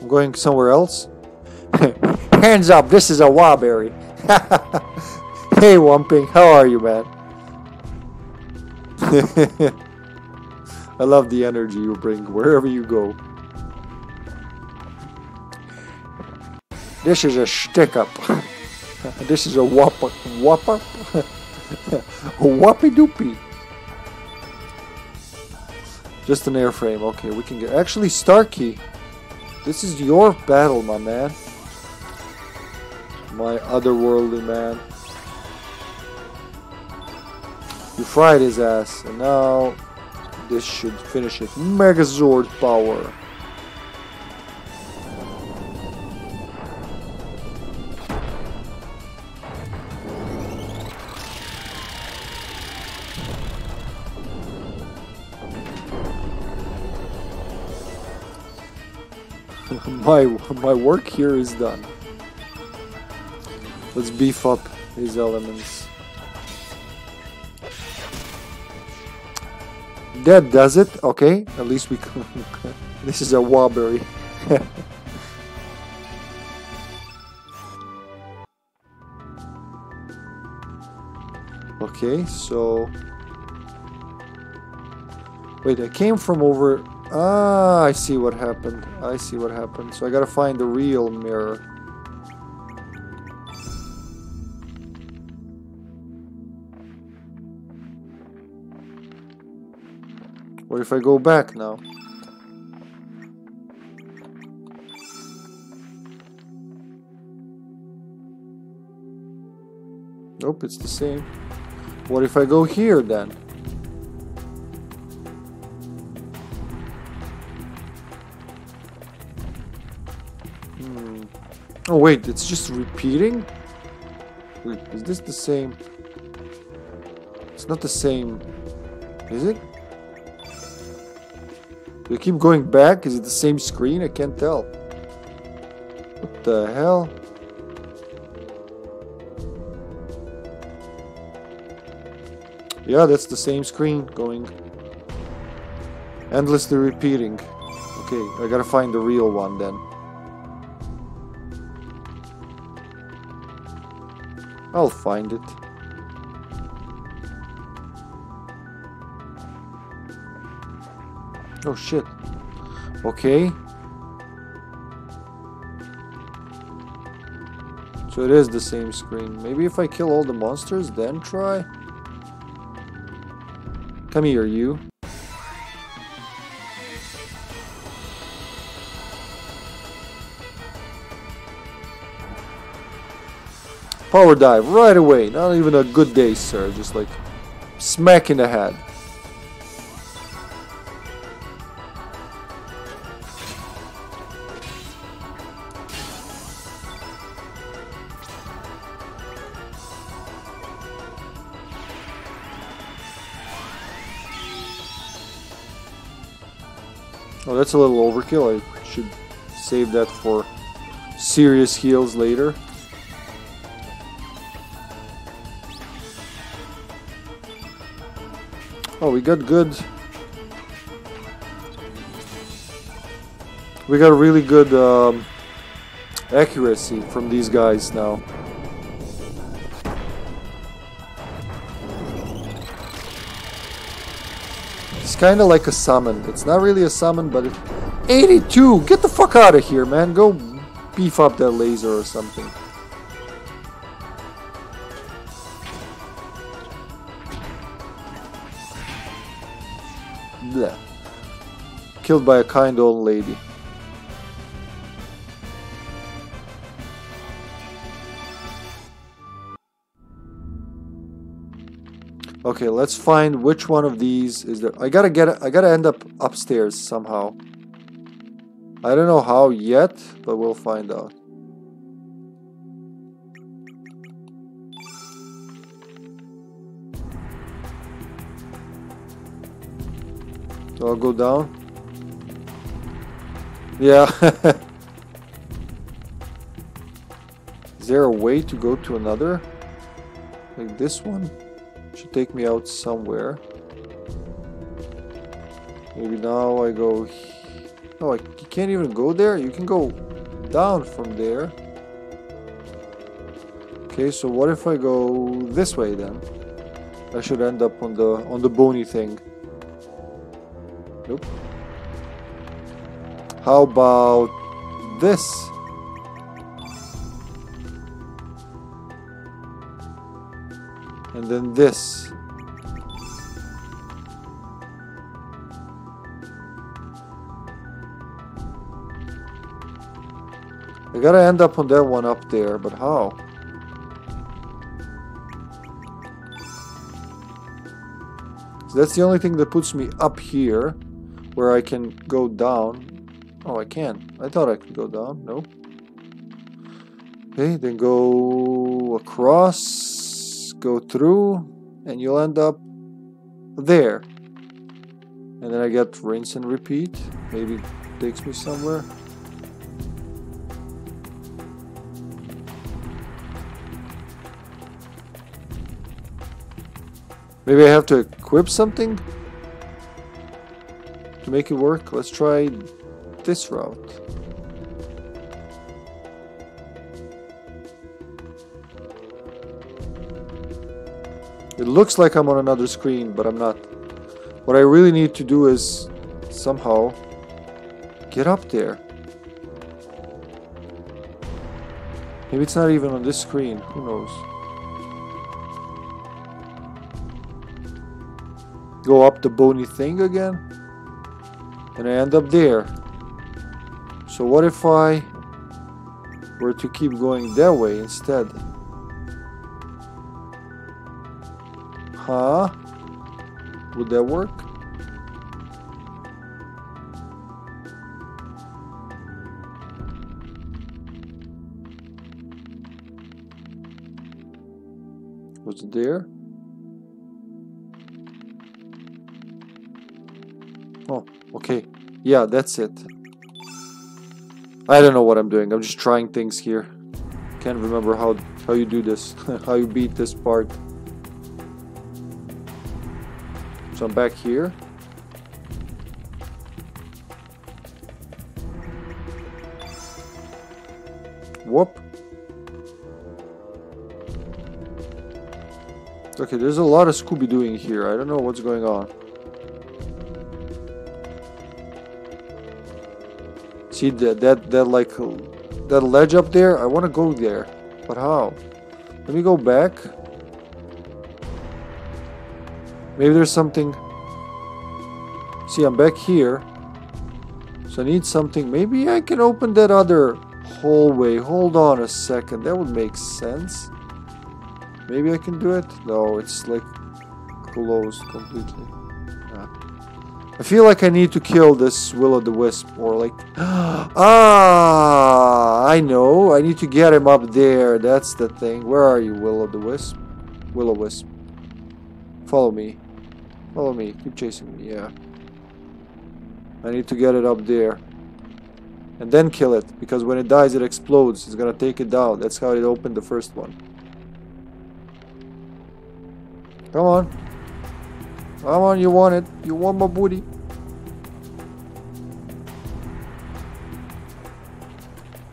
I'm going somewhere else? Hands up, this is a Wawberry. hey, Wumping, how are you, man? I love the energy you bring wherever you go. This is a stick up. this is a whopper. Whopper? Whoppy doopy. Just an airframe. Okay, we can get. Actually, Starky. This is your battle, my man. My otherworldly man. You fried his ass, and now this should finish it. Megazord power. My my work here is done. Let's beef up these elements. That does it. Okay, at least we. this is a Wabberry. okay, so. Wait, I came from over. Ah, I see what happened. I see what happened. So I gotta find the real mirror. What if I go back now? Nope, it's the same. What if I go here then? Oh wait, it's just repeating? Wait, is this the same? It's not the same. Is it? Do I keep going back? Is it the same screen? I can't tell. What the hell? Yeah, that's the same screen going. Endlessly repeating. Okay, I gotta find the real one then. I'll find it. Oh shit. Okay. So it is the same screen. Maybe if I kill all the monsters, then try? Come here, you. Power dive right away. Not even a good day, sir. Just like smack in the head. Oh, that's a little overkill. I should save that for serious heals later. We got good. We got a really good um, accuracy from these guys now. It's kind of like a summon. It's not really a summon, but it... 82! Get the fuck out of here, man. Go beef up that laser or something. Killed by a kind old lady. Okay, let's find which one of these is there. I gotta get. I gotta end up upstairs somehow. I don't know how yet, but we'll find out. So I'll go down. Yeah. Is there a way to go to another? Like this one? Should take me out somewhere. Maybe now I go... No, I, you can't even go there? You can go down from there. Okay, so what if I go this way then? I should end up on the on the bony thing. Nope. How about this? And then this. I gotta end up on that one up there, but how? So that's the only thing that puts me up here, where I can go down Oh, I can. I thought I could go down. No. Okay, then go across, go through, and you'll end up there. And then I get rinse and repeat. Maybe it takes me somewhere. Maybe I have to equip something to make it work. Let's try this route. It looks like I'm on another screen, but I'm not. What I really need to do is somehow get up there. Maybe it's not even on this screen. Who knows? go up the bony thing again and I end up there so what if I were to keep going that way instead huh would that work was it there Oh, okay. Yeah, that's it. I don't know what I'm doing. I'm just trying things here. Can't remember how how you do this. how you beat this part. So I'm back here. Whoop. Okay, there's a lot of Scooby-Dooing here. I don't know what's going on. See that that that like that ledge up there? I want to go there, but how? Let me go back. Maybe there's something. See, I'm back here. So I need something. Maybe I can open that other hallway. Hold on a second. That would make sense. Maybe I can do it? No, it's like closed completely. I feel like I need to kill this Will-o'-the-Wisp or like... ah, I know. I need to get him up there. That's the thing. Where are you, Will-o'-the-Wisp? Will-o'-Wisp. Follow me. Follow me. Keep chasing me. Yeah. I need to get it up there. And then kill it. Because when it dies, it explodes. It's gonna take it down. That's how it opened the first one. Come on. Come on, you want it. You want my booty.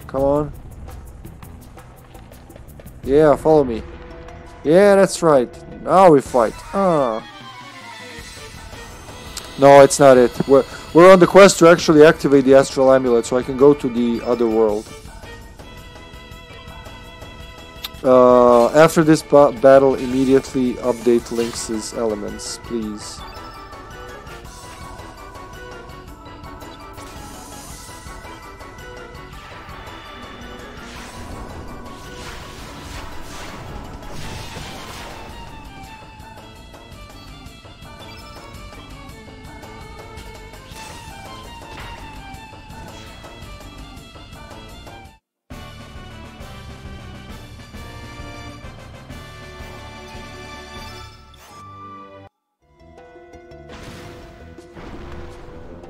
Come on. Yeah, follow me. Yeah, that's right. Now we fight. Ah. No, it's not it. We're, we're on the quest to actually activate the Astral Amulet so I can go to the other world. Uh, after this battle, immediately update Lynx's elements, please.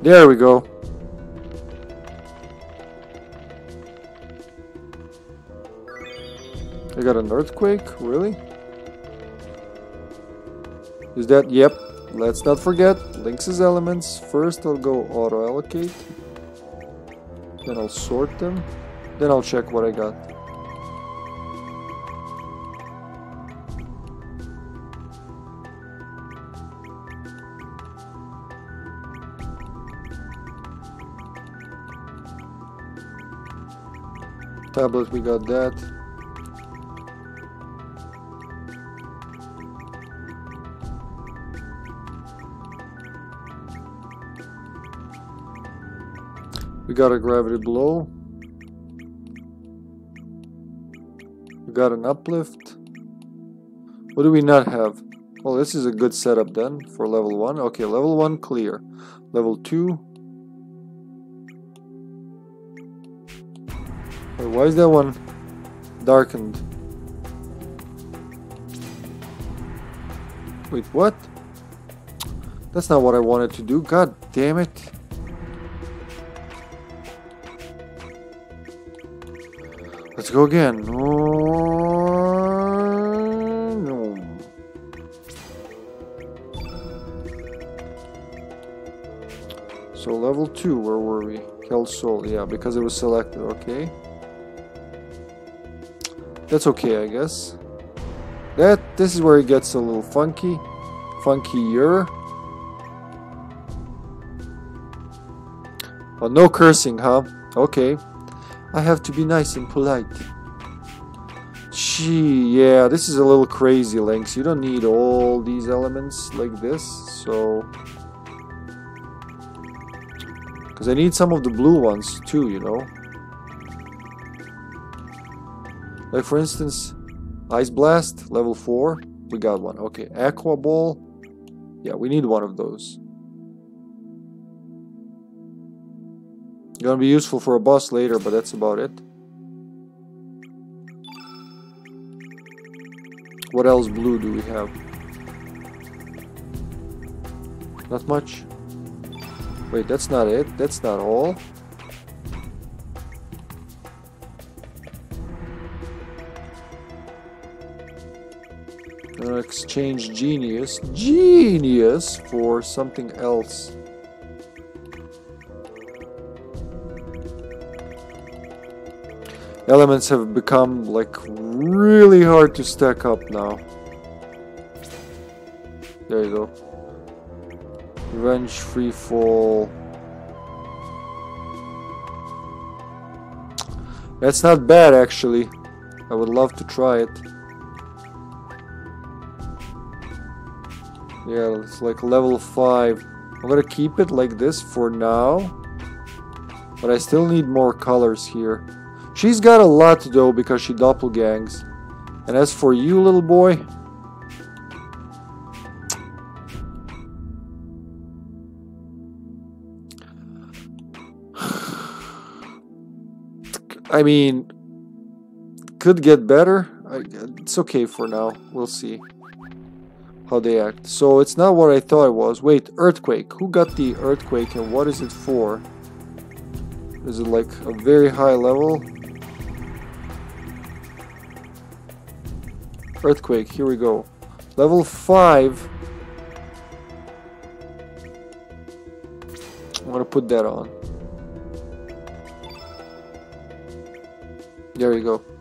There we go. I got an earthquake? Really? Is that... Yep. Let's not forget. Lynx's elements. First I'll go auto-allocate. Then I'll sort them. Then I'll check what I got. tablet we got that. We got a gravity blow. We got an uplift. What do we not have? Well this is a good setup then for level 1 okay level 1 clear. Level 2 why is that one darkened? Wait, what? That's not what I wanted to do. God damn it. Let's go again. No. So level 2, where were we? Hell Soul, yeah, because it was selected, okay. That's okay, I guess. That, this is where it gets a little funky. Funkier. Oh, no cursing, huh? Okay. I have to be nice and polite. Gee, yeah, this is a little crazy, Lynx. You don't need all these elements like this, so... Because I need some of the blue ones too, you know? Like for instance, Ice Blast, level 4. We got one. Okay, Aqua Ball. Yeah, we need one of those. Gonna be useful for a boss later, but that's about it. What else blue do we have? Not much. Wait, that's not it. That's not all. Exchange genius. Genius for something else. Elements have become like really hard to stack up now. There you go. Revenge free fall. That's not bad actually. I would love to try it. Yeah, it's like level 5. I'm gonna keep it like this for now. But I still need more colors here. She's got a lot though because she doppelgangs. And as for you, little boy... I mean, could get better. It's okay for now. We'll see how they act. So it's not what I thought it was. Wait, earthquake. Who got the earthquake and what is it for? Is it like a very high level? Earthquake, here we go. Level 5. I'm gonna put that on. There you go.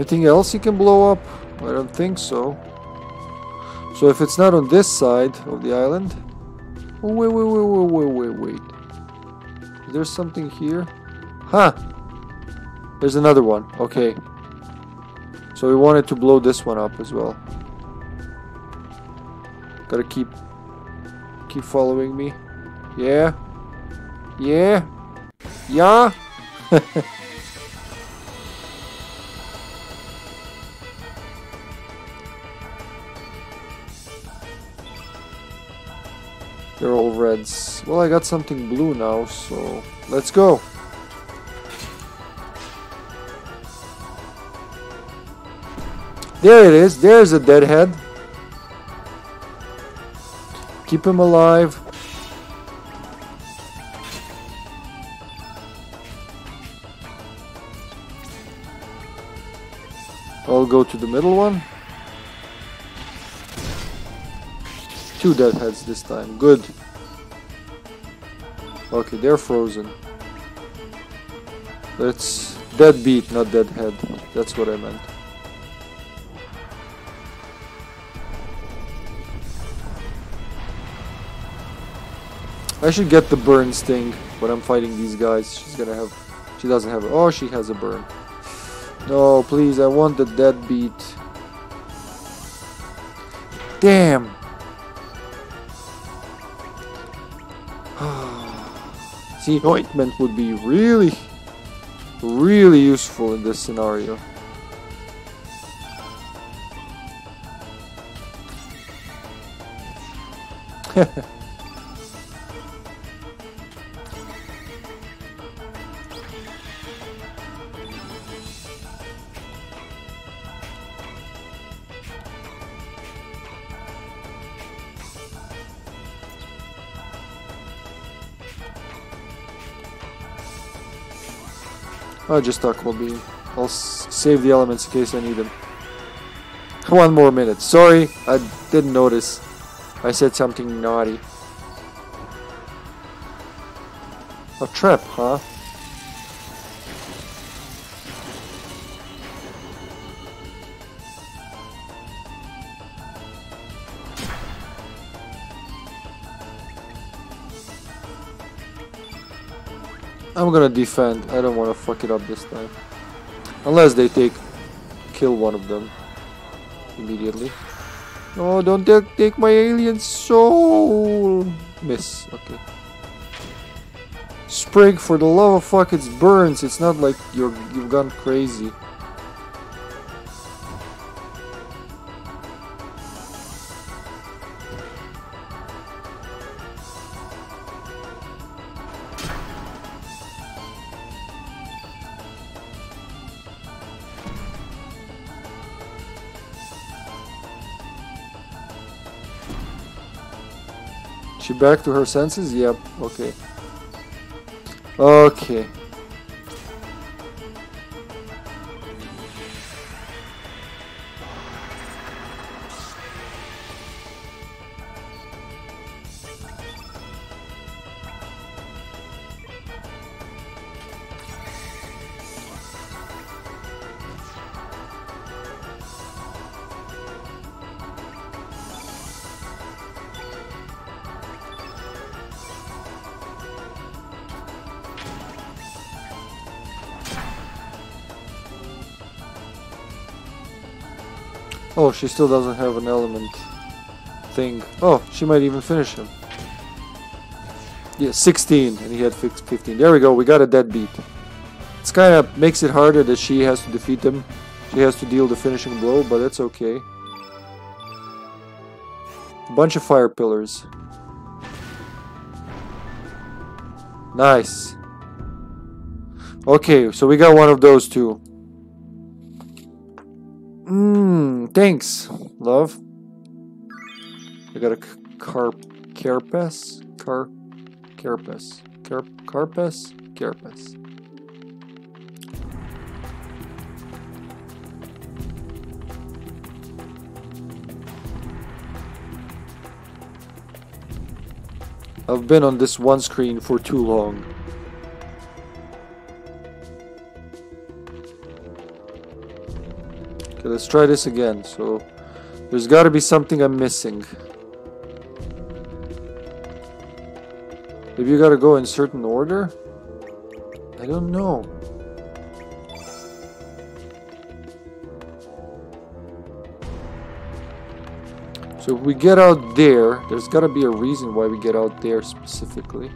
Anything else you can blow up? I don't think so. So if it's not on this side of the island... Oh, wait, wait, wait, wait, wait, wait, wait. Is there something here? Huh! There's another one. Okay. So we wanted to blow this one up as well. Gotta keep... Keep following me. Yeah? Yeah? Yeah? They're all reds. Well, I got something blue now, so let's go. There it is. There's a deadhead. Keep him alive. I'll go to the middle one. Two deadheads this time. Good. Okay, they're frozen. That's deadbeat, not deadhead. That's what I meant. I should get the burn sting when I'm fighting these guys. She's gonna have... She doesn't have... Oh, she has a burn. No, please, I want the dead beat. Damn. See, ointment would be really, really useful in this scenario. Oh, just talk will be. I'll save the elements in case I need them. One more minute. Sorry, I didn't notice. I said something naughty. A trap, huh? I'm gonna defend. I don't wanna fuck it up this time. Unless they take... Kill one of them. Immediately. Oh, don't take, take my alien soul! Miss. Okay. Sprigg, for the love of fuck, it burns. It's not like you're, you've gone crazy. She back to her senses? Yep, okay. Okay. She still doesn't have an element thing. Oh, she might even finish him. Yeah, 16, and he had 15. There we go, we got a dead beat. It's kind of makes it harder that she has to defeat them. She has to deal the finishing blow, but that's okay. Bunch of fire pillars. Nice. Okay, so we got one of those two. Thanks, love. I got a carp carapace? Car carapace. Carp carpus? Carapace. I've been on this one screen for too long. Let's try this again. So, there's got to be something I'm missing. Maybe you gotta go in certain order? I don't know. So if we get out there, there's gotta be a reason why we get out there specifically.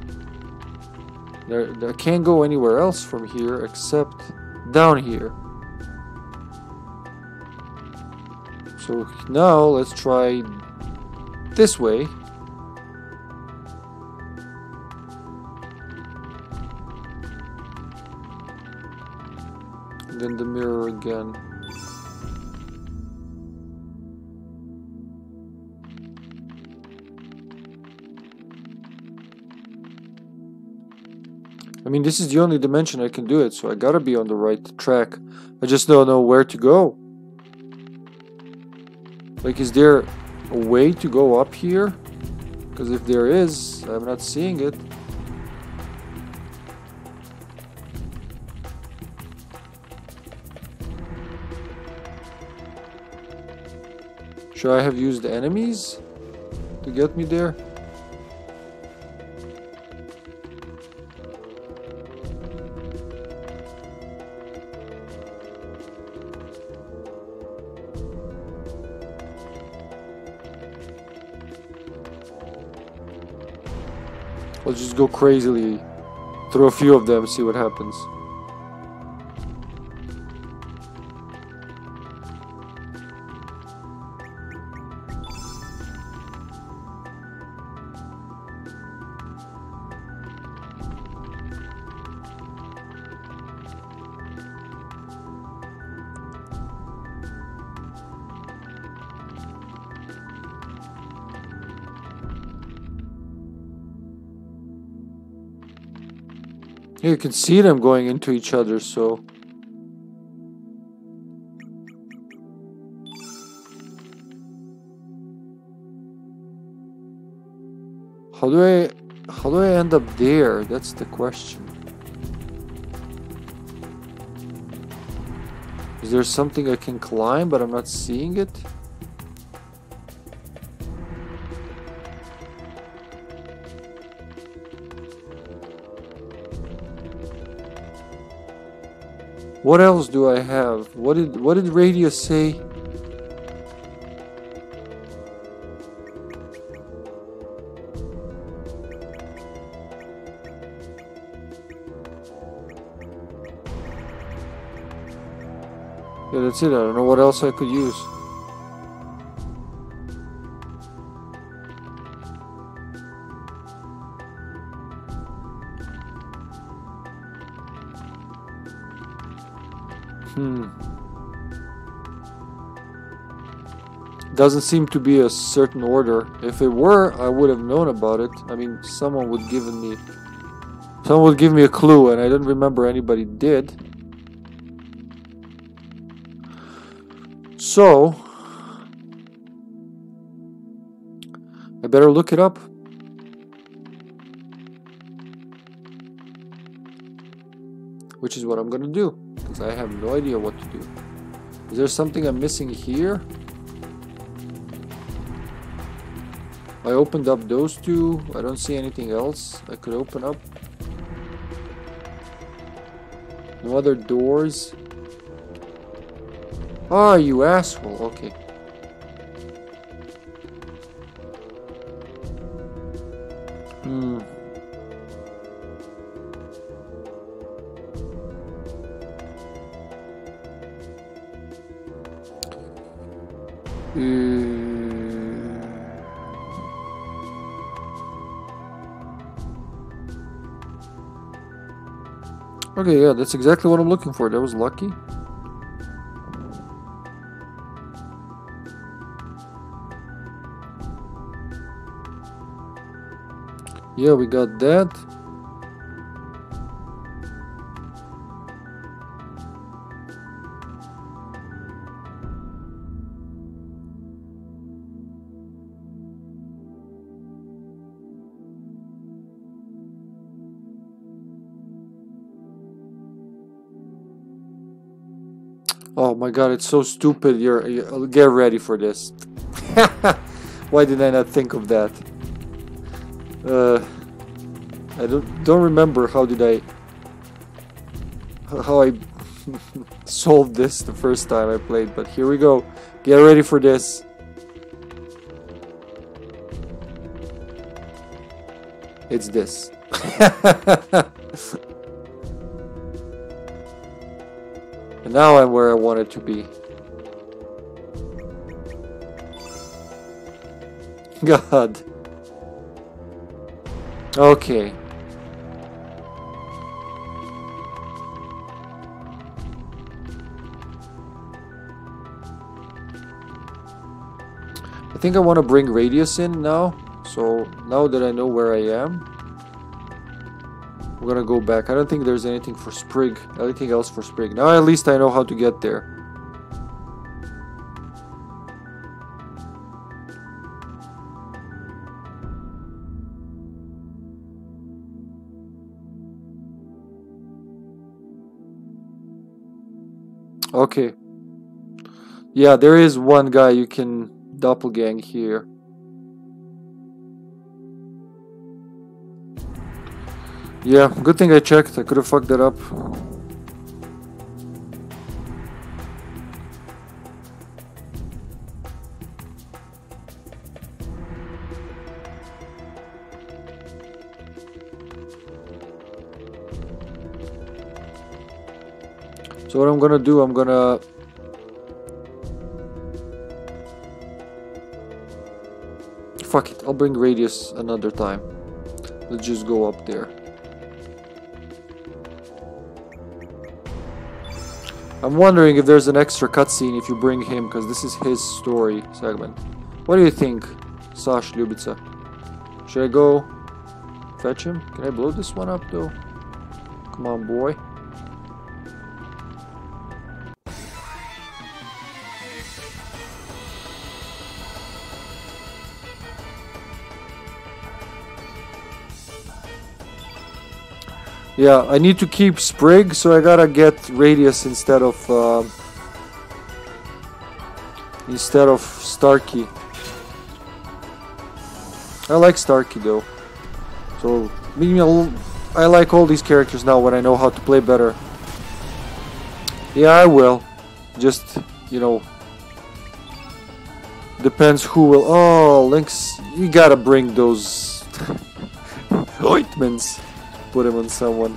There, I can't go anywhere else from here except down here. So now let's try this way. And then the mirror again. I mean, this is the only dimension I can do it, so I gotta be on the right track. I just don't know where to go. Like, is there a way to go up here? Because if there is, I'm not seeing it. Should I have used enemies to get me there? Go crazily through a few of them, see what happens. Can see them going into each other, so... How do I... How do I end up there? That's the question. Is there something I can climb, but I'm not seeing it? What else do I have? What did what did Radius say? Yeah, that's it. I don't know what else I could use. Doesn't seem to be a certain order. If it were, I would have known about it. I mean, someone would give me someone would give me a clue, and I don't remember anybody did. So I better look it up. Which is what I'm gonna do because I have no idea what to do. Is there something I'm missing here? I opened up those two. I don't see anything else I could open up. No other doors. Ah, you asshole. Okay. Hmm. Okay, yeah, that's exactly what I'm looking for. That was lucky. Yeah, we got that. My god, it's so stupid. You're, you get ready for this. Why did I not think of that? Uh, I don't don't remember how did I how I solved this the first time I played, but here we go. Get ready for this. It's this. now I'm where I wanted to be. God. Okay. I think I want to bring Radius in now. So now that I know where I am, we're gonna go back. I don't think there's anything for Sprigg, anything else for Sprigg. Now at least I know how to get there. Okay. Yeah, there is one guy you can doppelgang here. Yeah, good thing I checked. I could have fucked that up. So what I'm gonna do, I'm gonna fuck it, I'll bring radius another time. Let's just go up there. I'm wondering if there's an extra cutscene if you bring him, because this is his story segment. What do you think, Sash Lyubica? Should I go fetch him? Can I blow this one up though? Come on, boy. Yeah, I need to keep Sprigg, so I gotta get Radius instead of uh, instead of Starky. I like Starky though, so I like all these characters now when I know how to play better. Yeah, I will. Just you know, depends who will. Oh, Lynx, you gotta bring those ointments put him on someone.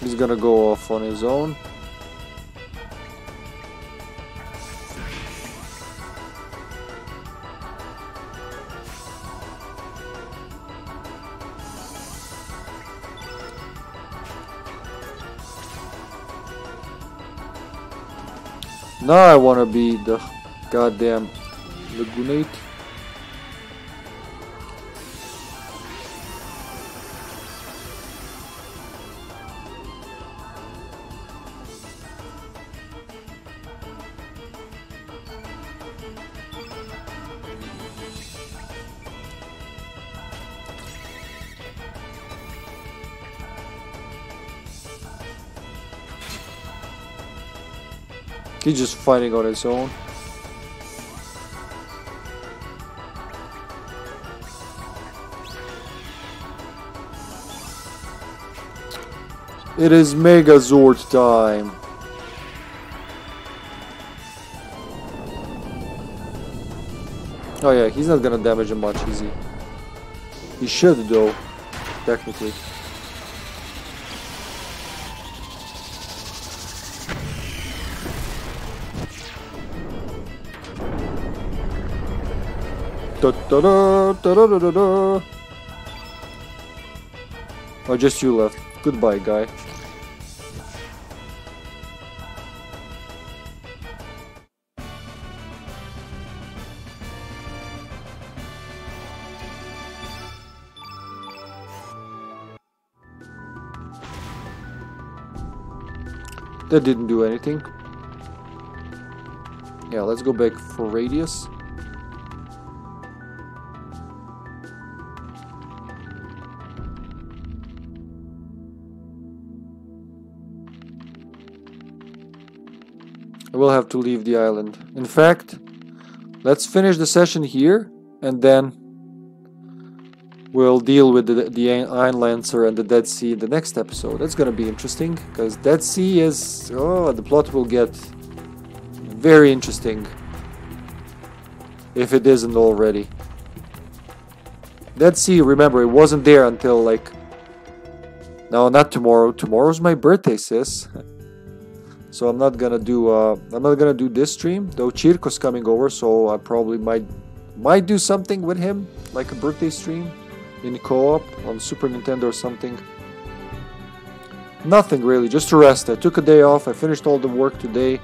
He's gonna go off on his own. Now I wanna be the goddamn Lagoonate. He's just fighting on his own. It is Megazord time. Oh yeah, he's not gonna damage him much, is he? He should though, technically. Da. Oh, just you left. Goodbye, guy. That didn't do anything. Yeah, let's go back for radius. Will have to leave the island. In fact, let's finish the session here and then we'll deal with the, the Einlanzer and the Dead Sea in the next episode. That's gonna be interesting because Dead Sea is. Oh, the plot will get very interesting if it isn't already. Dead Sea, remember, it wasn't there until like. No, not tomorrow. Tomorrow's my birthday, sis. so I'm not gonna do uh, I'm not gonna do this stream though Chirko's coming over so I probably might might do something with him like a birthday stream in co-op on Super Nintendo or something. Nothing really just to rest. I took a day off I finished all the work today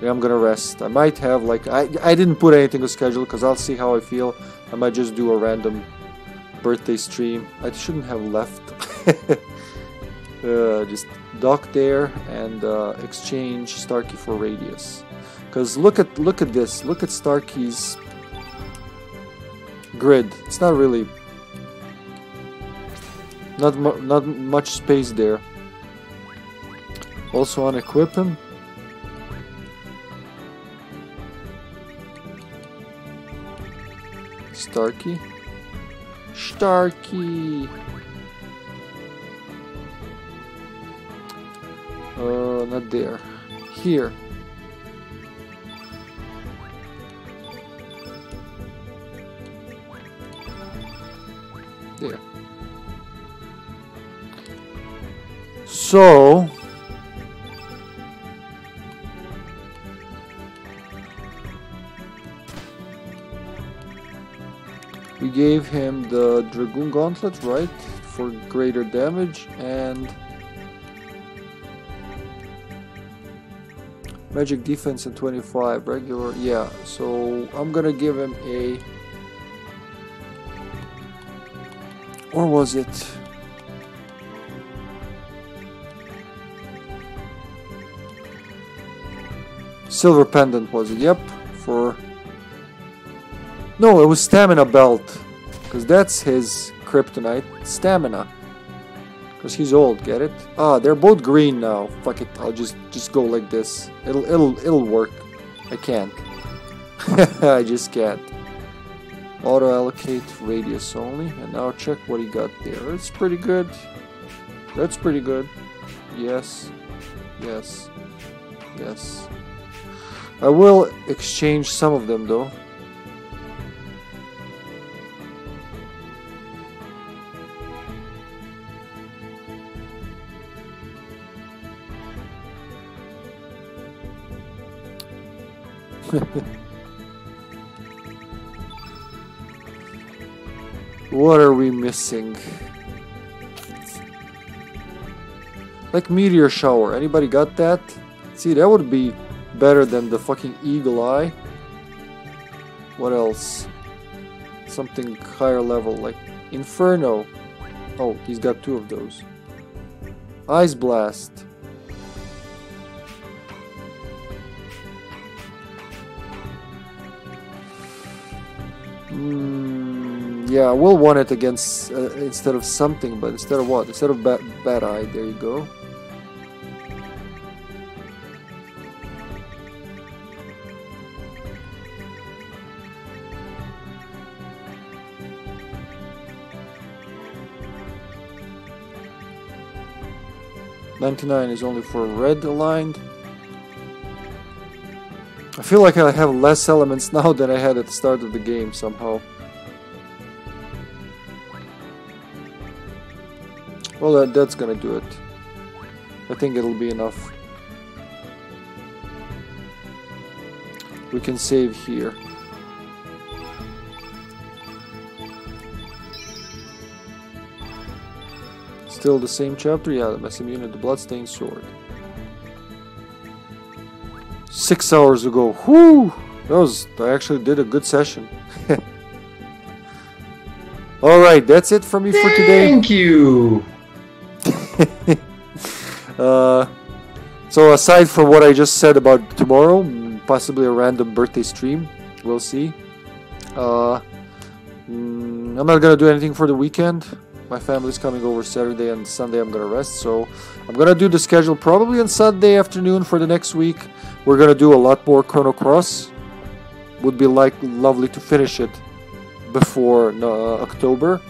and I'm gonna rest. I might have like I, I didn't put anything on schedule because I'll see how I feel. I might just do a random birthday stream. I shouldn't have left. Uh, just dock there and uh, exchange Starky for Radius. Because look at look at this. Look at Starky's grid. It's not really not mu not much space there. Also unequip him. Starky. Starky. Uh, not there. Here. There. So... We gave him the Dragoon Gauntlet, right? For greater damage and... Magic defense and 25 regular yeah so I'm gonna give him a or was it? Silver pendant was it yep for no it was stamina belt because that's his kryptonite stamina because he's old, get it? Ah, they're both green now. Fuck it, I'll just just go like this. It'll it'll it'll work. I can't. I just can't. Auto allocate radius only, and now check what he got there. It's pretty good. That's pretty good. Yes. Yes. Yes. I will exchange some of them though. what are we missing? Like meteor shower. Anybody got that? See, that would be better than the fucking eagle eye. What else? Something higher level, like Inferno. Oh, he's got two of those. Ice Blast. Mm, yeah, we'll want it against uh, instead of something, but instead of what? Instead of bad, bad eye. There you go. Ninety-nine is only for red aligned. I feel like I have less elements now than I had at the start of the game somehow. Well, that, that's gonna do it. I think it'll be enough. We can save here. Still the same chapter? Yeah, the Masamune the Bloodstained Sword six hours ago. Whoo! That was I actually did a good session. All right, that's it for me Thank for today. Thank you. uh, so aside from what I just said about tomorrow, possibly a random birthday stream, we'll see. Uh, mm, I'm not gonna do anything for the weekend. My family's coming over Saturday and Sunday. I'm gonna rest, so I'm gonna do the schedule probably on Sunday afternoon for the next week. We're gonna do a lot more Chrono Cross. Would be like lovely to finish it before uh, October.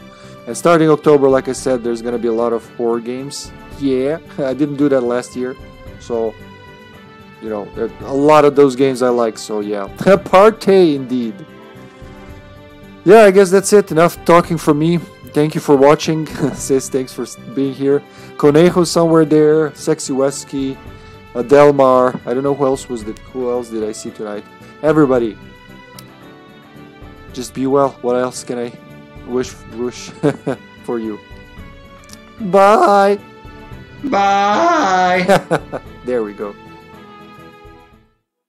And starting October, like I said, there's gonna be a lot of horror games. Yeah, I didn't do that last year, so you know, a lot of those games I like. So yeah, partay indeed. Yeah, I guess that's it. Enough talking for me. Thank you for watching. Says thanks for being here. Conejo somewhere there. Sexy Wesky. Uh, Delmar. I don't know who else was the who else did I see tonight. Everybody. Just be well. What else can I wish wish for you? Bye. Bye. there we go.